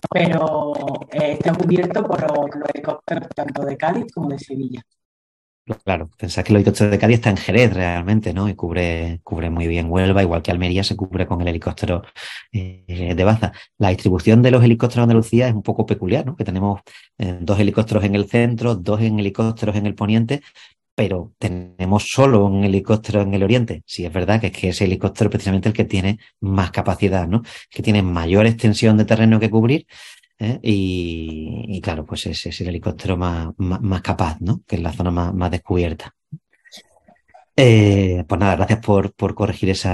pero eh, está cubierto por los, helicópteros tanto de Cádiz como de Sevilla. Claro, pensás que el helicóptero de Cádiz está en Jerez realmente, ¿no? Y cubre, cubre muy bien Huelva, igual que Almería se cubre con el helicóptero eh, de Baza. La distribución de los helicópteros de Andalucía es un poco peculiar, ¿no? Que tenemos dos helicópteros en el centro, dos en helicópteros en el poniente, pero tenemos solo un helicóptero en el oriente. Sí, es verdad que es que ese helicóptero es precisamente el que tiene más capacidad, ¿no? Que tiene mayor extensión de terreno que cubrir. ¿eh? Y, claro, pues ese es el helicóptero más, más, capaz, ¿no? Que es la zona más, descubierta. Eh, pues nada, gracias por, por corregir ese,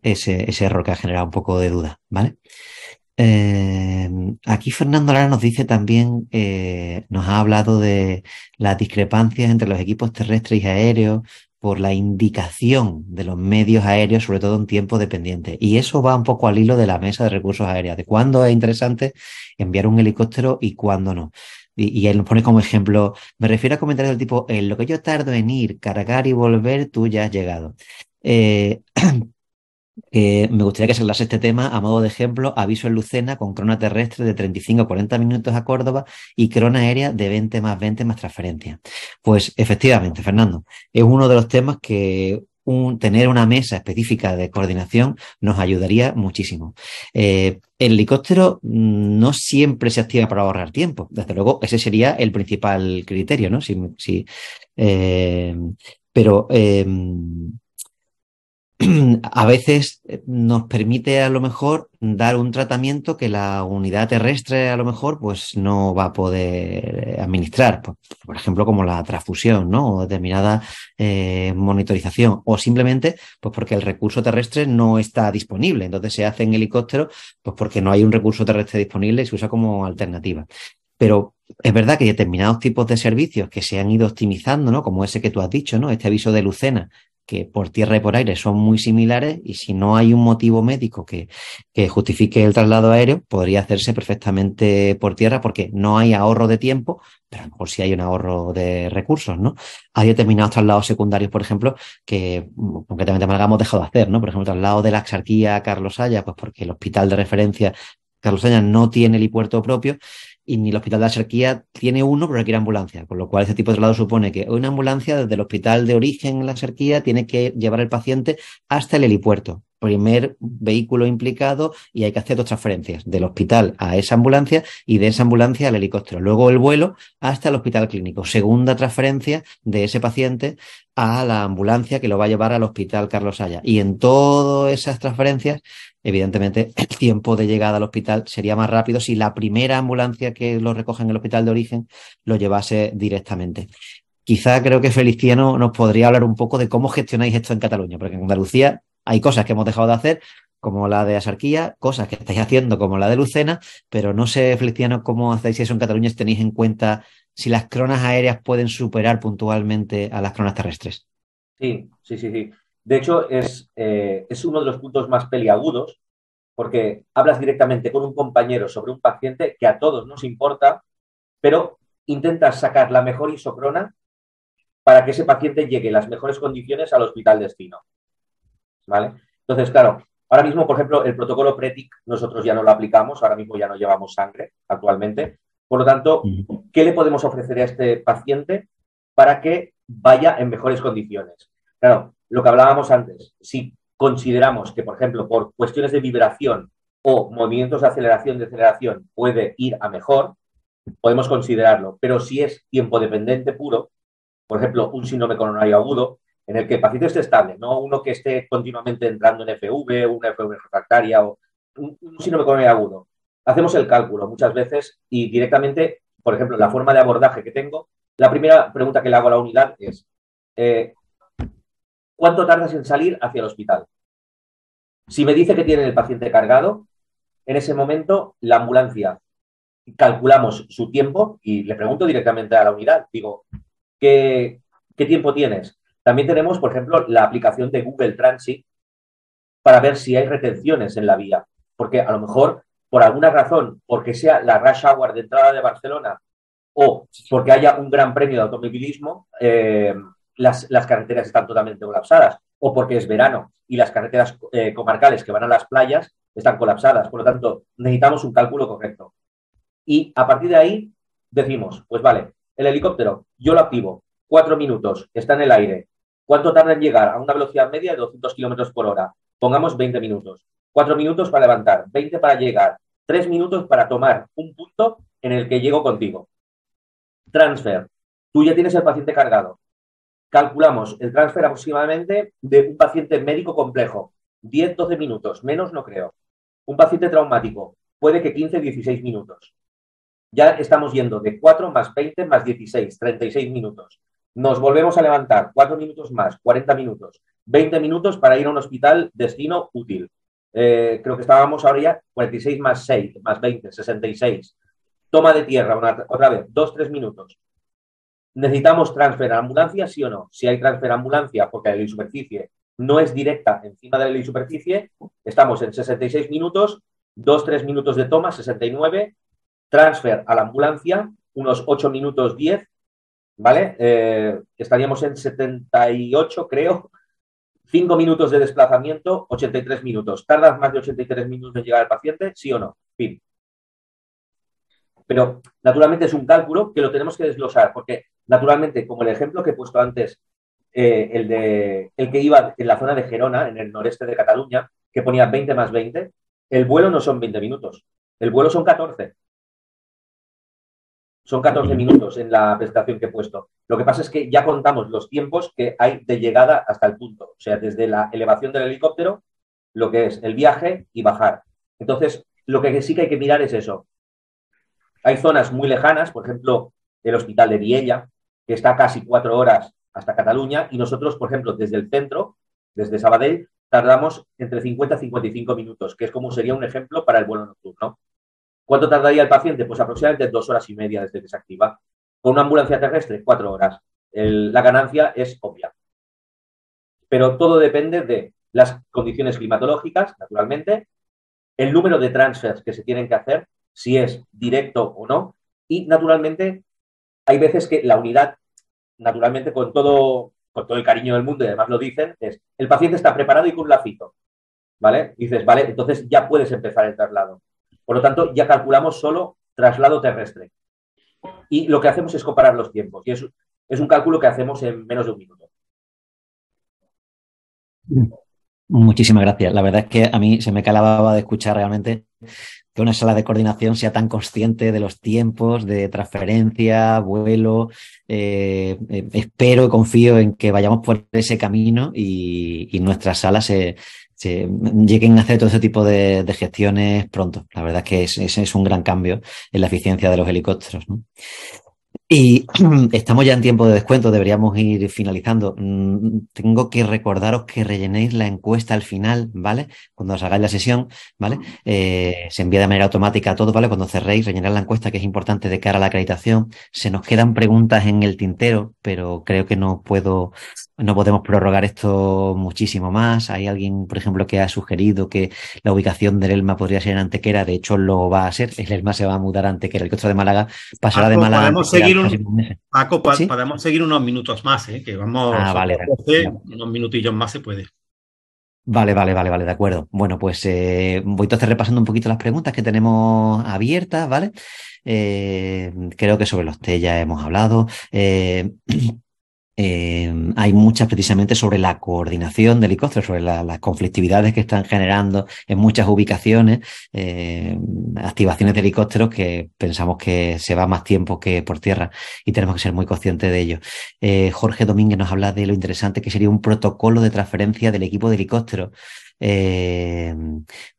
ese error que ha generado un poco de duda, ¿vale? Eh, aquí Fernando Lara nos dice también, eh, nos ha hablado de las discrepancias entre los equipos terrestres y aéreos por la indicación de los medios aéreos, sobre todo en tiempo dependiente. Y eso va un poco al hilo de la mesa de recursos aéreos, de cuándo es interesante enviar un helicóptero y cuándo no. Y, él nos pone como ejemplo, me refiero a comentarios del tipo, en lo que yo tardo en ir, cargar y volver, tú ya has llegado. Eh, me gustaría que se hablase este tema a modo de ejemplo, aviso en Lucena con crona terrestre de 35 a 40 minutos a Córdoba y crona aérea de 20 más 20 más transferencia. Pues efectivamente, Fernando, es uno de los temas que tener una mesa específica de coordinación nos ayudaría muchísimo. Eh, el helicóptero no siempre se activa para ahorrar tiempo. Desde luego, ese sería el principal criterio, ¿no? Si, eh, pero em, a veces eh, nos permite a lo mejor dar un tratamiento que la unidad terrestre a lo mejor pues no va a poder eh, administrar, por, ejemplo como la transfusión, ¿no? O determinada eh, monitorización, o simplemente pues porque el recurso terrestre no está disponible, entonces se hace en helicóptero pues porque no hay un recurso terrestre disponible y se usa como alternativa. Pero es verdad que determinados tipos de servicios que se han ido optimizando, ¿no? Como ese que tú has dicho, ¿no? Este aviso de Lucena, que por tierra y por aire son muy similares y si no hay un motivo médico que, que, justifique el traslado aéreo, podría hacerse perfectamente por tierra porque no hay ahorro de tiempo, pero a lo mejor sí hay un ahorro de recursos, ¿no? Hay determinados traslados secundarios, por ejemplo, que mm, concretamente Málaga hemos dejado de hacer, ¿no? Por ejemplo, traslado de la Axarquía a Carlos Haya, pues porque el hospital de referencia Carlos Haya no tiene helipuerto propio y ni el hospital de la Serquía tiene uno, pero requiere ambulancia, con lo cual ese tipo de traslado supone que una ambulancia desde el hospital de origen en la Serquía tiene que llevar al paciente hasta el helipuerto, primer vehículo implicado y hay que hacer dos transferencias del hospital a esa ambulancia y de esa ambulancia al helicóptero. Luego el vuelo hasta el hospital clínico. Segunda transferencia de ese paciente a la ambulancia que lo va a llevar al hospital Carlos Haya. Y en todas esas transferencias Evidentemente, el tiempo de llegada al hospital sería más rápido si la primera ambulancia que lo recoge en el hospital de origen lo llevase directamente. Quizá creo que Feliciano nos podría hablar un poco de cómo gestionáis esto en Cataluña, porque en Andalucía hay cosas que hemos dejado de hacer, como la de Asarquía, cosas que estáis haciendo como la de Lucena, pero no sé, Feliciano, cómo hacéis eso en Cataluña si tenéis en cuenta si las cronas aéreas pueden superar puntualmente a las cronas terrestres. Sí, sí, sí, sí. De hecho, es, eh, es uno de los puntos más peliagudos porque hablas directamente con un compañero sobre un paciente que a todos nos importa, pero intentas sacar la mejor isocrona para que ese paciente llegue en las mejores condiciones al hospital destino. ¿Vale? Entonces, claro, ahora mismo, por ejemplo, el protocolo PRETIC nosotros ya no lo aplicamos, ahora mismo ya no llevamos sangre actualmente. Por lo tanto, ¿qué le podemos ofrecer a este paciente para que vaya en mejores condiciones? Claro, lo que hablábamos antes, si consideramos que, por ejemplo, por cuestiones de vibración o movimientos de aceleración, de aceleración, puede ir a mejor, podemos considerarlo. Pero si es tiempo dependiente puro, por ejemplo, un síndrome coronario agudo, en el que el paciente esté estable, no uno que esté continuamente entrando en FV, una FV refractaria o un, síndrome coronario agudo. Hacemos el cálculo muchas veces y directamente, por ejemplo, la forma de abordaje que tengo, la primera pregunta que le hago a la unidad es, eh, ¿cuánto tardas en salir hacia el hospital? Si me dice que tiene el paciente cargado, en ese momento la ambulancia calculamos su tiempo y le pregunto directamente a la unidad, digo, ¿qué, tiempo tienes? También tenemos, por ejemplo, la aplicación de Google Transit para ver si hay retenciones en la vía, porque a lo mejor, por alguna razón, porque sea la rush hour de entrada de Barcelona o porque haya un gran premio de automovilismo, eh, las, carreteras están totalmente colapsadas, o porque es verano y las carreteras eh, comarcales que van a las playas están colapsadas. Por lo tanto, necesitamos un cálculo correcto. Y a partir de ahí decimos, pues vale, el helicóptero, yo lo activo, cuatro minutos, está en el aire. ¿Cuánto tarda en llegar a una velocidad media de 200 kilómetros por hora? Pongamos 20 minutos. Cuatro minutos para levantar, 20 para llegar, tres minutos para tomar un punto en el que llego contigo. Transfer. Tú ya tienes el paciente cargado. Calculamos el transfer aproximadamente de un paciente médico complejo. 10-12 minutos, menos no creo. Un paciente traumático, puede que 15-16 minutos. Ya estamos yendo de 4 más 20 más 16, 36 minutos. Nos volvemos a levantar 4 minutos más, 40 minutos, 20 minutos para ir a un hospital destino útil. Eh, creo que estábamos ahora ya 46 más 6, más 20, 66. Toma de tierra, otra vez, 2-3 minutos. ¿Necesitamos transfer a ambulancia, sí o no? Si hay transfer a ambulancia porque la superficie no es directa encima de la superficie, estamos en 66 minutos, 2-3 minutos de toma, 69, transfer a la ambulancia, unos 8 minutos 10, ¿vale? Eh, estaríamos en 78, creo. 5 minutos de desplazamiento, 83 minutos. ¿Tardas más de 83 minutos en llegar al paciente? ¿Sí o no? Fin. Pero naturalmente es un cálculo que lo tenemos que desglosar, porque naturalmente, como el ejemplo que he puesto antes, eh, el, de, el que iba en la zona de Gerona, en el noreste de Cataluña, que ponía 20 más 20, el vuelo no son 20 minutos, el vuelo son 14. Son 14 minutos en la presentación que he puesto. Lo que pasa es que ya contamos los tiempos que hay de llegada hasta el punto. O sea, desde la elevación del helicóptero, lo que es el viaje y bajar. Entonces, lo que sí que hay que mirar es eso. Hay zonas muy lejanas, por ejemplo, el hospital de Viella, que está casi cuatro horas hasta Cataluña, y nosotros, por ejemplo, desde el centro, desde Sabadell, tardamos entre 50 y 55 minutos, que es como sería un ejemplo para el vuelo nocturno. ¿Cuánto tardaría el paciente? Pues aproximadamente dos horas y media desde que se activa. Con una ambulancia terrestre, cuatro horas. la ganancia es obvia. Pero todo depende de las condiciones climatológicas, naturalmente, el número de transfers que se tienen que hacer, si es directo o no, y naturalmente hay veces que la unidad, naturalmente con todo, con todo el cariño del mundo, y además lo dicen, es el paciente está preparado y con un lacito. ¿Vale? dices, vale, entonces ya puedes empezar el traslado. Por lo tanto, ya calculamos solo traslado terrestre. Y lo que hacemos es comparar los tiempos. Y es, es un cálculo que hacemos en menos de un minuto. Muchísimas gracias. La verdad es que a mí se me calaba de escuchar realmente que una sala de coordinación sea tan consciente de los tiempos de transferencia, vuelo. Eh, eh, espero y confío en que vayamos por ese camino y, y nuestra sala se, lleguen a hacer todo ese tipo de, gestiones pronto. La verdad es que ese es, un gran cambio en la eficiencia de los helicópteros. Y estamos ya en tiempo de descuento, deberíamos ir finalizando. Mm, tengo que recordaros que rellenéis la encuesta al final, ¿vale? Cuando os hagáis la sesión, ¿vale? Eh, se envía de manera automática a todos, ¿vale? Cuando cerréis, rellenar la encuesta, que es importante de cara a la acreditación. Se nos quedan preguntas en el tintero, pero creo que no puedo, no podemos prorrogar esto muchísimo más. Hay alguien, por ejemplo, que ha sugerido que la ubicación del ELMA podría ser en Antequera. De hecho, lo va a ser. El ELMA se va a mudar a Antequera. El costo de Málaga pasará de Málaga. Podemos seguir Paco, podemos seguir unos minutos más, ¿eh? que vamos ah, vale, unos minutillos más se puede. Vale, vale, vale, vale, de acuerdo. Bueno, pues eh, voy entonces repasando un poquito las preguntas que tenemos abiertas, ¿vale? Eh, creo que sobre los T ya hemos hablado. Eh, Eh, hay muchas precisamente sobre la coordinación de helicópteros, sobre las conflictividades que están generando en muchas ubicaciones, eh, activaciones de helicópteros que pensamos que se va más tiempo que por tierra y tenemos que ser muy conscientes de ello. Eh, Jorge Domínguez nos habla de lo interesante que sería un protocolo de transferencia del equipo de helicópteros. Eh,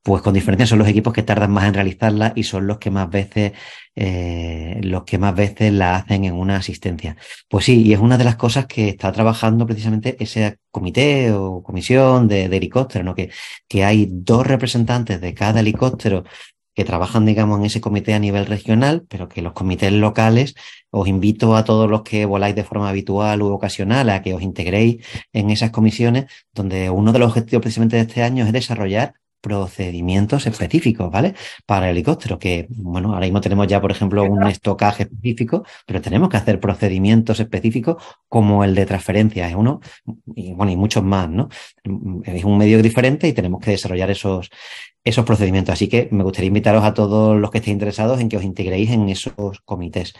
pues con diferencia son los equipos que tardan más en realizarla y son los que más veces eh, los que más veces la hacen en una asistencia. Pues sí, y es una de las cosas que está trabajando precisamente ese comité o comisión de, de helicóptero, ¿no? Que, que hay dos representantes de cada helicóptero que trabajan, digamos, en ese comité a nivel regional, pero que los comités locales os invito a todos los que voláis de forma habitual u ocasional a que os integréis en esas comisiones, donde uno de los objetivos precisamente de este año es desarrollar procedimientos específicos, ¿vale? Para el helicóptero, que, bueno, ahora mismo tenemos ya, por ejemplo, un estocaje específico, pero tenemos que hacer procedimientos específicos como el de transferencia, es uno, y bueno, y muchos más, ¿no? Es un medio diferente y tenemos que desarrollar esos, esos procedimientos. Así que me gustaría invitaros a todos los que estéis interesados en que os integréis en esos comités.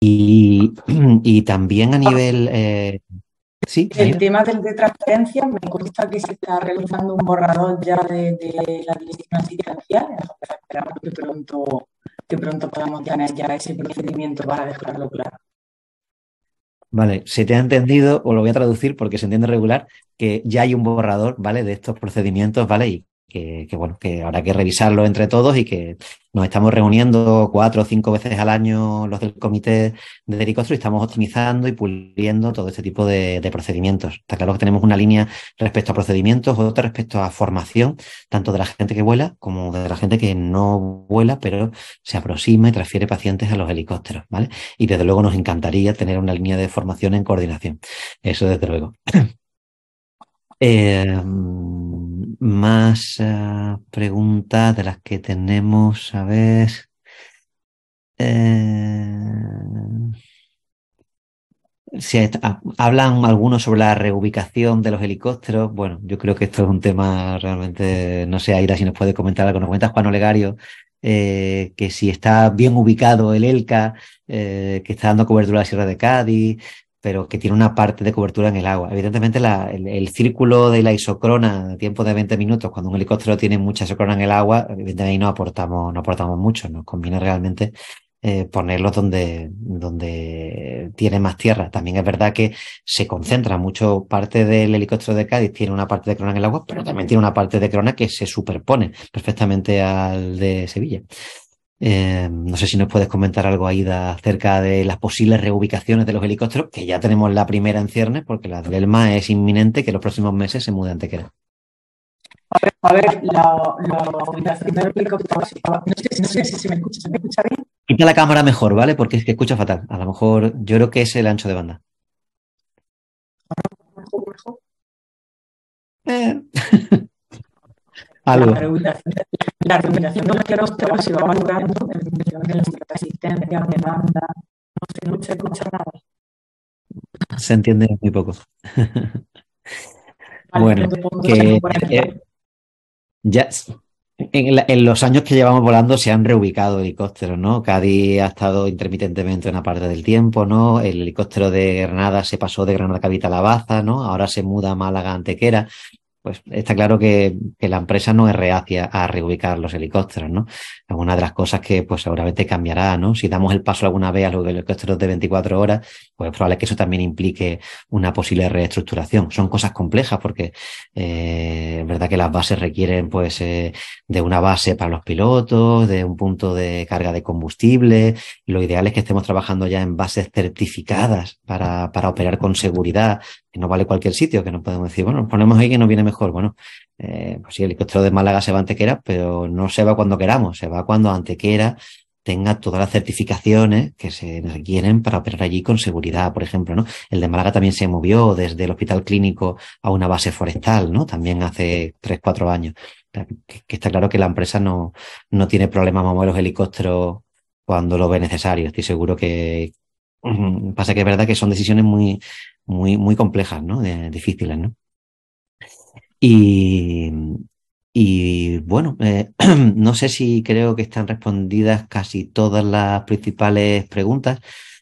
Y, y también a nivel... Eh, sí, el tema del de transferencia, me consta que se está realizando un borrador ya de, la dirección asistencial. Esperamos que pronto, que pronto podamos tener ya ese procedimiento para dejarlo claro. Vale, se te ha entendido, o lo voy a traducir porque se entiende regular, que ya hay un borrador, ¿vale? De estos procedimientos, ¿vale? Y que, bueno, que habrá que revisarlo entre todos y que nos estamos reuniendo cuatro o cinco veces al año los del comité de helicóptero y estamos optimizando y puliendo todo este tipo de, procedimientos. Está claro que tenemos una línea respecto a procedimientos, otra respecto a formación, tanto de la gente que vuela como de la gente que no vuela, pero se aproxima y transfiere pacientes a los helicópteros, ¿vale? Y desde luego nos encantaría tener una línea de formación en coordinación. Eso desde luego. Eh, más uh, preguntas de las que tenemos, a ver. Eh, si hablan algunos sobre la reubicación de los helicópteros. Bueno, yo creo que esto es un tema realmente, no sé, Aira, si nos puede comentar algo. Nos cuentas, Juan Olegario, eh, que si está bien ubicado el ELCA, que está dando cobertura a la Sierra de Cádiz, pero que tiene una parte de cobertura en el agua. Evidentemente, el, círculo de la isocrona, tiempo de 20 minutos, cuando un helicóptero tiene mucha isocrona en el agua, evidentemente ahí no aportamos, no aportamos mucho. Nos conviene realmente eh, ponerlos donde, donde tiene más tierra. También es verdad que se concentra mucho parte del helicóptero de Cádiz, tiene una parte de crona en el agua, pero también tiene una parte de crona que se superpone perfectamente al de Sevilla. Eh, no sé si nos puedes comentar algo, Aida, acerca de las posibles reubicaciones de los helicópteros, que ya tenemos la primera en ciernes, porque la del ELMA es inminente que los próximos meses se mude a Antequera. A ver, a ver la, ubicación del helicóptero, no sé, no sé si me escucha, ¿se me escucha bien? Quita la cámara mejor, ¿vale? Porque es que escucha fatal. A lo mejor yo creo que es el ancho de banda. Eh. Algo. La reubicación de los helicópteros se va valorando en función de la resistencia, demanda. No se, escucha nada. Se entiende muy poco. bueno, que, ya en, los años que llevamos volando se han reubicado helicópteros, ¿no? Cádiz ha estado intermitentemente una parte del tiempo, ¿no? El helicóptero de Granada se pasó de Granada Capital a Baza, ¿no? Ahora se muda a Málaga Antequera. Pues está claro que, la empresa no es reacia a reubicar los helicópteros, ¿no? Es una de las cosas que pues seguramente cambiará, ¿no? Si damos el paso alguna vez a los helicópteros de 24 horas, pues es probable que eso también implique una posible reestructuración. Son cosas complejas porque eh, es verdad que las bases requieren pues eh, de una base para los pilotos, de un punto de carga de combustible. Lo ideal es que estemos trabajando ya en bases certificadas para, para operar con seguridad, no vale cualquier sitio, que no podemos decir, bueno, ponemos ahí que nos viene mejor. Bueno, eh, pues sí, el helicóptero de Málaga se va Antequera, pero no se va cuando queramos, se va cuando Antequera tenga todas las certificaciones que se requieren para operar allí con seguridad, por ejemplo, ¿no? El de Málaga también se movió desde el hospital clínico a una base forestal, ¿no? También hace tres, cuatro años. Que, está claro que la empresa no, no tiene problemas a mover los helicópteros cuando lo ve necesario. Estoy seguro que pasa que es verdad que son decisiones muy, muy, muy complejas, ¿no? difíciles, ¿no? Y, y bueno, eh, no sé si creo que están respondidas casi todas las principales preguntas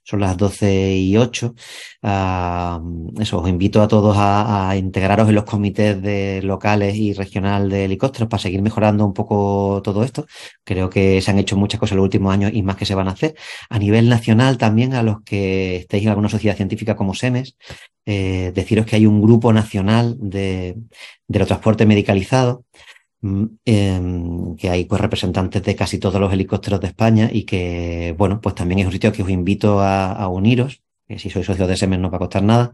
son las 12 y 8. Ah, eso, os invito a todos a, integraros en los comités de locales y regional de helicópteros para seguir mejorando un poco todo esto. Creo que se han hecho muchas cosas en los últimos años y más que se van a hacer. A nivel nacional también, a los que estéis en alguna sociedad científica como SEMES, eh, deciros que hay un grupo nacional de, de transporte medicalizado Mm, em, que hay pues representantes de casi todos los helicópteros de España y que, bueno, pues también es un sitio que os invito a, uniros, que si sois socios de SEMES no va a costar nada.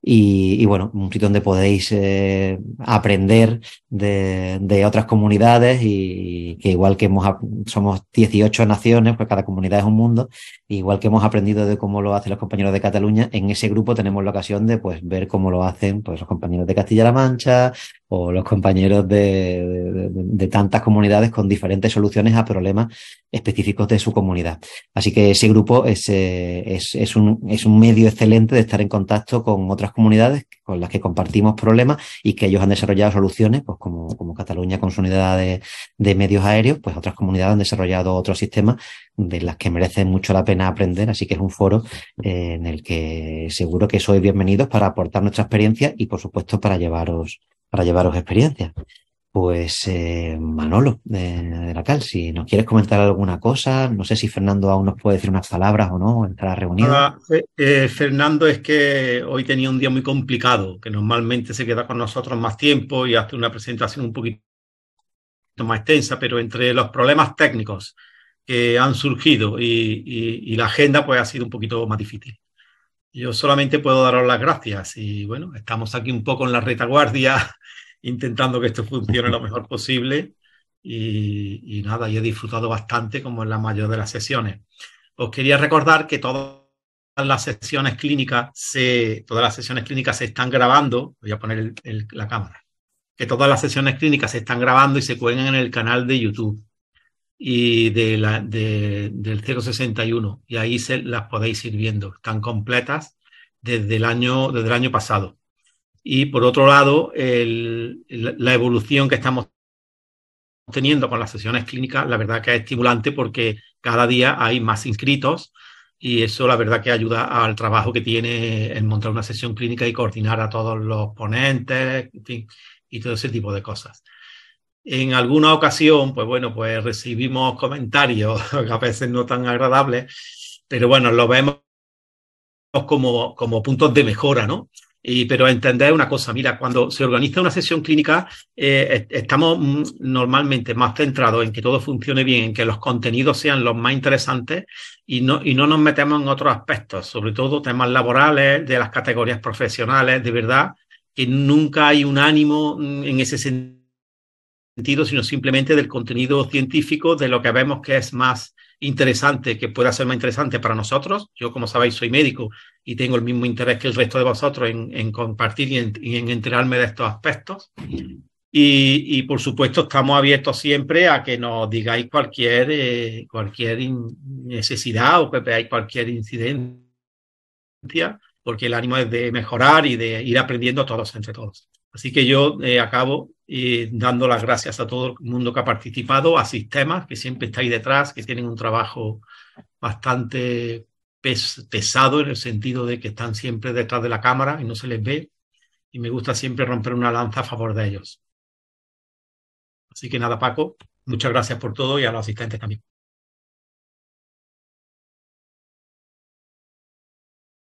Y, bueno, un sitio donde podéis eh, aprender de, de, otras comunidades y que igual que hemos, somos 18 naciones, pues cada comunidad es un mundo, igual que hemos aprendido de cómo lo hacen los compañeros de Cataluña, en ese grupo tenemos la ocasión de pues ver cómo lo hacen pues los compañeros de Castilla-La Mancha o los compañeros de, de, tantas comunidades con diferentes soluciones a problemas específicos de su comunidad. Así que ese grupo es, eh, es, es, un, es un medio excelente de estar en contacto con otras comunidades con las que compartimos problemas y que ellos han desarrollado soluciones, pues como, como Cataluña con su unidad de, de medios aéreos, pues otras comunidades han desarrollado otros sistemas de las que merecen mucho la pena aprender, así que es un foro eh, en el que seguro que sois bienvenidos para aportar nuestra experiencia y por supuesto para llevaros para llevaros experiencia. Pues eh, Manolo de, la Cal, si nos quieres comentar alguna cosa, no sé si Fernando aún nos puede decir unas palabras o no, entrar a reunión. Eh, eh, Fernando es que hoy tenía un día muy complicado, que normalmente se queda con nosotros más tiempo y hace una presentación un poquito más extensa, pero entre los problemas técnicos que han surgido y, la agenda, pues ha sido un poquito más difícil. Yo solamente puedo daros las gracias y bueno, estamos aquí un poco en la retaguardia intentando que esto funcione lo mejor posible y, nada, y he disfrutado bastante como en la mayoría de las sesiones. Os quería recordar que todas las sesiones clínicas se, todas las sesiones clínicas se están grabando, voy a poner la cámara, que todas las sesiones clínicas se están grabando y se cuelgan en el canal de YouTube y de la, de, del 061 y ahí se las podéis ir viendo, están completas desde el año, desde el año pasado. Y por otro lado, la evolución que estamos teniendo con las sesiones clínicas, la verdad que es estimulante porque cada día hay más inscritos y eso la verdad que ayuda al trabajo que tiene en montar una sesión clínica y coordinar a todos los ponentes, y todo ese tipo de cosas. En alguna ocasión, pues bueno, pues recibimos comentarios a veces no tan agradables, pero bueno, lo vemos como, como puntos de mejora, ¿no? Y, pero entender una cosa, mira, cuando se organiza una sesión clínica, eh, estamos normalmente más centrados en que todo funcione bien, en que los contenidos sean los más interesantes y no, y no nos metemos en otros aspectos, sobre todo temas laborales, de las categorías profesionales, de verdad, que nunca hay un ánimo mm, en ese sentido sino simplemente del contenido científico, de lo que vemos que es más interesante, que pueda ser más interesante para nosotros. Yo, como sabéis, soy médico y tengo el mismo interés que el resto de vosotros en, compartir y en, enterarme de estos aspectos. Y, por supuesto, estamos abiertos siempre a que nos digáis cualquier, eh, cualquier necesidad o que veáis cualquier incidencia, porque el ánimo es de mejorar y de ir aprendiendo todos entre todos. Así que yo eh, acabo eh, dando las gracias a todo el mundo que ha participado, a sistemas que siempre está ahí detrás, que tienen un trabajo bastante pesado en el sentido de que están siempre detrás de la cámara y no se les ve. y me gusta siempre romper una lanza a favor de ellos. Así que nada, Paco, muchas gracias por todo y a los asistentes también.